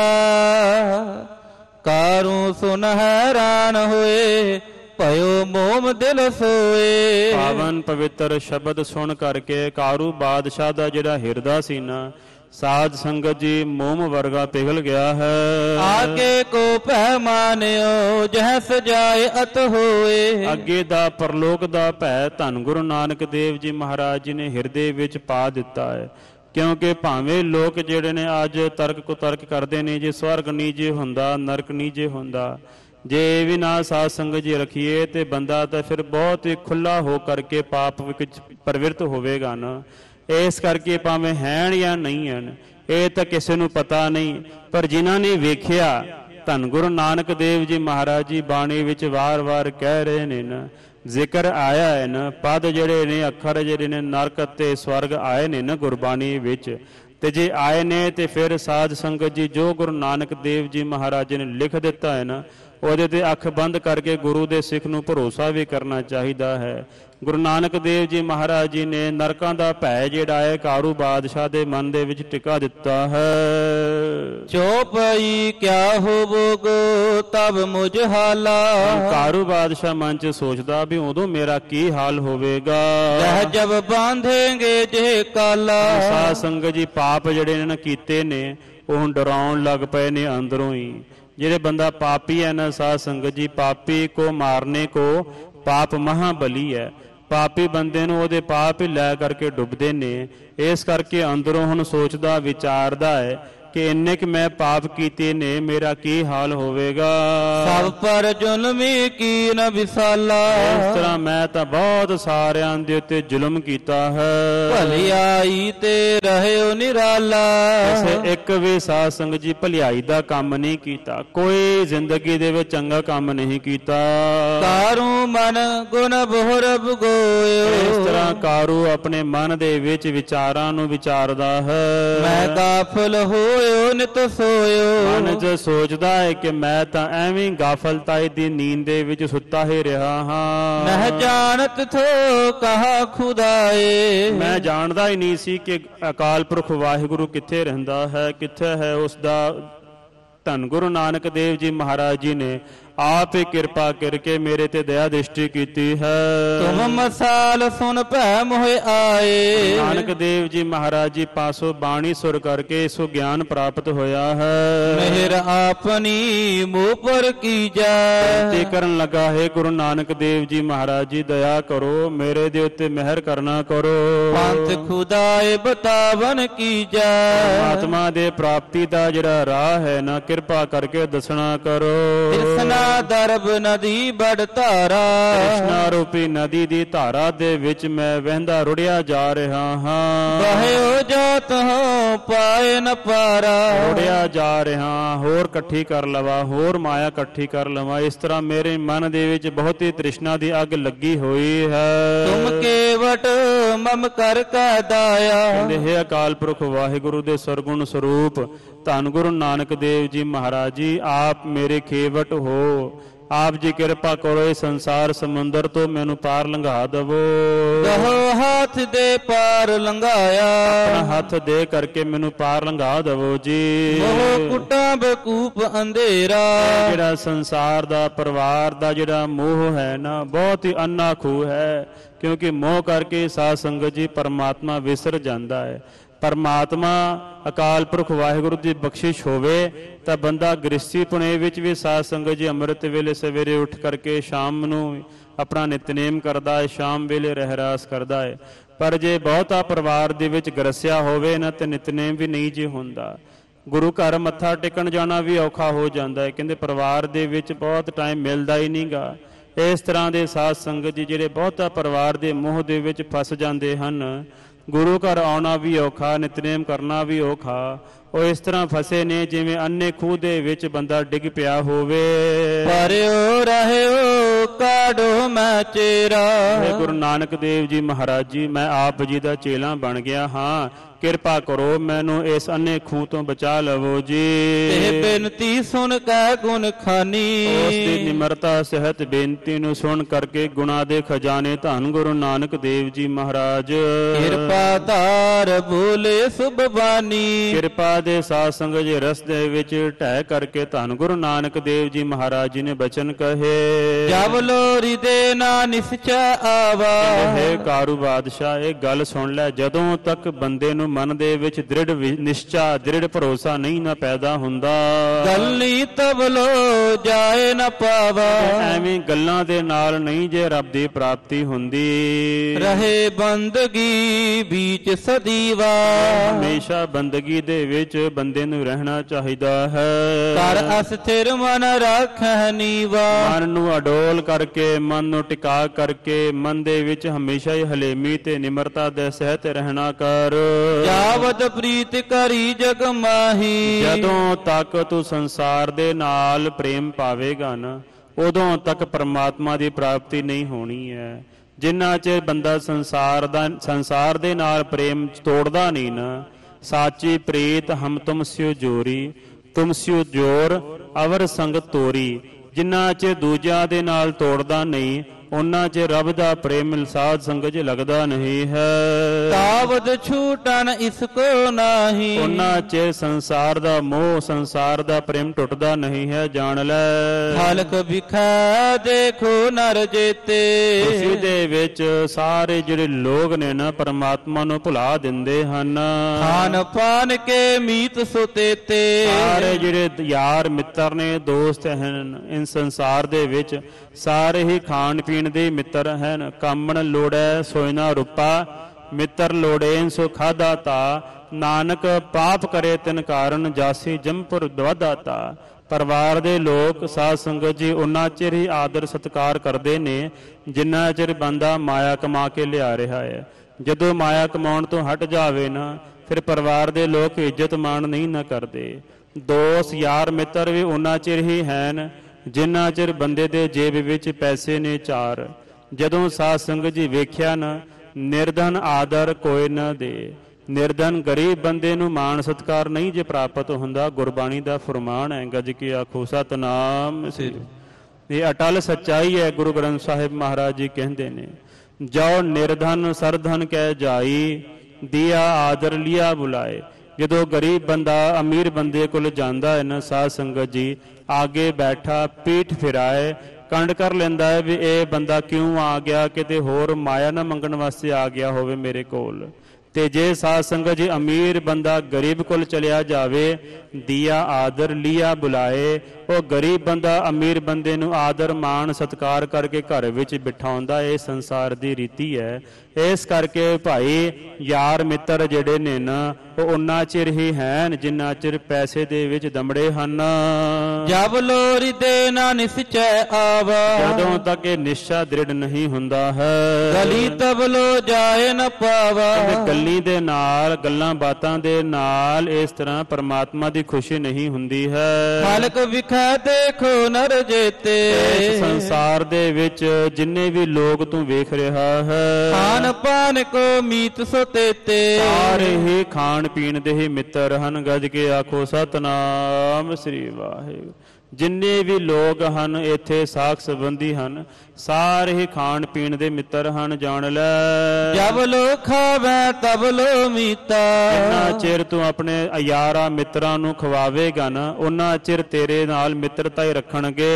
ਕਾਰੂ ਸੁਨ ਹੈਰਾਨ ਹੋਏ ਭਇਓ ਮੋਮ ਦਿਲ ਸੋਏ। ਪਾਵਨ ਪਵਿੱਤਰ ਸ਼ਬਦ ਸੁਣ ਕਰਕੇ ਕਾਰੂ ਬਾਦਸ਼ਾਹ ਦਾ ਜਿਹੜਾ ਹਿਰਦਾ ਸੀ ਨਾ ਸਾਧ ਸੰਗਤ ਜੀ ਮੋਮ ਵਰਗਾ ਪਿਘਲ ਗਿਆ ਹੈ। ਆਗੇ ਕੋ ਭੈ ਮਾਨਿਓ ਜਹ ਸਜਾਏ ਅਤ ਹੋਏ। ਅੱਗੇ ਦਾ ਪਰਲੋਕ ਦਾ ਭੈ ਧੰਨ ਗੁਰੂ ਨਾਨਕ ਦੇਵ ਜੀ ਮਹਾਰਾਜ ਜੀ ਨੇ ਹਿਰਦੇ ਵਿੱਚ ਪਾ ਦਿੱਤਾ ਹੈ। ਕਿਉਂਕਿ ਭਾਵੇਂ ਲੋਕ ਜਿਹੜੇ ਨੇ ਅੱਜ ਤਰਕ ਕੋ ਤਰਕ ਕਰਦੇ ਨੇ, ਜੇ ਸਵਰਗ ਨੀਜੇ ਹੁੰਦਾ, ਨਰਕ ਨੀਜੇ ਹੁੰਦਾ, ਜੇ ਇਹ ਵੀ ਨਾ ਸਾਧ ਸੰਗਤ ਜੀ ਰਖੀਏ ਤੇ ਬੰਦਾ ਤਾਂ ਫਿਰ ਬਹੁਤ ਹੀ ਖੁੱਲਾ ਹੋ ਕਰਕੇ ਪਾਪ ਵਿੱਚ ਪਰਵਿਰਤ ਹੋਵੇਗਾ ਨਾ। ਇਸ ਕਰਕੇ ਭਾਵੇਂ ਹੈਣ ਜਾਂ ਨਹੀਂ ਹਨ ਇਹ ਤਾਂ ਕਿਸੇ ਨੂੰ ਪਤਾ ਨਹੀਂ। ਪਰ ਜਿਨ੍ਹਾਂ ਨੇ ਵੇਖਿਆ, ਧੰਨ ਗੁਰੂ ਨਾਨਕ ਦੇਵ ਜੀ ਮਹਾਰਾਜ ਜੀ ਬਾਣੀ ਵਿੱਚ ਵਾਰ-ਵਾਰ ਕਹਿ ਰਹੇ ਨੇ ਨਾ ਜ਼ਿਕਰ ਆਇਆ ਹੈ ਨਾ, ਪਦ ਜਿਹੜੇ ਨੇ, ਅੱਖਰ ਜਿਹੜੇ ਨੇ, ਨਰਕ ਅਤੇ ਸਵਰਗ ਆਏ ਨੇ ਨਾ ਗੁਰਬਾਣੀ ਵਿੱਚ। ਤੇ ਜੇ ਆਏ ਨੇ, ਤੇ ਫਿਰ ਸਾਧ ਸੰਗਤ ਜੀ, ਜੋ ਗੁਰੂ ਨਾਨਕ ਦੇਵ ਜੀ ਮਹਾਰਾਜ ਜੀ ਨੇ ਲਿਖ ਦਿੱਤਾ ਹੈ ਨਾ, ਉਹਦੇ ਤੇ ਅੱਖ ਬੰਦ ਕਰਕੇ ਗੁਰੂ ਦੇ ਸਿੱਖ ਨੂੰ ਭਰੋਸਾ ਵੀ ਕਰਨਾ ਚਾਹੀਦਾ ਹੈ। ਗੁਰੂ ਨਾਨਕ ਦੇਵ ਜੀ ਮਹਾਰਾਜ ਜੀ ਨੇ ਨਰਕਾਂ ਦਾ ਭੈ ਜਿਹੜਾ ਹੈ ਕਾਰੂ ਬਾਦਸ਼ਾਹ ਦੇ ਮਨ ਦੇ ਵਿੱਚ ਟਿਕਾ ਦਿੱਤਾ ਹੈ। ਚੋਪਈ ਕਿਆ ਹੋਵੋਗੋ ਤਬ ਮੁਝ ਹਾਲਾ। ਕਾਰੂ ਬਾਦਸ਼ਾਹ ਮਨ ਚ ਸੋਚਦਾ ਵੀ ਉਦੋਂ ਮੇਰਾ ਕੀ ਹਾਲ ਹੋਵੇਗਾ। ਜਹ ਜਬ ਬਾਂਧेंगे ਜੇ ਕਾਲਾ। ਸਾਧ ਸੰਗਤ ਜੀ ਪਾਪ ਜਿਹੜੇ ਨੇ ਨਾ ਕੀਤੇ ਨੇ ਉਹ ਡਰਾਉਣ ਲੱਗ ਪਏ ਨੇ ਅੰਦਰੋਂ ਹੀ। ਜਿਹੜੇ ਬੰਦਾ ਪਾਪੀ ਹੈ ਨਾ ਸਾਧ ਸੰਗਤ ਜੀ ਪਾਪੀ ਕੋ ਮਾਰਨੇ ਕੋ ਪਾਪ ਮਹਾਬਲੀ ਹੈ। ਪਾਪੀ ਬੰਦੇ ਨੂੰ ਉਹਦੇ ਪਾਪ ਹੀ ਲੈ ਕਰਕੇ ਡੁੱਬਦੇ ਨੇ। ਇਸ ਕਰਕੇ ਅੰਦਰੋਂ ਹੁਣ ਸੋਚਦਾ, ਵਿਚਾਰਦਾ ਹੈ ਕਿ ਇੰਨੇ ਕਿ ਮੈਂ ਪਾਪ ਕੀਤੇ ਨੇ ਮੇਰਾ ਕੀ ਹਾਲ ਹੋਵੇਗਾ? ਸਭ ਪਰ ਜ਼ੁਲਮੀ ਕੀ ਨ ਵਿਸਾਲਾ। ਇਸ ਤਰ੍ਹਾਂ ਮੈਂ ਤਾਂ ਬਹੁਤ ਸਾਰਿਆਂ ਦੇ ਉੱਤੇ ਜ਼ੁਲਮ ਕੀਤਾ ਹੈ। ਭਲਿਆਈ ਤੇ ਰਹਿਓ ਨਿਰਾਲਾ। ਕਿਸੇ ਇੱਕ ਵੀ ਸਾਧ ਸੰਗਤ ਜੀ ਭਲਾਈ ਦਾ ਕੰਮ ਨਹੀਂ ਕੀਤਾ ਕੋਈ ਜ਼ਿੰਦਗੀ ਦੇ ਵਿੱਚ ਚੰਗਾ ਕੰਮ ਨਹੀਂ ਕੀਤਾ। ਕਾਰੂ ਮਨ ਗੁਣ ਬਹੁਰਬ ਇਸ ਗੋਇਓ ਤਰ੍ਹਾਂ ਕਾਰੂ ਆਪਣੇ ਮਨ ਦੇ ਵਿੱਚ ਵਿਚਾਰਾਂ ਨੂੰ ਵਿਚਾਰਦਾ ਹੈ। ਮੈਂ ਗਾਫਲ ਹੋਇਓ ਨਿਤ ਮਨ ਸੋਇਓ। 'ਚ ਸੋਚਦਾ ਹੈ ਕਿ ਮੈਂ ਤਾਂ ਐਵੇਂ ਗਾਫਲਤਾਈ ਦੀ ਨੀਂਦ ਦੇ ਵਿੱਚ ਸੁੱਤਾ ਹੀ ਰਿਹਾ ਹਾਂ। ਨਹ ਜਾਣਤ ਥੋ ਕਹਾ ਖੁਦਾਏ। ਮੈਂ ਜਾਣਦਾ ਹੀ ਨਹੀਂ ਸੀ ਕਿ ਅਕਾਲ ਪੁਰਖ ਵਾਹਿਗੁਰੂ ਕਿੱਥੇ ਰਹਿੰਦਾ ਹੈ ਕਿੱਥੇ ਹੈ ਉਸ ਦਾ ਧੰਨ ਗੁਰੂ ਨਾਨਕ ਦੇਵ ਜੀ ਮਹਾਰਾਜ ਜੀ ਨੇ ਆਪ ਹੀ ਕਿਰਪਾ ਕਰਕੇ ਮੇਰੇ ਤੇ ਦਇਆ ਦ੍ਰਿਸ਼ਟੀ ਕੀਤੀ ਹੈ। ਤੁਮ ਮਸਾਲ ਸੁਨ ਭੈ ਮੋਹਿ ਆਏ। ਨਾਨਕ ਦੇਵ ਜੀ ਮਹਾਰਾਜ ਜੀ ਪਾਸੋਂ ਬਾਣੀ ਸੁਰ ਕਰਕੇ ਸੋ ਗਿਆਨ ਪ੍ਰਾਪਤ ਹੋਇਆ ਹੈ। ਮਿਹਰ ਆਪਣੀ ਮੂਹ ਪਰ ਕੀਜੈ ਬੇਨਤੀ ਕਰਨ ਲੱਗਾ ਹੈ ਗੁਰੂ ਨਾਨਕ ਦੇਵ ਜੀ ਮਹਾਰਾਜ ਜੀ ਦਇਆ ਕਰੋ ਮੇਰੇ ਦੇ ਉੱਤੇ ਮਿਹਰ ਕਰਨਾ ਕਰੋ। ਪੰਥ ਖੁਦਾਏ ਬਤਾਵਨ ਕੀਜੈ ਆਤਮਾ ਦੇ ਪ੍ਰਾਪਤੀ ਦਾ ਜਿਹੜਾ ਰਾਹ ਹੈ ਨਾ ਕਿਰਪਾ ਕਰਕੇ ਦੱਸਣਾ ਕਰੋ। ਤਿਸਨਾ ਦਰਬ ਨਦੀ ਬੜ ਧਾਰਾ। ਕ੍ਰਿਸ਼ਨਾ ਰੂਪੀ ਨਦੀ ਦੀ ਧਾਰਾ ਦੇ ਵਿੱਚ ਮੈਂ ਵਹਿੰਦਾ ਰੁੜਿਆ ਜਾ ਰਿਹਾ ਹਾਂ। ਬਹਿਓ ਜਾਤ ਹੋ ਪਾਏ ਨ ਪਾਰਾ। ਰੁੜਿਆ ਜਾ ਰਿਹਾ ਹੋਰ ਇਕੱਠੀ ਕਰ ਲਵਾ ਹੋਰ ਮਾਇਆ ਇਕੱਠੀ ਕਰ ਲਵਾਂ। ਇਸ ਤਰ੍ਹਾਂ ਮੇਰੇ ਮਨ ਦੇ ਵਿੱਚ ਬਹੁਤ ਹੀ ਤ੍ਰਿਸ਼ਨਾ ਦੀ ਅੱਗ ਲੱਗੀ ਹੋਈ ਹੈ। ਤੁਮ ਕੇਵਟ ਮਮ ਕਰ ਕੈ ਦਾਇਆ। ਕਹਿੰਦੇ ਹੈ ਅਕਾਲ ਪੁਰਖ ਵਾਹਿਗੁਰੂ ਦੇ ਸਰਗੁਣ ਸਰੂਪ ਧੰਨ ਗੁਰੂ ਨਾਨਕ ਦੇਵ ਜੀ ਮਹਾਰਾਜ ਜੀ ਆਪ ਮੇਰੇ ਖੇਵਟ ਹੋ। ਆਪ ਜੀ ਕਿਰਪਾ ਕਰੋ ਇਹ ਸੰਸਾਰ ਸਮੁੰਦਰ ਤੋਂ ਮੈਨੂੰ ਪਾਰ ਲੰਘਾ ਦਵੋ। ਦਹੋ ਹੱਥ ਦੇ ਪਾਰ ਲੰਘਾਇਆ। ਆਪਣਾ ਹੱਥ ਦੇ ਕਰਕੇ ਮੈਨੂੰ ਪਾਰ ਲੰਘਾ ਦਵੋ ਜੀ। ਮੋਹ ਕੁਟਾਂ ਬਕੂਪ ਅੰਧੇਰਾ। ਜਿਹੜਾ ਸੰਸਾਰ ਦਾ ਪਰਿਵਾਰ ਦਾ ਜਿਹੜਾ ਮੋਹ ਹੈ ਨਾ ਬਹੁਤ ਹੀ ਅੰਨਾ ਖੂਹ ਹੈ। ਕਿਉਂਕਿ ਮੋਹ ਕਰਕੇ ਸਾਧ ਸੰਗਤ ਜੀ ਪਰਮਾਤਮਾ ਵਿਸਰ ਜਾਂਦਾ ਹੈ। ਪਰਮਾਤਮਾ ਅਕਾਲ ਪੁਰਖ ਵਾਹਿਗੁਰੂ ਦੀ ਬਖਸ਼ਿਸ਼ ਹੋਵੇ, ਤਾਂ ਬੰਦਾ ਗ੍ਰਸਤੀ ਪੁਣੇ ਵਿੱਚ ਵੀ ਸਾਧ ਸੰਗਤ ਜੀ ਅੰਮ੍ਰਿਤ ਵੇਲੇ ਸਵੇਰੇ ਉੱਠ ਕਰਕੇ ਸ਼ਾਮ ਨੂੰ ਆਪਣਾ ਨਿਤਨੇਮ ਕਰਦਾ ਹੈ, ਸ਼ਾਮ ਵੇਲੇ ਰਹਿਰਾਸ ਕਰਦਾ ਹੈ। ਪਰ ਜੇ ਬਹੁਤਾ ਪਰਿਵਾਰ ਦੇ ਵਿੱਚ ਗਰਸਿਆ ਹੋਵੇ ਨਾ ਤੇ ਨਿਤਨੇਮ ਵੀ ਨਹੀਂ ਜੇ ਹੁੰਦਾ। ਗੁਰੂ ਘਰ ਮੱਥਾ ਟੇਕਣ ਜਾਣਾ ਵੀ ਔਖਾ ਹੋ ਜਾਂਦਾ ਹੈ। ਕਹਿੰਦੇ ਪਰਿਵਾਰ ਦੇ ਵਿੱਚ ਬਹੁਤ ਟਾਈਮ ਮਿਲਦਾ ਹੀ ਨਹੀਂਗਾ ਇਸ ਤਰ੍ਹਾਂ ਦੇ ਸਾਧ ਸੰਗਤ ਜੀ ਜਿਹੜੇ ਬਹੁਤਾ ਪਰਿਵਾਰ ਦੇ ਮੋਹ ਦੇ ਵਿੱਚ ਫਸ ਜਾਂਦੇ ਹਨ ਗੁਰੂ ਘਰ ਆਉਣਾ ਵੀ ਔਖਾ ਨਿਤਨੇਮ ਕਰਨਾ ਵੀ ਔਖਾ। ਉਹ ਇਸ ਤਰ੍ਹਾਂ ਫਸੇ ਨੇ ਜਿਵੇਂ ਅੰਨੇ ਖੂਹ ਦੇ ਵਿੱਚ ਬੰਦਾ ਡਿੱਗ ਪਿਆ ਹੋਵੇ। ਪਰਿਓ ਰਹਿਓ ਕਾਢੋ ਮੈਂ ਚੇਰਾ। ਗੁਰੂ ਨਾਨਕ ਦੇਵ ਜੀ ਮਹਾਰਾਜ ਜੀ ਮੈਂ ਆਪ ਜੀ ਦਾ ਚੇਲਾ ਬਣ ਗਿਆ ਹਾਂ। ਕਿਰਪਾ ਕਰੋ ਮੈਨੂੰ ਇਸ ਅੰਨੇ ਖੂਹ ਤੋਂ ਬਚਾ ਲਵੋ ਜੀ। ਇਹ ਬੇਨਤੀ ਸੁਣ ਕੈ ਗੁਣ ਖਾਨੀ। ਉਸ ਦੀ ਨਿਮਰਤਾ ਸਹਿਤ ਬੇਨਤੀ ਨੂੰ ਸੁਣ ਕਰਕੇ ਗੁਣਾ ਦੇ ਖਜ਼ਾਨੇ ਧੰਨ ਗੁਰੂ ਨਾਨਕ ਦੇਵ ਜੀ ਮਹਾਰਾਜ। ਕਿਰਪਾ ਧਾਰ ਬੋਲੇ ਸੁਭਵਾਨੀ ਕਿਰਪਾ ਦੇ ਸਾਧ ਸੰਗਤ ਜੀ ਰਸ ਦੇ ਵਿੱਚ ਢਹਿ ਕਰਕੇ ਧੰਨ ਗੁਰੂ ਨਾਨਕ ਦੇਵ ਜੀ ਮਹਾਰਾਜ ਜੀ ਨੇ ਬਚਨ ਕਹੇ। ਜਬ ਲੋਰੀ ਦੇ ਨਾ ਨਿਸਚੈ ਆਵਾ। ਹੈ ਕਾਰੂ ਬਾਦਸ਼ਾਹ ਇਹ ਗੱਲ ਸੁਣ ਲੈ ਜਦੋਂ ਤੱਕ ਬੰਦੇ ਨੂੰ ਮਨ ਦੇ ਵਿੱਚ ਦ੍ਰਿੜ ਨਿਸ਼ਚਾ ਦ੍ਰਿੜ ਭਰੋਸਾ ਨਹੀਂ ਨਾ ਪੈਦਾ ਹੁੰਦਾ। ਗੱਲੀ ਤਬਲੋ ਜਾਏ ਨ ਪਾਵਾ। ਐਵੇਂ ਗੱਲਾਂ ਦੇ ਨਾਲ ਨਹੀਂ ਜੇ ਰੱਬ ਦੀ ਪ੍ਰਾਪਤੀ ਹੁੰਦੀ। ਰਹੇ ਬੰਦਗੀ ਵਿੱਚ ਸਦੀਵਾ। ਹਮੇਸ਼ਾ ਬੰਦਗੀ ਦੇ ਵਿੱਚ ਬੰਦੇ ਨੂੰ ਰਹਿਣਾ ਚਾਹੀਦਾ ਹੈ। ਕਰ ਅਸਥਿਰ ਮਨ ਰਾਖੈ ਨੀਵਾ। ਮਨ ਨੂੰ ਅਡੋਲ ਕਰਕੇ ਮਨ ਨੂੰ ਟਿਕਾ ਕਰਕੇ ਮਨ ਦੇ ਵਿੱਚ ਹਮੇਸ਼ਾ ਹੀ ਹਲੇਮੀ ਤੇ ਨਿਮਰਤਾ ਦੇ ਸਹਿਤ ਰਹਿਣਾ ਕਰ। ਜਾਵਤ ਪ੍ਰੀਤ ਕਰੀ ਜਗ ਮਾਹੀ। ਜਦੋਂ ਤੱਕ ਤੂੰ ਸੰਸਾਰ ਦੇ ਨਾਲ ਪ੍ਰੇਮ ਪਾਵੇਗਾ ਨਾ, ਉਦੋਂ ਤੱਕ ਪਰਮਾਤਮਾ ਦੀ ਪ੍ਰਾਪਤੀ ਨਹੀਂ ਹੋਣੀ ਹੈ। ਜਿੰਨਾ ਚਿਰ ਬੰਦਾ ਸੰਸਾਰ ਦਾ, ਸੰਸਾਰ ਦੇ ਨਾਲ ਪ੍ਰੇਮ ਤੋੜਦਾ ਨਹੀਂ ਨਾ, ਸਾਚੀ ਪ੍ਰੀਤ ਹਮ ਤੁਮ ਸਿਓ ਜੋਰੀ, ਤੁਮ ਸਿਓ ਜੋਰ ਅਵਰ ਸੰਗ ਤੋਰੀ। ਜਿੰਨਾ ਚਿਰ ਦੂਜਿਆਂ ਦੇ ਨਾਲ ਤੋੜਦਾ ਨਹੀਂ ਉਹਨਾਂ ਚ ਰੱਬ ਦਾ ਪ੍ਰੇਮ ਸਾਧ ਸੰਗਤ ਚ ਲੱਗਦਾ ਨਹੀਂ ਹੈ। ਤਾਵਦ ਛੂਟਨ ਇਸ ਕੋ ਨਾਹੀ। ਉਹਨਾਂ ਚ ਸੰਸਾਰ ਦਾ ਮੋਹ ਸੰਸਾਰ ਦਾ ਪ੍ਰੇਮ ਟੁੱਟਦਾ ਨਹੀਂ ਹੈ ਜਾਣ ਲੈ। ਹਲਕ ਵਿਖਾ ਦੇਖੋ ਨਰ ਜੇਤੇ। ਦੇ ਵਿੱਚ ਸਾਰੇ ਜਿਹੜੇ ਲੋਕ ਨੇ ਨਾ ਪਰਮਾਤਮਾ ਨੂੰ ਭੁਲਾ ਦਿੰਦੇ ਹਨ। ਖਾਨ ਪਾਨ ਕੇ ਮੀਤ ਸੁਤੇਤੇ ਸਾਰੇ ਜਿਹੜੇ ਯਾਰ ਮਿੱਤਰ ਨੇ ਦੋਸਤ ਹਨ ਇਸ ਸੰਸਾਰ ਦੇ ਵਿੱਚ ਸਾਰੇ ਹੀ ਖਾਣ ਪੀਣ ਦੇ ਮਿੱਤਰ ਹਨ। ਕਾਮਣ ਲੋੜੈ ਸੋਇਨਾ ਰੂਪਾ, ਮਿੱਤਰ ਲੋੜੇਨ ਸੋ ਖਾਦਾ ਤਾ। ਨਾਨਕ ਪਾਪ ਕਰੇ ਤਿਨ ਕਾਰਨ ਜਾਸੀ ਜੰਪੁਰ ਦਵਾਦਾਤਾ ਪਰਿਵਾਰ ਦੇ ਲੋਕ ਸਾਧ ਸੰਗਤ ਜੀ, ਉਹਨਾਂ ਚਿਰ ਹੀ ਆਦਰ ਸਤਕਾਰ ਕਰਦੇ ਨੇ, ਜਿੰਨਾ ਚਿਰ ਬੰਦਾ ਮਾਇਆ ਕਮਾ ਕੇ ਲਿਆ ਰਿਹਾ ਹੈ। ਜਦੋਂ ਮਾਇਆ ਕਮਾਉਣ ਤੋਂ ਹਟ ਜਾਵੇ ਨਾ, ਫਿਰ ਪਰਿਵਾਰ ਦੇ ਲੋਕ ਇੱਜ਼ਤ ਮਾਣ ਨਹੀਂ ਨਾ ਕਰਦੇ। ਦੋਸਤ, ਯਾਰ, ਮਿੱਤਰ ਵੀ ਉਹਨਾਂ ਚਿਰ ਹੀ ਹਨ। ਜਿੰਨਾ ਚਿਰ ਬੰਦੇ ਦੇ ਜੇਬ ਵਿੱਚ ਪੈਸੇ ਨੇ ਚਾਰ ਜਦੋਂ ਸਾਧ ਸੰਗਤ ਜੀ ਵੇਖਿਆ ਨਾ ਨਿਰਧਨ ਆਦਰ ਕੋਈ ਨਾ ਦੇ। ਨਿਰਧਨ ਗਰੀਬ ਬੰਦੇ ਨੂੰ ਮਾਣ ਸਤਕਾਰ ਨਹੀਂ ਜੇ ਪ੍ਰਾਪਤ ਹੁੰਦਾ ਗੁਰਬਾਣੀ ਦਾ ਫਰਮਾਨ ਹੈ ਗੱਜ ਕੀ ਆਖੋ ਸਤਨਾਮ ਸ੍ਰੀ ਇਹ ਅਟਲ ਸੱਚਾਈ ਹੈ ਗੁਰੂ ਗ੍ਰੰਥ ਸਾਹਿਬ ਮਹਾਰਾਜ ਜੀ ਕਹਿੰਦੇ ਨੇ ਜੋ ਨਿਰਧਨ ਸਰਧਨ ਕਹਿ ਜਾਈ ਦਿਆ ਆਦਰ ਲਿਆ ਬੁਲਾਏ। ਜਦੋਂ ਗਰੀਬ ਬੰਦਾ, ਅਮੀਰ ਬੰਦੇ ਕੋਲ ਜਾਂਦਾ ਹੈ ਨਾ, ਸਾਧ ਸੰਗਤ ਜੀ, ਆਗੇ ਬੈਠਾ, ਪੀਠ ਫਿਰਾਏ, ਕੰਡ ਕਰ ਲੈਂਦਾ ਹੈ ਵੀ ਇਹ ਬੰਦਾ ਕਿਉਂ ਆ ਗਿਆ, ਕਿਤੇ ਹੋਰ ਮਾਇਆ ਨਾ ਮੰਗਣ ਵਾਸਤੇ ਆ ਗਿਆ ਹੋਵੇ ਮੇਰੇ ਕੋਲ। ਤੇ ਜੇ ਸਾਧ ਸੰਗਤ ਜੀ ਅਮੀਰ ਬੰਦਾ ਗਰੀਬ ਕੋਲ ਚਲਿਆ ਜਾਵੇ, ਦੀਆ ਆਦਰ, ਲਿਆ ਬੁਲਾਏ ਉਹ ਗਰੀਬ ਬੰਦਾ ਅਮੀਰ ਬੰਦੇ ਨੂੰ ਆਦਰ ਮਾਣ ਸਤਕਾਰ ਕਰਕੇ ਘਰ ਵਿੱਚ ਬਿਠਾਉਂਦਾ ਇਹ ਸੰਸਾਰ ਦੀ ਰੀਤੀ ਹੈ। ਇਸ ਕਰਕੇ ਭਾਈ ਯਾਰ ਮਿੱਤਰ ਜਿਹੜੇ ਨੇ ਨਾ ਉਹ ਉਨਾ ਚਿਰ ਹੀ ਹਨ ਜਿੰਨਾ ਚਿਰ ਪੈਸੇ ਦੇ ਵਿੱਚ ਦਮੜੇ ਹਨ। ਜਬ ਲੋਰੀ ਦੇ ਨਾ ਨਿਸਚੈ ਆਵਾ ਜਦੋਂ ਤੱਕ ਇਹ ਨਿਸ਼ਚਾ ਦ੍ਰਿੜ ਨਹੀਂ ਹੁੰਦਾ ਹੈ। ਗਲੀ ਤਬਲੋ ਜਾਏ ਨ ਪਾਵਾ। ਗੱਲੀ ਦੇ ਨਾਲ ਗੱਲਾਂ ਬਾਤਾਂ ਦੇ ਨਾਲ ਇਸ ਤਰ੍ਹਾਂ ਪਰਮਾਤਮਾ ਦੀ ਖੁਸ਼ੀ ਨਹੀਂ ਹੁੰਦੀ ਹੈ। ਮਾਲਕ ਵਿਖਾ ਦੇਖੋ ਨਰ ਜੇਤੇ। ਇਸ ਸੰਸਾਰ ਦੇ ਵਿੱਚ ਜਿੰਨੇ ਵੀ ਲੋਕ ਤੂੰ ਵੇਖ ਰਿਹਾ ਹੈ ਖਾਨ ਪਾਨ ਕੋ ਮੀਤ ਸੋ ਤੇਤੇ ਸਾਰੇ ਹੀ ਖਾਣ ਪੀਣ ਦੇ ਹੀ ਮਿੱਤਰ ਹਨ ਗੱਜ ਕੇ ਆਖੋ ਸਤਨਾਮ ਸ੍ਰੀ ਵਾਹਿਗੁਰੂ। ਜਿੰਨੇ ਵੀ ਲੋਕ ਹਨ ਇੱਥੇ ਸਾਖ ਸੰਬੰਧੀ ਹਨ ਸਾਰੇ ਹੀ ਖਾਣ ਪੀਣ ਦੇ ਮਿੱਤਰ ਹਨ ਜਾਣ ਲੈ। ਜਬ ਲੋ ਖਾਵੇ ਤਬ ਲੋ ਮੀਤਾ। ਜਿੰਨਾ ਚਿਰ ਤੂੰ ਆਪਣੇ ਯਾਰਾਂ ਮਿੱਤਰਾਂ ਨੂੰ ਖਵਾਵੇਗਾ ਨਾ ਉਹਨਾਂ ਚਿਰ ਤੇਰੇ ਨਾਲ ਮਿੱਤਰਤਾ ਹੀ ਰੱਖਣਗੇ।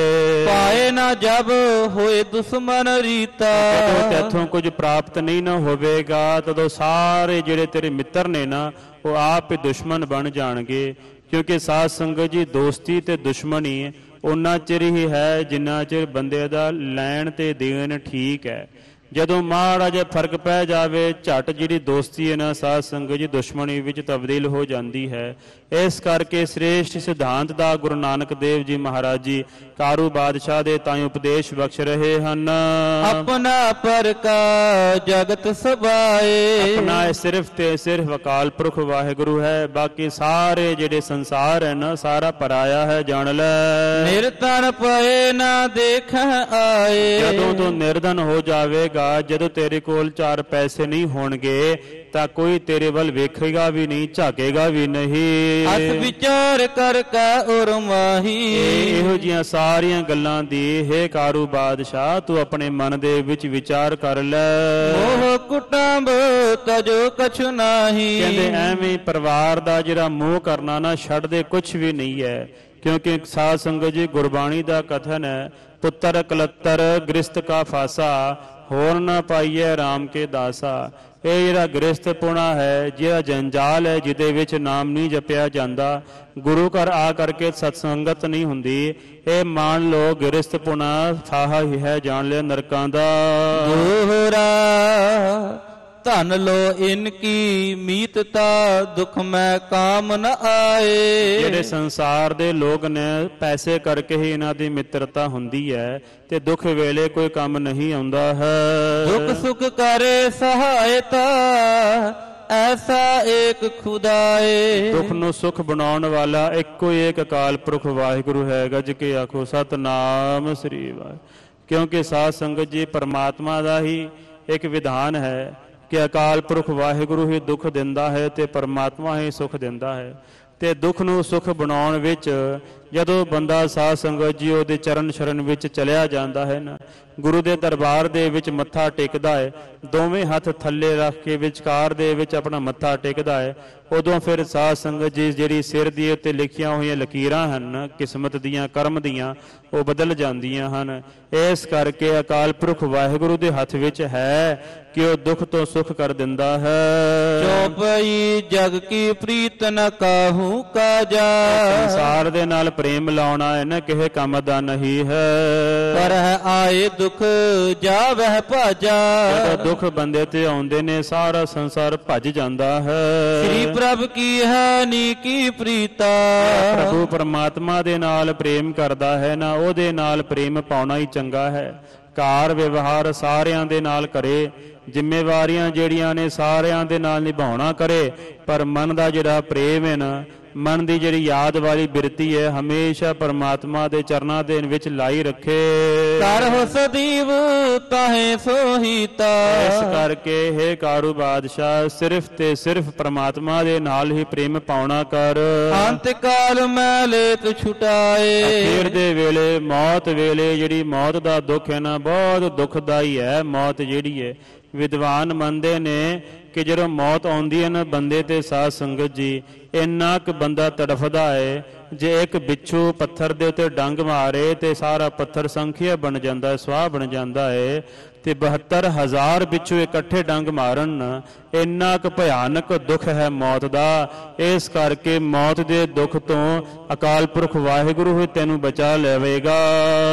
ਪਾਏ ਨਾ ਜਬ ਹੋਏ ਦੁਸ਼ਮਨ ਰੀਤਾ। ਜਦੋਂ ਤੇਥੋਂ ਕੁਝ ਪ੍ਰਾਪਤ ਨਹੀਂ ਨਾ ਹੋਵੇਗਾ ਤਦੋਂ ਸਾਰੇ ਜਿਹੜੇ ਤੇਰੇ ਮਿੱਤਰ ਨੇ ਨਾ ਉਹ ਆਪ ਹੀ ਦੁਸ਼ਮਣ ਬਣ ਜਾਣਗੇ। ਕਿਉਂਕਿ ਸਾਧ ਸੰਗਤ ਜੀ ਦੋਸਤੀ ਤੇ ਦੁਸ਼ਮਣੀ ਉਹਨਾਂ ਚਿਰ ਹੀ ਹੈ ਜਿੰਨਾ ਚਿਰ ਬੰਦੇ ਦਾ ਲੈਣ ਤੇ ਦੇਣ ਠੀਕ ਹੈ। ਜਦੋਂ ਮਾੜਾ ਜਿਹਾ ਫ਼ਰਕ ਪੈ ਜਾਵੇ, ਝਟ ਜਿਹੜੀ ਦੋਸਤੀ ਹੈ ਨਾ, ਸਾਧ ਸੰਗਤ ਜੀ ਦੁਸ਼ਮਣੀ ਵਿੱਚ ਤਬਦੀਲ ਹੋ ਜਾਂਦੀ ਹੈ। ਇਸ ਕਰਕੇ ਸ੍ਰੇਸ਼ਟ ਸਿਧਾਂਤ ਦਾ ਗੁਰੂ ਨਾਨਕ ਦੇਵ ਜੀ ਮਹਾਰਾਜ ਜੀ ਕਾਰੂ ਬਾਦਸ਼ਾਹ ਦੇ ਤਾਂ ਉਪਦੇਸ਼ ਬਖਸ਼ ਰਹੇ ਹਨ। ਆਪਣਾ ਪਰ ਕਾ ਜਗਤ ਸਬਾਏ। ਆਪਣਾ ਸਿਰਫ ਤੇ ਸਿਰਫ ਅਕਾਲ ਪੁਰਖ ਵਾਹਿਗੁਰੂ ਹੈ ਬਾਕੀ ਸਾਰੇ ਜਿਹੜੇ ਸੰਸਾਰ ਹੈ ਨਾ ਸਾਰਾ ਪਰਾਇਆ ਹੈ ਜਾਣ ਲੈ। ਨਿਰਤਨ ਪਏ ਨਾ ਦੇਖ ਆਏ। ਜਦੋਂ ਤੂੰ ਨਿਰਧਨ ਹੋ ਜਾਵੇਗਾ ਜਦੋਂ ਤੇਰੇ ਕੋਲ ਚਾਰ ਪੈਸੇ ਨਹੀਂ ਹੋਣਗੇ ਤਾਂ ਕੋਈ ਤੇਰੇ ਵੱਲ ਵੇਖੇਗਾ ਵੀ ਨਹੀਂ ਝਾਕੇਗਾ ਵੀ ਨਹੀਂ। ਅਸ ਵਿਚਾਰ ਕਰ ਕੈ ਉਰ ਮਾਹੀ। ਇਹ ਜੀਆਂ ਸਾਰੀਆਂ ਗੱਲਾਂ ਦੀ ਹੈ ਕਾਰੂ ਬਾਦਸ਼ਾਹ ਤੂੰ ਆਪਣੇ ਮਨ ਦੇ ਵਿੱਚ ਵਿਚਾਰ ਕਰ ਲੈ। ਮੋਹ ਕੁਟੰਬ ਤਜੋ ਕਛੁ ਨਾਹੀ। ਕਹਿੰਦੇ ਐਵੇਂ ਪਰਿਵਾਰ ਦਾ ਜਿਹੜਾ ਮੋਹ ਕਰਨਾ ਨਾ ਛੱਡਦੇ ਕੁਝ ਵੀ ਨਹੀਂ ਹੈ ਕਿਉਂਕਿ ਸਾਧ ਸੰਗਤ ਜੀ ਗੁਰਬਾਣੀ ਦਾ ਕਥਨ ਹੈ ਪੁੱਤਰ ਕਲੱਤਰ ਗ੍ਰਸਤ ਕਾ ਫਾਸਾ ਹੋਰ ਨਾ ਪਾਈਐ RAM ਕੇ ਦਾਸਾ। ਇਹ ਜਿਹੜਾ ਗ੍ਰਸਤ ਪੁਣਾ ਹੈ, ਜਿਹੜਾ ਜੰਜਾਲ ਹੈ, ਜਿਹਦੇ ਵਿੱਚ ਨਾਮ ਨਹੀਂ ਜਪਿਆ ਜਾਂਦਾ, ਗੁਰੂ ਘਰ ਆ ਕਰਕੇ ਸਤਸੰਗਤ ਨਹੀਂ ਹੁੰਦੀ, ਇਹ ਮੰਨ ਲਓ ਗ੍ਰਸਤ ਪੁਣਾ ਫਾਹਾ ਹੀ ਹੈ ਜਾਣ ਲਿਆ ਨਰਕਾਂ ਦਾ। ਦੋਹਰਾ ਧਨ ਲੋ ਇਨ ਕੀ ਮੀਤਤਾ ਦੁਖ ਮੈਂ ਕਾਮ ਨ ਆਏ। ਜਿਹੜੇ ਸੰਸਾਰ ਦੇ ਲੋਕ ਨੇ ਪੈਸੇ ਕਰਕੇ ਹੀ ਇਹਨਾਂ ਦੀ ਮਿੱਤਰਤਾ ਹੁੰਦੀ ਹੈ ਤੇ ਦੁੱਖ ਵੇਲੇ ਕੋਈ ਕੰਮ ਨਹੀਂ ਆਉਂਦਾ ਹੈ। ਦੁਖ ਸੁਖ ਕਰੇ ਸਹਾਇਤਾ ਐਸਾ ਏਕ ਖੁਦਾਏ। ਦੁੱਖ ਨੂੰ ਸੁਖ ਬਣਾਉਣ ਵਾਲਾ ਇੱਕੋ ਇੱਕ ਅਕਾਲ ਪੁਰਖ ਵਾਹਿਗੁਰੂ ਹੈ ਗੱਜ ਕੇ ਆਖੋ ਸਤਨਾਮ ਸ੍ਰੀ ਵਾਹਿ ਕਿਉਂਕਿ ਸਾਧ ਸੰਗਤ ਜੀ ਪਰਮਾਤਮਾ ਦਾ ਹੀ ਇੱਕ ਵਿਧਾਨ ਹੈ ਕਿ ਅਕਾਲ ਪੁਰਖ ਵਾਹਿਗੁਰੂ ਹੀ ਦੁੱਖ ਦਿੰਦਾ ਹੈ ਤੇ ਪਰਮਾਤਮਾ ਹੀ ਸੁਖ ਦਿੰਦਾ ਹੈ। ਤੇ ਦੁੱਖ ਨੂੰ ਸੁਖ ਬਣਾਉਣ ਵਿੱਚ ਜਦੋਂ ਬੰਦਾ ਸਾਧ ਸੰਗਤ ਜੀ ਉਹਦੇ ਚਰਨ ਸ਼ਰਨ ਵਿੱਚ ਚਲਿਆ ਜਾਂਦਾ ਹੈ ਨਾ ਗੁਰੂ ਦੇ ਦਰਬਾਰ ਦੇ ਵਿੱਚ ਮੱਥਾ ਟੇਕਦਾ ਹੈ ਦੋਵੇਂ ਹੱਥ ਥੱਲੇ ਰੱਖ ਕੇ ਵਿਚਕਾਰ ਦੇ ਵਿੱਚ ਆਪਣਾ ਮੱਥਾ ਟੇਕਦਾ ਹੈ ਉਦੋਂ ਫਿਰ ਸਾਧ ਸੰਗਤ ਜੀ ਜਿਹੜੀ ਸਿਰ ਦੀ ਉੱਤੇ ਲਿਖੀਆਂ ਹੋਈਆਂ ਲਕੀਰਾਂ ਹਨ ਕਿਸਮਤ ਦੀਆਂ ਕਰਮ ਦੀਆਂ ਉਹ ਬਦਲ ਜਾਂਦੀਆਂ ਹਨ। ਇਸ ਕਰਕੇ ਅਕਾਲ ਪੁਰਖ ਵਾਹਿਗੁਰੂ ਦੇ ਹੱਥ ਵਿੱਚ ਹੈ ਕਿ ਉਹ ਦੁੱਖ ਤੋਂ ਸੁਖ ਕਰ ਦਿੰਦਾ ਹੈ। ਚੋਪਈ ਜਗ ਕੀ ਪ੍ਰੀਤ ਨ ਕਾਹੂ ਕਾਜਾ। ਸੰਸਾਰ ਦੇ ਨਾਲ ਪ੍ਰੇਮ ਲਾਉਣਾ ਇਹਨਾਂ ਕਿਸੇ ਕੰਮ ਦਾ ਨਹੀਂ ਹੈ। ਪਰ ਹੈ ਆਏ ਦੁਖ ਜਾਵਹਿ ਭਾਜਾ। ਜਦੋਂ ਦੁੱਖ ਬੰਦੇ ਤੇ ਆਉਂਦੇ ਨੇ ਸਾਰਾ ਸੰਸਾਰ ਭੱਜ ਜਾਂਦਾ ਹੈ। ਸ੍ਰੀ ਪ੍ਰਭ ਕੀ ਹੈ ਨੀ ਕੀ ਪ੍ਰੀਤਾ। ਪ੍ਰਭੂ ਪਰਮਾਤਮਾ ਦੇ ਨਾਲ ਪ੍ਰੇਮ ਕਰਦਾ ਹੈ ਨਾ ਉਹਦੇ ਨਾਲ ਪ੍ਰੇਮ ਪਾਉਣਾ ਹੀ ਚੰਗਾ ਹੈ। ਕਾਰ ਵਿਵਹਾਰ ਸਾਰਿਆਂ ਦੇ ਨਾਲ ਕਰੇ ਜ਼ਿੰਮੇਵਾਰੀਆਂ ਜਿਹੜੀਆਂ ਨੇ ਸਾਰਿਆਂ ਦੇ ਨਾਲ ਨਿਭਾਉਣਾ ਕਰੇ ਪਰ ਮਨ ਦਾ ਜਿਹੜਾ ਪ੍ਰੇਮ ਹੈ ਨਾ ਮਨ ਦੀ ਜਿਹੜੀ ਯਾਦ ਵਾਲੀ ਬਿਰਤੀ ਹੈ ਹਮੇਸ਼ਾ ਪਰਮਾਤਮਾ ਦੇ ਚਰਨਾਂ ਦੇ ਵਿੱਚ ਲਾਈ ਰੱਖੇ। ਕਰ ਹੋ ਸਦੀਵ ਤਾਹੇ ਸੋਹੀਤਾ ਇਸ ਕਰਕੇ हे ਕਾਰੂ ਬਾਦਸ਼ਾਹ ਸਿਰਫ ਤੇ ਸਿਰਫ ਪਰਮਾਤਮਾ ਦੇ ਨਾਲ ਹੀ ਪ੍ਰੇਮ ਪਾਉਣਾ ਕਰ। ਅੰਤ ਕਾਲ ਮੈਂ ਲੇਤ ਛੁਟਾਏ। ਅਖੀਰ ਦੇ ਵੇਲੇ ਮੌਤ ਵੇਲੇ ਜਿਹੜੀ ਮੌਤ ਦਾ ਦੁੱਖ ਹੈ ਨਾ ਬਹੁਤ ਦੁਖਦਾਈ ਹੈ ਮੌਤ ਜਿਹੜੀ ਹੈ। ਵਿਦਵਾਨ ਮੰਨਦੇ ਨੇ ਕਿ ਜਦੋਂ ਮੌਤ ਆਉਂਦੀ ਹੈ ਨਾ ਬੰਦੇ ਤੇ ਸਾਧ ਸੰਗਤ ਜੀ ਇੰਨਾ ਕੁ ਬੰਦਾ ਤੜਫਦਾ ਹੈ ਜੇ ਇੱਕ ਬਿੱਛੂ ਪੱਥਰ ਦੇ ਉੱਤੇ ਡੰਗ ਮਾਰੇ ਤੇ ਸਾਰਾ ਪੱਥਰ ਸੰਖਿਆ ਬਣ ਜਾਂਦਾ ਹੈ ਸਵਾਹ ਬਣ ਜਾਂਦਾ ਹੈ ਤੇ 72000 ਬਿੱਛੂ ਇਕੱਠੇ ਡੰਗ ਮਾਰਨ ਇੰਨਾ ਕੁ ਭਿਆਨਕ ਦੁੱਖ ਹੈ ਮੌਤ ਦਾ ਇਸ ਕਰਕੇ ਮੌਤ ਦੇ ਦੁੱਖ ਤੋਂ ਅਕਾਲ ਪੁਰਖ ਵਾਹਿਗੁਰੂ ਹੀ ਤੈਨੂੰ ਬਚਾ ਲਵੇਗਾ।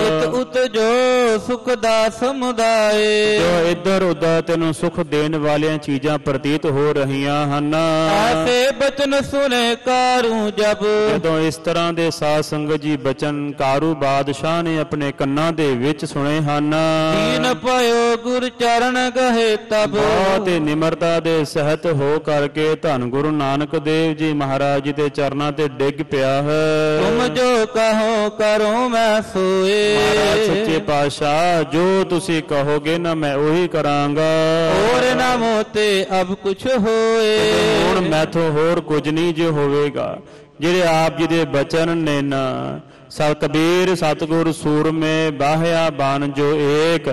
ਇਤ ਉਤ ਜੋ ਸੁਖ ਦਾ ਸਮੁਦਾਏ। ਜੋ ਇੱਧਰ ਉੱਧਰ ਤੈਨੂੰ ਸੁਖ ਦੇਣ ਵਾਲੀਆਂ ਚੀਜ਼ਾਂ ਪ੍ਰਤੀਤ ਹੋ ਰਹੀਆਂ ਹਨ। ਐਸੇ ਬਚਨ ਸੁਨੇ ਕਾਰੂ ਜਬ ਜਦੋਂ ਇਸ ਤਰ੍ਹਾਂ ਦੇ ਸਾਧ ਸੰਗਤ ਜੀ ਬਚਨ ਕਾਰੂ ਬਾਦਸ਼ਾਹ ਨੇ ਆਪਣੇ ਕੰਨਾਂ ਦੇ ਵਿੱਚ ਸੁਣੇ ਹਨ। ਦੀਨ ਭਇਓ ਗੁਰ ਚਰਨ ਗਏ ਤਬ ਬਹੁਤ ਨਿਮਰਤਾ ਦੇ ਸਹਿਤ ਹੋ ਕਰਕੇ ਧੰਨ ਗੁਰੂ ਨਾਨਕ ਦੇਵ ਜੀ ਮਹਾਰਾਜ ਜੀ ਦੇ ਚਰਨਾਂ ਤੇ ਡਿੱਗ ਪਿਆ ਹੈ। ਤੁਮ ਜੋ ਕਹੋ ਕਰੋ ਮੈਂ ਸੋਏ। ਮਹਾਰਾਜ ਸੱਚੇ ਪਾਤਸ਼ਾਹ ਜੋ ਤੁਸੀਂ ਕਹੋਗੇ ਨਾ ਮੈਂ ਉਹੀ ਕਰਾਂਗਾ। ਹੋਰ ਨਾ ਮੋਤੇ ਅਬ ਕੁਛ ਹੋਏ। ਹੁਣ ਮੈਥੋਂ ਹੋਰ ਕੁਝ ਨਹੀਂ ਜੇ ਹੋਵੇਗਾ ਜਿਹੜੇ ਆਪ ਜੀ ਦੇ ਬਚਨ ਨੇ ਨਾ। ਸਤ ਕਬੀਰ ਸਤਗੁਰ ਸੂਰਮੇ ਬਾਹਿਆ ਬਨ ਜੋ ਏਕ,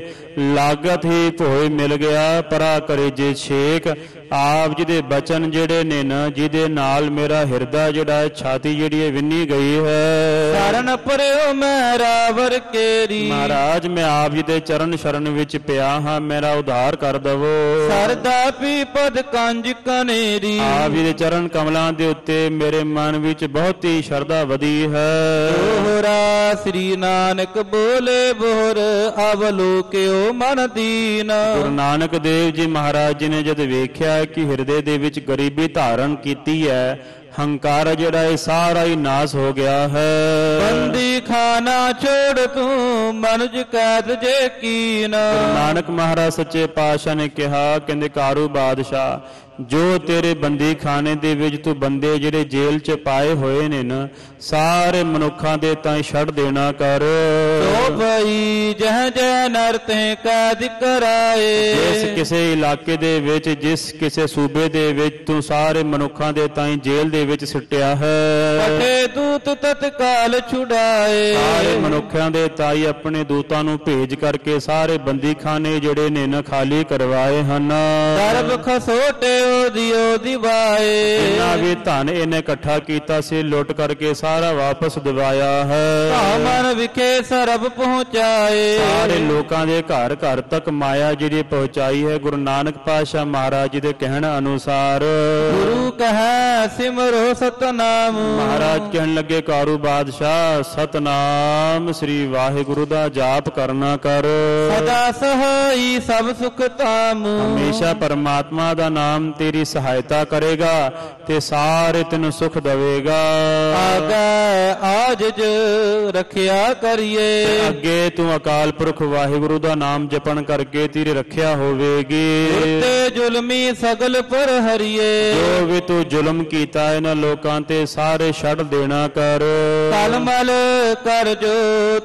ਲਾਗਤ ਹੀ ਭੋਏ ਮਿਲ ਗਿਆ, ਪਰਾ ਕਰੇ ਜੇ ਛੇਕ। ਆਪ ਜੀ ਦੇ ਬਚਨ ਜਿਹੜੇ ਨੇ ਨਾ ਜਿਹਦੇ ਨਾਲ ਮੇਰਾ ਹਿਰਦਾ ਜਿਹੜਾ ਹੈ ਛਾਤੀ ਜਿਹੜੀ ਹੈ ਵਿੰਨੀ ਗਈ ਹੈ। ਸ਼ਰਨ ਪਰਿਓ ਮੈਂ ਰਾਵਰ ਕੇਰੀ। ਮਹਾਰਾਜ ਮੈਂ ਆਪ ਜੀ ਦੇ ਚਰਨ ਸ਼ਰਨ ਵਿੱਚ ਪਿਆ ਹਾਂ ਮੇਰਾ ਉਧਾਰ ਕਰ ਦਵੋ। ਸਰਦਾ ਪੀ ਪਦ ਕੰਜ ਕਨੇਰੀ। ਆਪ ਜੀ ਦੇ ਚਰਨ ਕਮਲਾਂ ਦੇ ਉੱਤੇ ਮੇਰੇ ਮਨ ਵਿੱਚ ਬਹੁਤ ਹੀ ਸ਼ਰਧਾ ਵਧੀ ਹੈ। ਦੋਹਰਾ ਸ੍ਰੀ ਨਾਨਕ ਬੋਲੇ ਬੋਰ ਅਵਲੋਕਿਓ ਮਨ ਦੀਨ। ਗੁਰੂ ਨਾਨਕ ਦੇਵ ਜੀ ਮਹਾਰਾਜ ਜੀ ਨੇ ਜਦ ਵੇਖਿਆ ਕਿ ਹਿਰਦੇ ਦੇ ਵਿੱਚ ਗਰੀਬੀ ਧਾਰਨ ਕੀਤੀ ਹੈ। ਹੰਕਾਰ ਜਿਹੜਾ ਇਹ ਸਾਰਾ ਹੀ ਨਾਸ ਹੋ ਗਿਆ ਹੈ। ਬੰਦੀ ਖਾਨਾ ਛੋੜ ਤੂੰ ਮਨੁਜ ਕੈਦ ਜੇ ਕੀਨ। ਨਾਨਕ ਮਹਾਰਾਜ ਸੱਚੇ ਪਾਤਸ਼ਾਹ ਨੇ ਕਿਹਾ ਕਹਿੰਦੇ ਕਾਰੂ ਬਾਦਸ਼ਾਹ ਜੋ ਤੇਰੇ ਬੰਦੀ ਖਾਨੇ ਦੇ ਵਿੱਚ ਤੂੰ ਬੰਦੇ ਜਿਹੜੇ ਜੇਲ੍ਹ 'ਚ ਪਾਏ ਹੋਏ ਨੇ ਨਾ ਸਾਰੇ ਮਨੁੱਖਾਂ ਦੇ ਤਾਂ ਛੱਡ ਦੇਣਾ ਕਰ। ਸੋ ਭਈ ਜਹ ਜਹ ਨਰ ਤੇ ਕੈਦ ਕਰਾਏ। ਜਿਸ ਕਿਸੇ ਇਲਾਕੇ ਦੇ ਵਿੱਚ ਜਿਸ ਕਿਸੇ ਸੂਬੇ ਦੇ ਵਿੱਚ ਤੂੰ ਸਾਰੇ ਮਨੁੱਖਾਂ ਦੇ ਤਾਈਂ ਜੇਲ੍ਹ ਦੇ ਵਿੱਚ ਸਿੱਟਿਆ ਹੈ। ਪਠੇ ਦੂਤ ਤਤਕਾਲ ਛੁਡਾਏ। ਸਾਰੇ ਮਨੁੱਖਾਂ ਦੇ ਤਾਈ ਆਪਣੇ ਦੂਤਾਂ ਨੂੰ ਭੇਜ ਕਰਕੇ ਸਾਰੇ ਬੰਦੀਖਾਨੇ ਜਿਹੜੇ ਨੇ ਨਾ ਖਾਲੀ ਕਰਵਾਏ ਹਨ। ਸਰਬ ਖਸੋਟੇ ਦਿਓ ਦਿਵਾਏ। ਜਿੰਨਾ ਵੀ ਧਨ ਇਹਨੇ ਇਕੱਠਾ ਕੀਤਾ ਸੀ ਲੁੱਟ ਕਰਕੇ ਸਾਰਾ ਵਾਪਸ ਦਿਵਾਇਆ ਹੈ। ਮਨ ਵਿਖੇ ਸਰਬ ਪਹੁੰਚਾਏ। ਸਾਰੇ ਲੋਕਾਂ ਦੇ ਘਰ ਘਰ ਤੱਕ ਮਾਇਆ ਜਿਹੜੀ ਪਹੁੰਚਾਈ ਹੈ। ਗੁਰੂ ਨਾਨਕ ਪਾਤਸ਼ਾਹ ਮਹਾਰਾਜ ਜੀ ਦੇ ਕਹਿਣ ਅਨੁਸਾਰ। ਗੁਰੂ ਕਹੈ ਸਿਮਰੋ ਸਤਨਾਮ। ਮਹਾਰਾਜ ਕਹਿਣ ਲੱਗੇ ਕਾਰੂ ਬਾਦਸ਼ਾਹ ਸਤਨਾਮ ਸ੍ਰੀ ਵਾਹਿਗੁਰੂ ਦਾ ਜਾਪ ਕਰਨਾ ਕਰ। ਸਦਾ ਸਹਾਈ ਸਭ ਸੁਖ ਤਾਮ ਹਮੇਸ਼ਾ ਪਰਮਾਤਮਾ ਦਾ ਨਾਮ ਤੇਰੀ ਸਹਾਇਤਾ ਕਰੇਗਾ ਤੇ ਸਾਰੇ ਤੈਨੂੰ ਸੁਖ ਦੇਵੇਗਾ। ਆਗੈ ਆਜਜ ਰਖਿਆ ਕਰੀਏ। ਅੱਗੇ ਤੂੰ ਅਕਾਲ ਪੁਰਖ ਵਾਹਿਗੁਰੂ ਦਾ ਨਾਮ ਜਪਣ ਕਰਕੇ ਤੇਰੀ ਰੱਖਿਆ ਹੋਵੇਗੀ। ਤੇ ਜ਼ੁਲਮੀ ਸਗਲ ਪਰ ਹਰੀਏ। ਜੋ ਵੀ ਤੂੰ ਜ਼ੁਲਮ ਕੀਤਾ ਇਹਨਾਂ ਲੋਕਾਂ ਤੇ ਸਾਰੇ ਛੱਡ ਦੇਣਾ ਕਰ। ਕਲਮਲ ਕਰ ਜੋ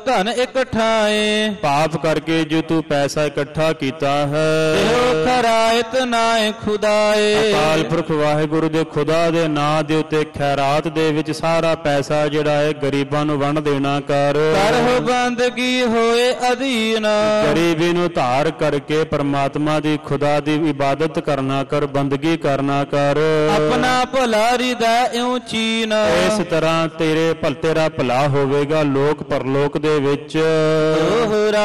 ਧਨ ਇਕਠਾਏ ਪਾਪ ਕਰਕੇ ਜੋ ਤੂੰ ਪੈਸਾ ਇਕੱਠਾ ਕੀਤਾ ਹੈ। ਇਹੋ ਖਰਾਇਤ ਨਾਏ ਖੁਦਾਏ। ਅਕਾਲ ਪੁਰਖ ਵਾਹਿਗੁਰੂ ਦੇ ਖੁਦਾ ਦੇ ਨਾਂ ਦੇ ਉੱਤੇ ਖੈਰਾਤ ਦੇ ਵਿੱਚ ਸਾਰਾ ਪੈਸਾ ਜਿਹੜਾ ਹੈ ਗਰੀਬਾਂ ਨੂੰ ਵੰਡ ਦੇਣਾ ਕਰ। ਕਰਹੁ ਬੰਦਗੀ ਹੋਏ ਅਧੀਨ। ਗਰੀਬੀ ਨੂੰ ਧਾਰ ਕਰਕੇ ਪਰਮਾਤਮਾ ਦੀ ਖੁਦਾ ਦੀ ਇਬਾਦਤ ਕਰਨਾ ਕਰ ਬੰਦਗੀ ਕਰਨਾ ਕਰ। ਆਪਣਾ ਭਲਾ ਰਿਦਾ ਇਉ ਚੀਨ। ਇਸ ਤਰ੍ਹਾਂ ਤੇਰੇ ਭਲ ਤੇਰਾ ਭਲਾ ਹੋਵੇਗਾ ਲੋਕ ਪਰਲੋਕ ਦੇ ਵਿੱਚ। ਦੋਹਰਾ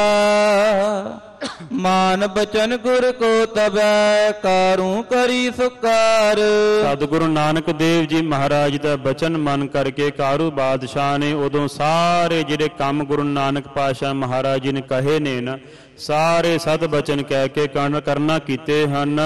ਮਾਨ ਬਚਨ ਗੁਰ ਕੋ ਤਬੈ ਕਾਰੂ ਕਰੀ ਸੁਕਾਰ। ਸਤਿਗੁਰੂ ਨਾਨਕ ਦੇਵ ਜੀ ਮਹਾਰਾਜ ਦਾ ਬਚਨ ਮੰਨ ਕਰਕੇ ਕਾਰੂ ਬਾਦਸ਼ਾਹ ਨੇ ਉਦੋਂ ਸਾਰੇ ਜਿਹੜੇ ਕੰਮ ਗੁਰੂ ਨਾਨਕ ਪਾਸ਼ਾ ਮਹਾਰਾਜ ਜੀ ਨੇ ਕਹੇ ਨੇ ਨਾ ਸਾਰੇ ਸਤ ਬਚਨ ਕਹਿ ਕੇ ਕਰਨ- ਕਰਨਾ ਕੀਤੇ ਹਨ।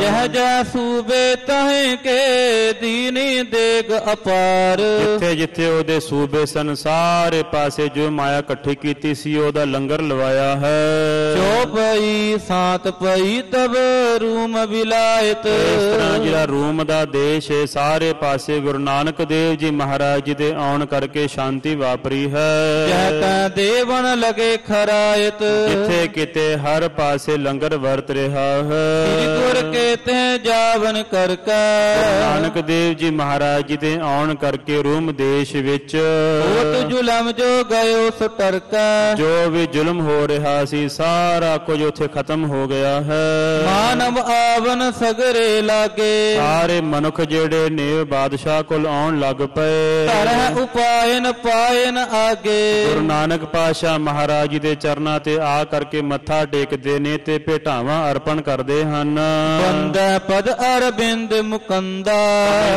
ਜਹ ਜਹ ਸੂਬੇ ਤਹਿ ਕੇ ਦੀਨੀ ਦੇਗ ਅਪਾਰ। ਜਿੱਥੇ ਜਿੱਥੇ ਉਹਦੇ ਸੂਬੇ ਸਨ ਸਾਰੇ ਪਾਸੇ ਜੋ ਮਾਇਆ ਇਕੱਠੀ ਕੀਤੀ ਸੀ ਉਹਦਾ ਲੰਗਰ ਲਵਾਇਆ ਹੈ। ਜੋ ਪਈ ਸਾਤ ਪਈ ਤਬ ਰੂਮ ਵਿਲਾਇਤ। ਇਸ ਤਰ੍ਹਾਂ ਜਿਹੜਾ ਰੂਮ ਦਾ ਦੇਸ਼ ਹੈ ਸਾਰੇ ਪਾਸੇ ਗੁਰੂ ਨਾਨਕ ਦੇਵ ਜੀ ਮਹਾਰਾਜ ਜੀ ਦੇ ਆਉਣ ਕਰਕੇ ਸ਼ਾਂਤੀ ਵਾਪਰੀ ਹੈ। ਜਹ ਤੈ ਦੇਵਨ ਲਗੇ ਖਰਾਇਤ। ਜਿੱਥੇ ਕਿਤੇ ਹਰ ਪਾਸੇ ਲੰਗਰ ਵਰਤ ਰਿਹਾ ਸ੍ਰੀ ਹੈ। ਗੁਰ ਕੇ ਤੇ ਜਾਵਨ ਕਰ ਕੈ। ਨਾਨਕ ਦੇਵ ਜੀ ਮਹਾਰਾਜ ਜੀ ਦੇ ਆਉਣ ਕਰਕੇ ਰੂਮ ਦੇਸ਼ ਵਿੱਚ। ਹੋਤ ਜ਼ੁਲਮ ਜੋ ਗਇਓ ਸੁਟਰ ਕੈ। ਜੋ ਵੀ ਜ਼ੁਲਮ ਹੋ ਰਿਹਾ ਸੀ ਸਾਰਾ ਕੁਝ ਉੱਥੇ ਖਤਮ ਹੋ ਗਿਆ ਹੈ। ਮਾਨਵ ਆਵਨ ਸਗਰੇ ਲਾਗੇ। ਸਾਰੇ ਮਨੁੱਖ ਜਿਹੜੇ ਨੇ ਬਾਦਸ਼ਾਹ ਕੋਲ ਆਉਣ ਲੱਗ ਪਏ। ਤਰਹ ਉਪਾਇਨ ਪਾਇਨ ਆਗੇ। ਗੁਰੂ ਨਾਨਕ ਪਾਸ਼ਾ ਮਹਾਰਾਜ ਜੀ ਦੇ ਚਰਨਾਂ ਤੇ ਆ ਕਰਕੇ ਮੱਥਾ ਟੇਕਦੇ ਨੇ ਤੇ ਭੇਟਾਵਾਂ ਅਰਪਣ ਕਰਦੇ ਹਨ। ਬੰਦੈ ਪਦ ਅਰਬਿੰਦ ਮੁਕੰਦਾ।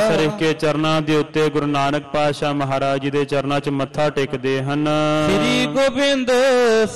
ਸਰਿਖ ਕੇ ਚਰਨਾਂ ਦੇ ਉੱਤੇ ਗੁਰੂ ਨਾਨਕ ਪਾਸ਼ਾ ਮਹਾਰਾਜ ਜੀ ਦੇ ਚਰਨਾਂ 'ਚ ਮੱਥਾ ਟੇਕਦੇ ਹਨ। ਸ੍ਰੀ ਗੋਬਿੰਦ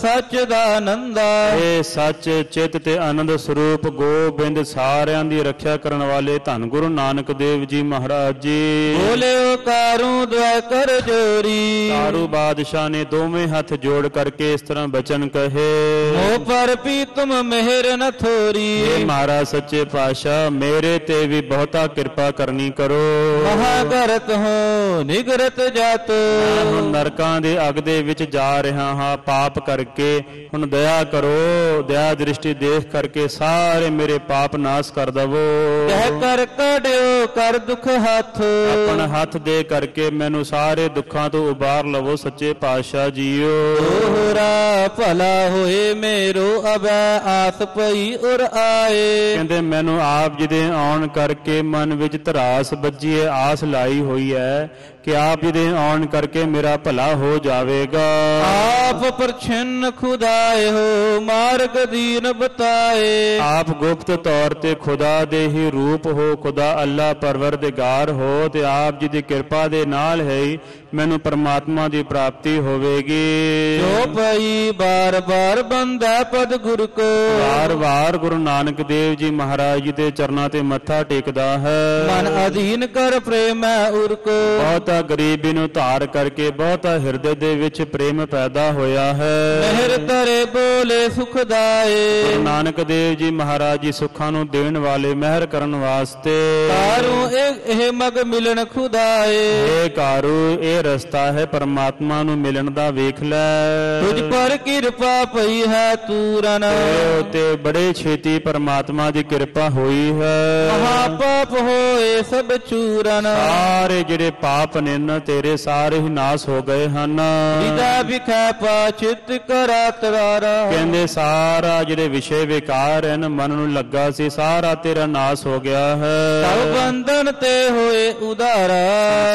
ਸੱਚ ਦਾ ਨੰਦਾ ਇਹ ਸੱਚ ਚਿੱਤ ਤੇ ਆਨੰਦ ਸਰੂਪ ਗੋਬਿੰਦ ਸਾਰਿਆਂ ਦੀ ਰੱਖਿਆ ਕਰਨ ਵਾਲੇ ਧੰਨ ਗੁਰੂ ਨਾਨਕ ਦੇਵ ਜੀ ਮਹਾਰਾਜ ਜੀ। ਬੋਲਿਓ ਕਾਰੂ ਦ્વੈ ਕਰ ਜੋਰੀ। ਕਾਰੂ ਬਾਦਸ਼ਾਹ ਨੇ ਦੋਵੇਂ ਹੱਥ ਜੋੜ ਕਰਕੇ ਇਸ ਤਰ੍ਹਾਂ ਬਚਨ ਕਹੇ। ਮੋ ਪਰ ਪੀਤਮ ਮਿਹਰ ਨ ਥੋਰੀ। ਇਹ ਮਹਾਰਾਜ ਸੱਚੇ ਪਾਤਸ਼ਾਹ ਮੇਰੇ ਤੇ ਵੀ ਬਹੁਤਾ ਕਿਰਪਾ ਕਰਨੀ ਕਰੋ। ਮਹਾਗਰਤ ਹੋ ਨਿਗਰਤ ਜਾਤ। ਮੈਂ ਹੁਣ ਨਰਕਾਂ ਦੇ ਅਗ ਦੇ ਵਿੱਚ ਜਾ ਰਿਹਾ ਹਾਂ ਪਾਪ ਕਰਕੇ। ਹੁਣ ਦਇਆ ਕਰੋ ਦਇਆ ਦ੍ਰਿਸ਼ਟੀ ਦੇਖ ਕਰਕੇ ਸਾਰੇ ਮੇਰੇ ਪਾਪ ਨਾਸ ਕਰ ਦਵੋ। ਕਹਿ ਕਰ ਕਢਿਓ ਕਰ ਦੁਖ ਹੱਥ। ਆਪਣਾ ਹੱਥ ਦੇ ਕਰਕੇ ਮੈਨੂੰ ਸਾਰੇ ਦੁੱਖਾਂ ਤੋਂ ਉਬਾਰ ਲਵੋ ਸੱਚੇ ਪਾਤਸ਼ਾਹ ਜੀਓ। ਦੋਹਰਾ ਭਲਾ ਹੋਏ ਮੇਰੋ ਅਬੈ ਆਸ ਪਈ ਉਰ ਆਏ। ਕਹਿੰਦੇ ਮੈਨੂੰ ਆਪ ਜੀ ਦੇ ਆਉਣ ਕਰਕੇ ਮਨ ਵਿੱਚ ਧਰਾਸ ਵੱਜੀ ਹੈ ਆਸ ਲਾਈ ਹੋਈ ਹੈ ਕਿ ਆਪ ਜੀ ਦੇ ਆਉਣ ਕਰਕੇ ਮੇਰਾ ਭਲਾ ਹੋ ਜਾਵੇਗਾ। ਆਪ ਪਰਛਿਨ ਖੁਦਾਏ ਹੋ ਮਾਰਗ ਦੀਨ ਬਤਾਏ। ਆਪ ਗੁਪਤ ਤੌਰ ਤੇ ਖੁਦਾ ਦੇ ਹੀ ਰੂਪ ਹੋ ਖੁਦਾ ਅੱਲਾ ਪਰਵਰਦਗਾਰ ਹੋ ਤੇ ਆਪ ਜੀ ਦੀ ਕਿਰਪਾ ਦੇ ਨਾਲ ਹੀ ਮੈਨੂੰ ਪਰਮਾਤਮਾ ਦੀ ਪ੍ਰਾਪਤੀ ਹੋਵੇਗੀ। ਜੋ ਪਈ ਬਾਰ ਬਾਰ ਬੰਦਾ ਪਦ ਗੁਰ ਕੋ। ਵਾਰ ਗੁਰੂ ਨਾਨਕ ਦੇਵ ਜੀ ਮਹਾਰਾਜ ਜੀ ਦੇ ਚਰਨਾਂ ਤੇ ਮੱਥਾ ਟੇਕਦਾ ਹੈ। ਮਨ ਅਧੀਨ ਕਰ ਪ੍ਰੇਮੈ ਉਰ ਕੋ। ਬਹੁਤਾ ਗਰੀਬੀ ਨੂੰ ਧਾਰ ਕਰਕੇ ਬਹੁਤਾ ਹਿਰਦੇ ਦੇ ਵਿੱਚ ਪ੍ਰੇਮ ਪੈਦਾ ਹੋਇਆ ਹੈ। ਮਹਿਰ ਤਰੇ ਬੋਲੇ ਸੁਖਦਾਏ ਗੁਰੂ ਨਾਨਕ ਦੇਵ ਜੀ ਮਹਾਰਾਜ ਜੀ ਸੁੱਖਾਂ ਨੂੰ ਦੇਣ ਵਾਲੇ ਮਹਿਰ ਕਰਨ ਵਾਸਤੇ। ਇਹ ਇਹ ਮਗ ਮਿਲਣ ਖੁਦਾਏ। ਇਹ ਕਾਰੂ ਇਹ ਰਸਤਾ ਹੈ ਪਰਮਾਤਮਾ ਨੂੰ ਮਿਲਣ ਦਾ ਵੇਖ ਲੈ। ਤੁਝ ਪਰ ਕਿਰਪਾ ਪਈ ਹੈ ਤੂਰਨ। ਉਤੇ ਬੜੇ ਛੇਤੀ ਪਰਮਾਤਮਾ ਦੀ ਕਿਰਪਾ ਹੋਈ ਹੈ। ਮਹਾ ਪਾਪ ਹੋਏ ਸਭ ਚੂਰਨ। ਸਾਰੇ ਜਿਹੜੇ ਪਾਪ ਨੇ ਨਾ ਤੇਰੇ ਸਾਰੇ ਹੀ ਨਾਸ ਹੋ ਗਏ ਹਨ। ਵਿਦਾ ਵਿਖੈ ਪਾਚਿਤ ਕਰਾ ਤਰਾਰਾ। ਕਹਿੰਦੇ ਸਾਰਾ ਜਿਹੜੇ ਵਿਸ਼ੇ ਵਿਕਾਰ ਹਨ ਮਨ ਨੂੰ ਲੱਗਾ ਸੀ ਸਾਰਾ ਤੇਰਾ ਨਾਸ ਹੋ ਗਿਆ ਹੈ। ਸਭ ਬੰਧਨ ਤੇ ਹੋਏ ਉਧਾਰਾ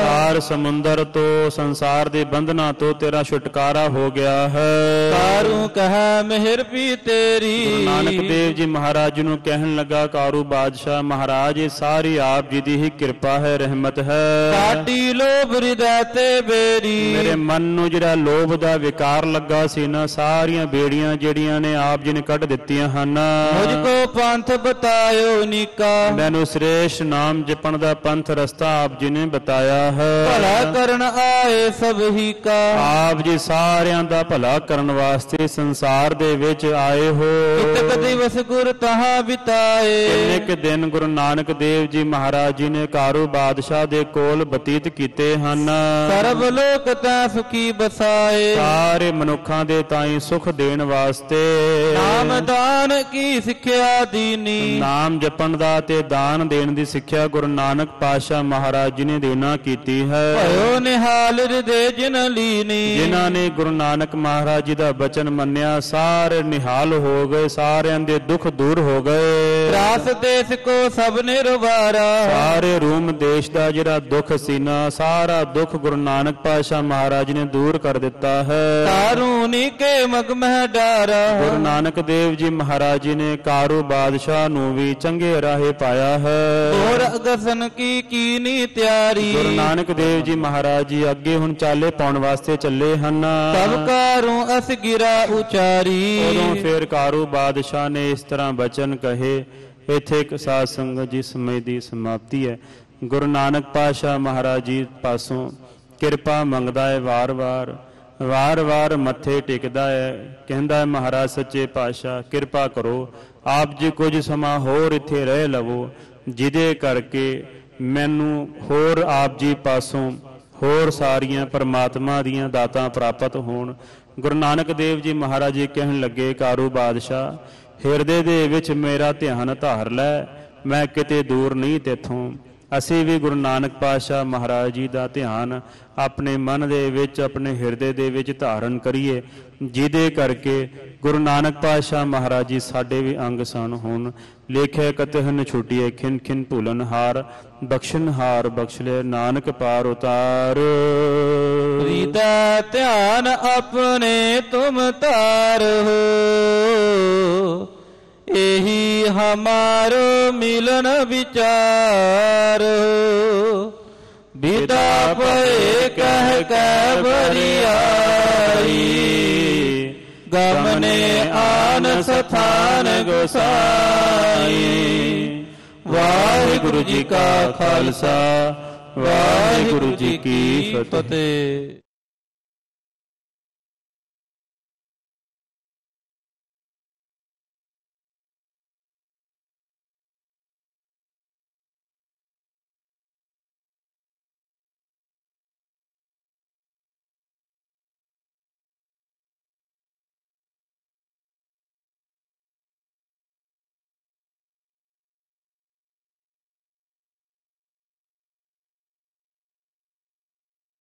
ਸਾਰ ਸਮੁੰਦਰ ਤੋਂ ਸੰਸਾਰ ਦੇ ਬੰਧਨਾਂ ਤੋਂ ਤੇਰਾ ਛੁਟਕਾਰਾ ਹੋ ਗਿਆ ਹੈ। ਤਾਰੂ ਕਹੈ ਮਿਹਰ ਵੀ ਤੇਰੀ। ਗੁਰੂ ਨਾਨਕ ਦੇਵ ਜੀ ਮਹਾਰਾਜ ਨੂੰ ਕਹਿਣ ਲੱਗਾ ਕਾਰੂ ਬਾਦਸ਼ਾਹ ਮਹਾਰਾਜ ਇਹ ਸਾਰੀ ਆਪ ਜੀ ਦੀ ਹੀ ਕਿਰਪਾ ਹੈ ਰਹਿਮਤ ਹੈ। ਕਾਟੀ ਲੋਭ ਹਿਰਦੈ ਤੇ ਬੇਰੀ। ਮੇਰੇ ਮਨ ਨੂੰ ਜਿਹੜਾ ਲੋਭ ਦਾ ਵਿਕਾਰ ਲੱਗਾ ਸੀ ਨਾ ਸਾਰੀਆਂ ਬੇੜੀਆਂ ਜਿਹੜੀਆਂ ਨੇ ਆਪ ਜੀ ਨੇ ਕੱਢ ਦਿੱਤੀਆਂ ਹਨ। ਮੁਝ ਕੋ ਪੰਥ ਬਤਾਇਓ ਨੀਕਾ। ਮੈਨੂੰ ਸ੍ਰੇਸ਼ਟ ਨਾਮ ਜਪਣ ਦਾ ਪੰਥ ਰਸਤਾ ਆਪ ਜੀ ਨੇ ਬਤਾਇਆ ਹੈ। ਭਲਾ ਕਰਨ ਆਏ ਸਭ ਹੀ ਕਾ। ਆਪ ਜੀ ਸਾਰਿਆਂ ਦਾ ਭਲਾ ਕਰਨ ਵਾਸਤੇ ਸੰਸਾਰ ਦੇ ਵਿੱਚ ਆਏ ਹੋ। ਇਤਕ ਦਿਵਸ ਗੁਰ ਤਹਾ ਬਿਤਾਏ। ਕਿੰਨੇ ਕੁ ਦਿਨ ਗੁਰੂ ਨਾਨਕ ਦੇਵ ਜੀ ਮਹਾਰਾਜ ਜੀ ਨੇ ਕਾਰੂ ਬਾਦਸ਼ਾਹ ਦੇ ਕੋਲ ਬਤੀਤ ਕੀਤੇ ਹਨ। ਸਰਬ ਲੋਕ ਤੈ ਸੁਖੀ ਬਸਾਏ। ਸਾਰੇ ਮਨੁੱਖਾਂ ਦੇ ਤਾਈਂ ਸੁਖ ਦੇਣ ਵਾਸਤੇ। ਨਾਮ ਦਾਨ ਕੀ ਸਿੱਖਿਆ ਦੀਨੀ। ਨਾਮ ਜਪਣ ਦਾ ਤੇ ਦਾਨ ਦੇਣ ਦੀ ਸਿੱਖਿਆ ਗੁਰੂ ਨਾਨਕ ਪਾਤਸ਼ਾਹ ਮਹਾਰਾਜ ਜੀ ਨੇ ਦੇਣਾ ਕੀਤੀ ਹੈ। ਭਇਓ ਨਿਹਾਲ ਹਿਰਦੇ ਜਿਨ ਲੀਨੀ ਜਿਨ੍ਹਾਂ ਨੇ ਗੁਰੂ ਨਾਨਕ ਮਹਾਰਾਜ ਜੀ ਦਾ ਬਚਨ ਮੰਨਿਆ ਸਾਰੇ ਨਿਹਾਲ ਹੋ ਗਏ ਸਾਰਿਆਂ ਦੇ ਦੁੱਖ ਦੂਰ ਹੋ ਗਏ। ਰਾਸ ਦੇਸ ਕੋ ਸਭ ਨਿਰਵਾਰਾ ਸਾਰੇ ਰੂਮ ਦੇਸ਼ ਦਾ ਜਿਹੜਾ ਦੁੱਖ ਸੀ ਨਾ ਸਾਰਾ ਦੁੱਖ ਗੁਰੂ ਨਾਨਕ ਪਾਤਸ਼ਾਹ ਮਹਾਰਾਜ ਨੇ ਦੂਰ ਕਰ ਦਿੱਤਾ ਹੈ। ਤਾਰੂਨੀ ਕੇ ਮਗ ਮਹਿ ਡਾਰਾ। ਗੁਰੂ ਨਾਨਕ ਦੇਵ ਜੀ ਮਹਾਰਾਜ ਜੀ ਨੇ ਕਾਰੂ ਬਾਦਸ਼ਾਹ ਨੂੰ ਵੀ ਚੰਗੇ ਰਾਹੇ ਪਾਇਆ ਹੈ। ਹੋਰ ਅਗਸਨ ਕੀ ਕੀਨੀ ਤਿਆਰੀ। ਗੁਰੂ ਨਾਨਕ ਦੇਵ ਜੀ ਮਹਾਰਾਜ ਜੀ ਅੱਗੇ ਹੁਣ ਚਾਲੇ ਪਾਉਣ ਵਾਸਤੇ ਚੱਲੇ ਹਨ। ਸਭ ਕਾਰੂ ਅਸ ਗਿਰਾ ਉਚਾਰੀ। ਉਦੋਂ ਫਿਰ ਕਾਰੂ ਬਾਦਸ਼ਾਹ ਨੇ ਇਸ ਤਰ੍ਹਾਂ ਬਚਨ ਕਹੇ ਇੱਥੇ ਇੱਕ ਸਾਧ ਸੰਗਤ ਜੀ ਸਮੇਂ ਦੀ ਸਮਾਪਤੀ ਹੈ ਗੁਰੂ ਨਾਨਕ ਪਾਤਸ਼ਾਹ ਮਹਾਰਾਜ ਜੀ ਪਾਸੋਂ ਕਿਰਪਾ ਮੰਗਦਾ ਹੈ ਵਾਰ-ਵਾਰ ਵਾਰ-ਵਾਰ ਮੱਥੇ ਟੇਕਦਾ ਹੈ ਕਹਿੰਦਾ ਹੈ ਮਹਾਰਾਜ ਸੱਚੇ ਪਾਤਸ਼ਾਹ ਕਿਰਪਾ ਕਰੋ ਆਪ ਜੀ ਕੁਝ ਸਮਾਂ ਹੋਰ ਇੱਥੇ ਰਹਿ ਲਵੋ ਜਿਹਦੇ ਕਰਕੇ ਮੈਨੂੰ ਹੋਰ ਆਪ ਜੀ ਪਾਸੋਂ ਹੋਰ ਸਾਰੀਆਂ ਪਰਮਾਤਮਾ ਦੀਆਂ ਦਾਤਾਂ ਪ੍ਰਾਪਤ ਹੋਣ। ਗੁਰੂ ਨਾਨਕ ਦੇਵ ਜੀ ਮਹਾਰਾਜ ਜੀ ਕਹਿਣ ਲੱਗੇ, ਕਾਰੂ ਬਾਦਸ਼ਾਹ, ਹਿਰਦੇ ਦੇ ਵਿੱਚ ਮੇਰਾ ਧਿਆਨ ਧਾਰ ਲੈ, ਮੈਂ ਕਿਤੇ ਦੂਰ ਨਹੀਂ ਤੇਥੋਂ। ਅਸੀਂ ਵੀ ਗੁਰੂ ਨਾਨਕ ਪਾਤਸ਼ਾਹ ਮਹਾਰਾਜ ਜੀ ਦਾ ਧਿਆਨ ਆਪਣੇ ਮਨ ਦੇ ਵਿੱਚ, ਆਪਣੇ ਹਿਰਦੇ ਦੇ ਵਿੱਚ ਧਾਰਨ ਕਰੀਏ, ਜਿਹਦੇ ਕਰਕੇ ਗੁਰੂ ਨਾਨਕ ਪਾਤਸ਼ਾਹ ਮਹਾਰਾਜ ਜੀ ਸਾਡੇ ਵੀ ਅੰਗ ਸਨ ਹੋਣ। ਲੇਖੇ ਕਤਹਨ ਛੁਟੀਏ ਖਿਨ ਖਿਨ ਭੁਲਨ ਹਾਰ, ਬਖਸ਼ਨ ਹਾਰ ਬਖਸ਼ ਲੈ ਨਾਨਕ ਪਾਰ ਉਤਾਰ। ਰੀਦਾ ਧਿਆਨ ਆਪਣੇ ਤੁਮ ਤਾਰੋ ਇਹੀ ਹਮਾਰੋ ਮਿਲਨ ਵਿਚਾਰ। ਬਿਦਾ ਪਏ ਕਹਿ ਕਹਿ ਬਰਿਆਈ। ਗਮਨੇ ਆਨ ਸਥਾਨ ਗੁਸਾਈ। ਵਾਹਿਗੁਰੂ ਜੀ ਕਾ ਖਾਲਸਾ, ਵਾਹਿਗੁਰੂ ਜੀ ਕੀ ਫਤਿਹ।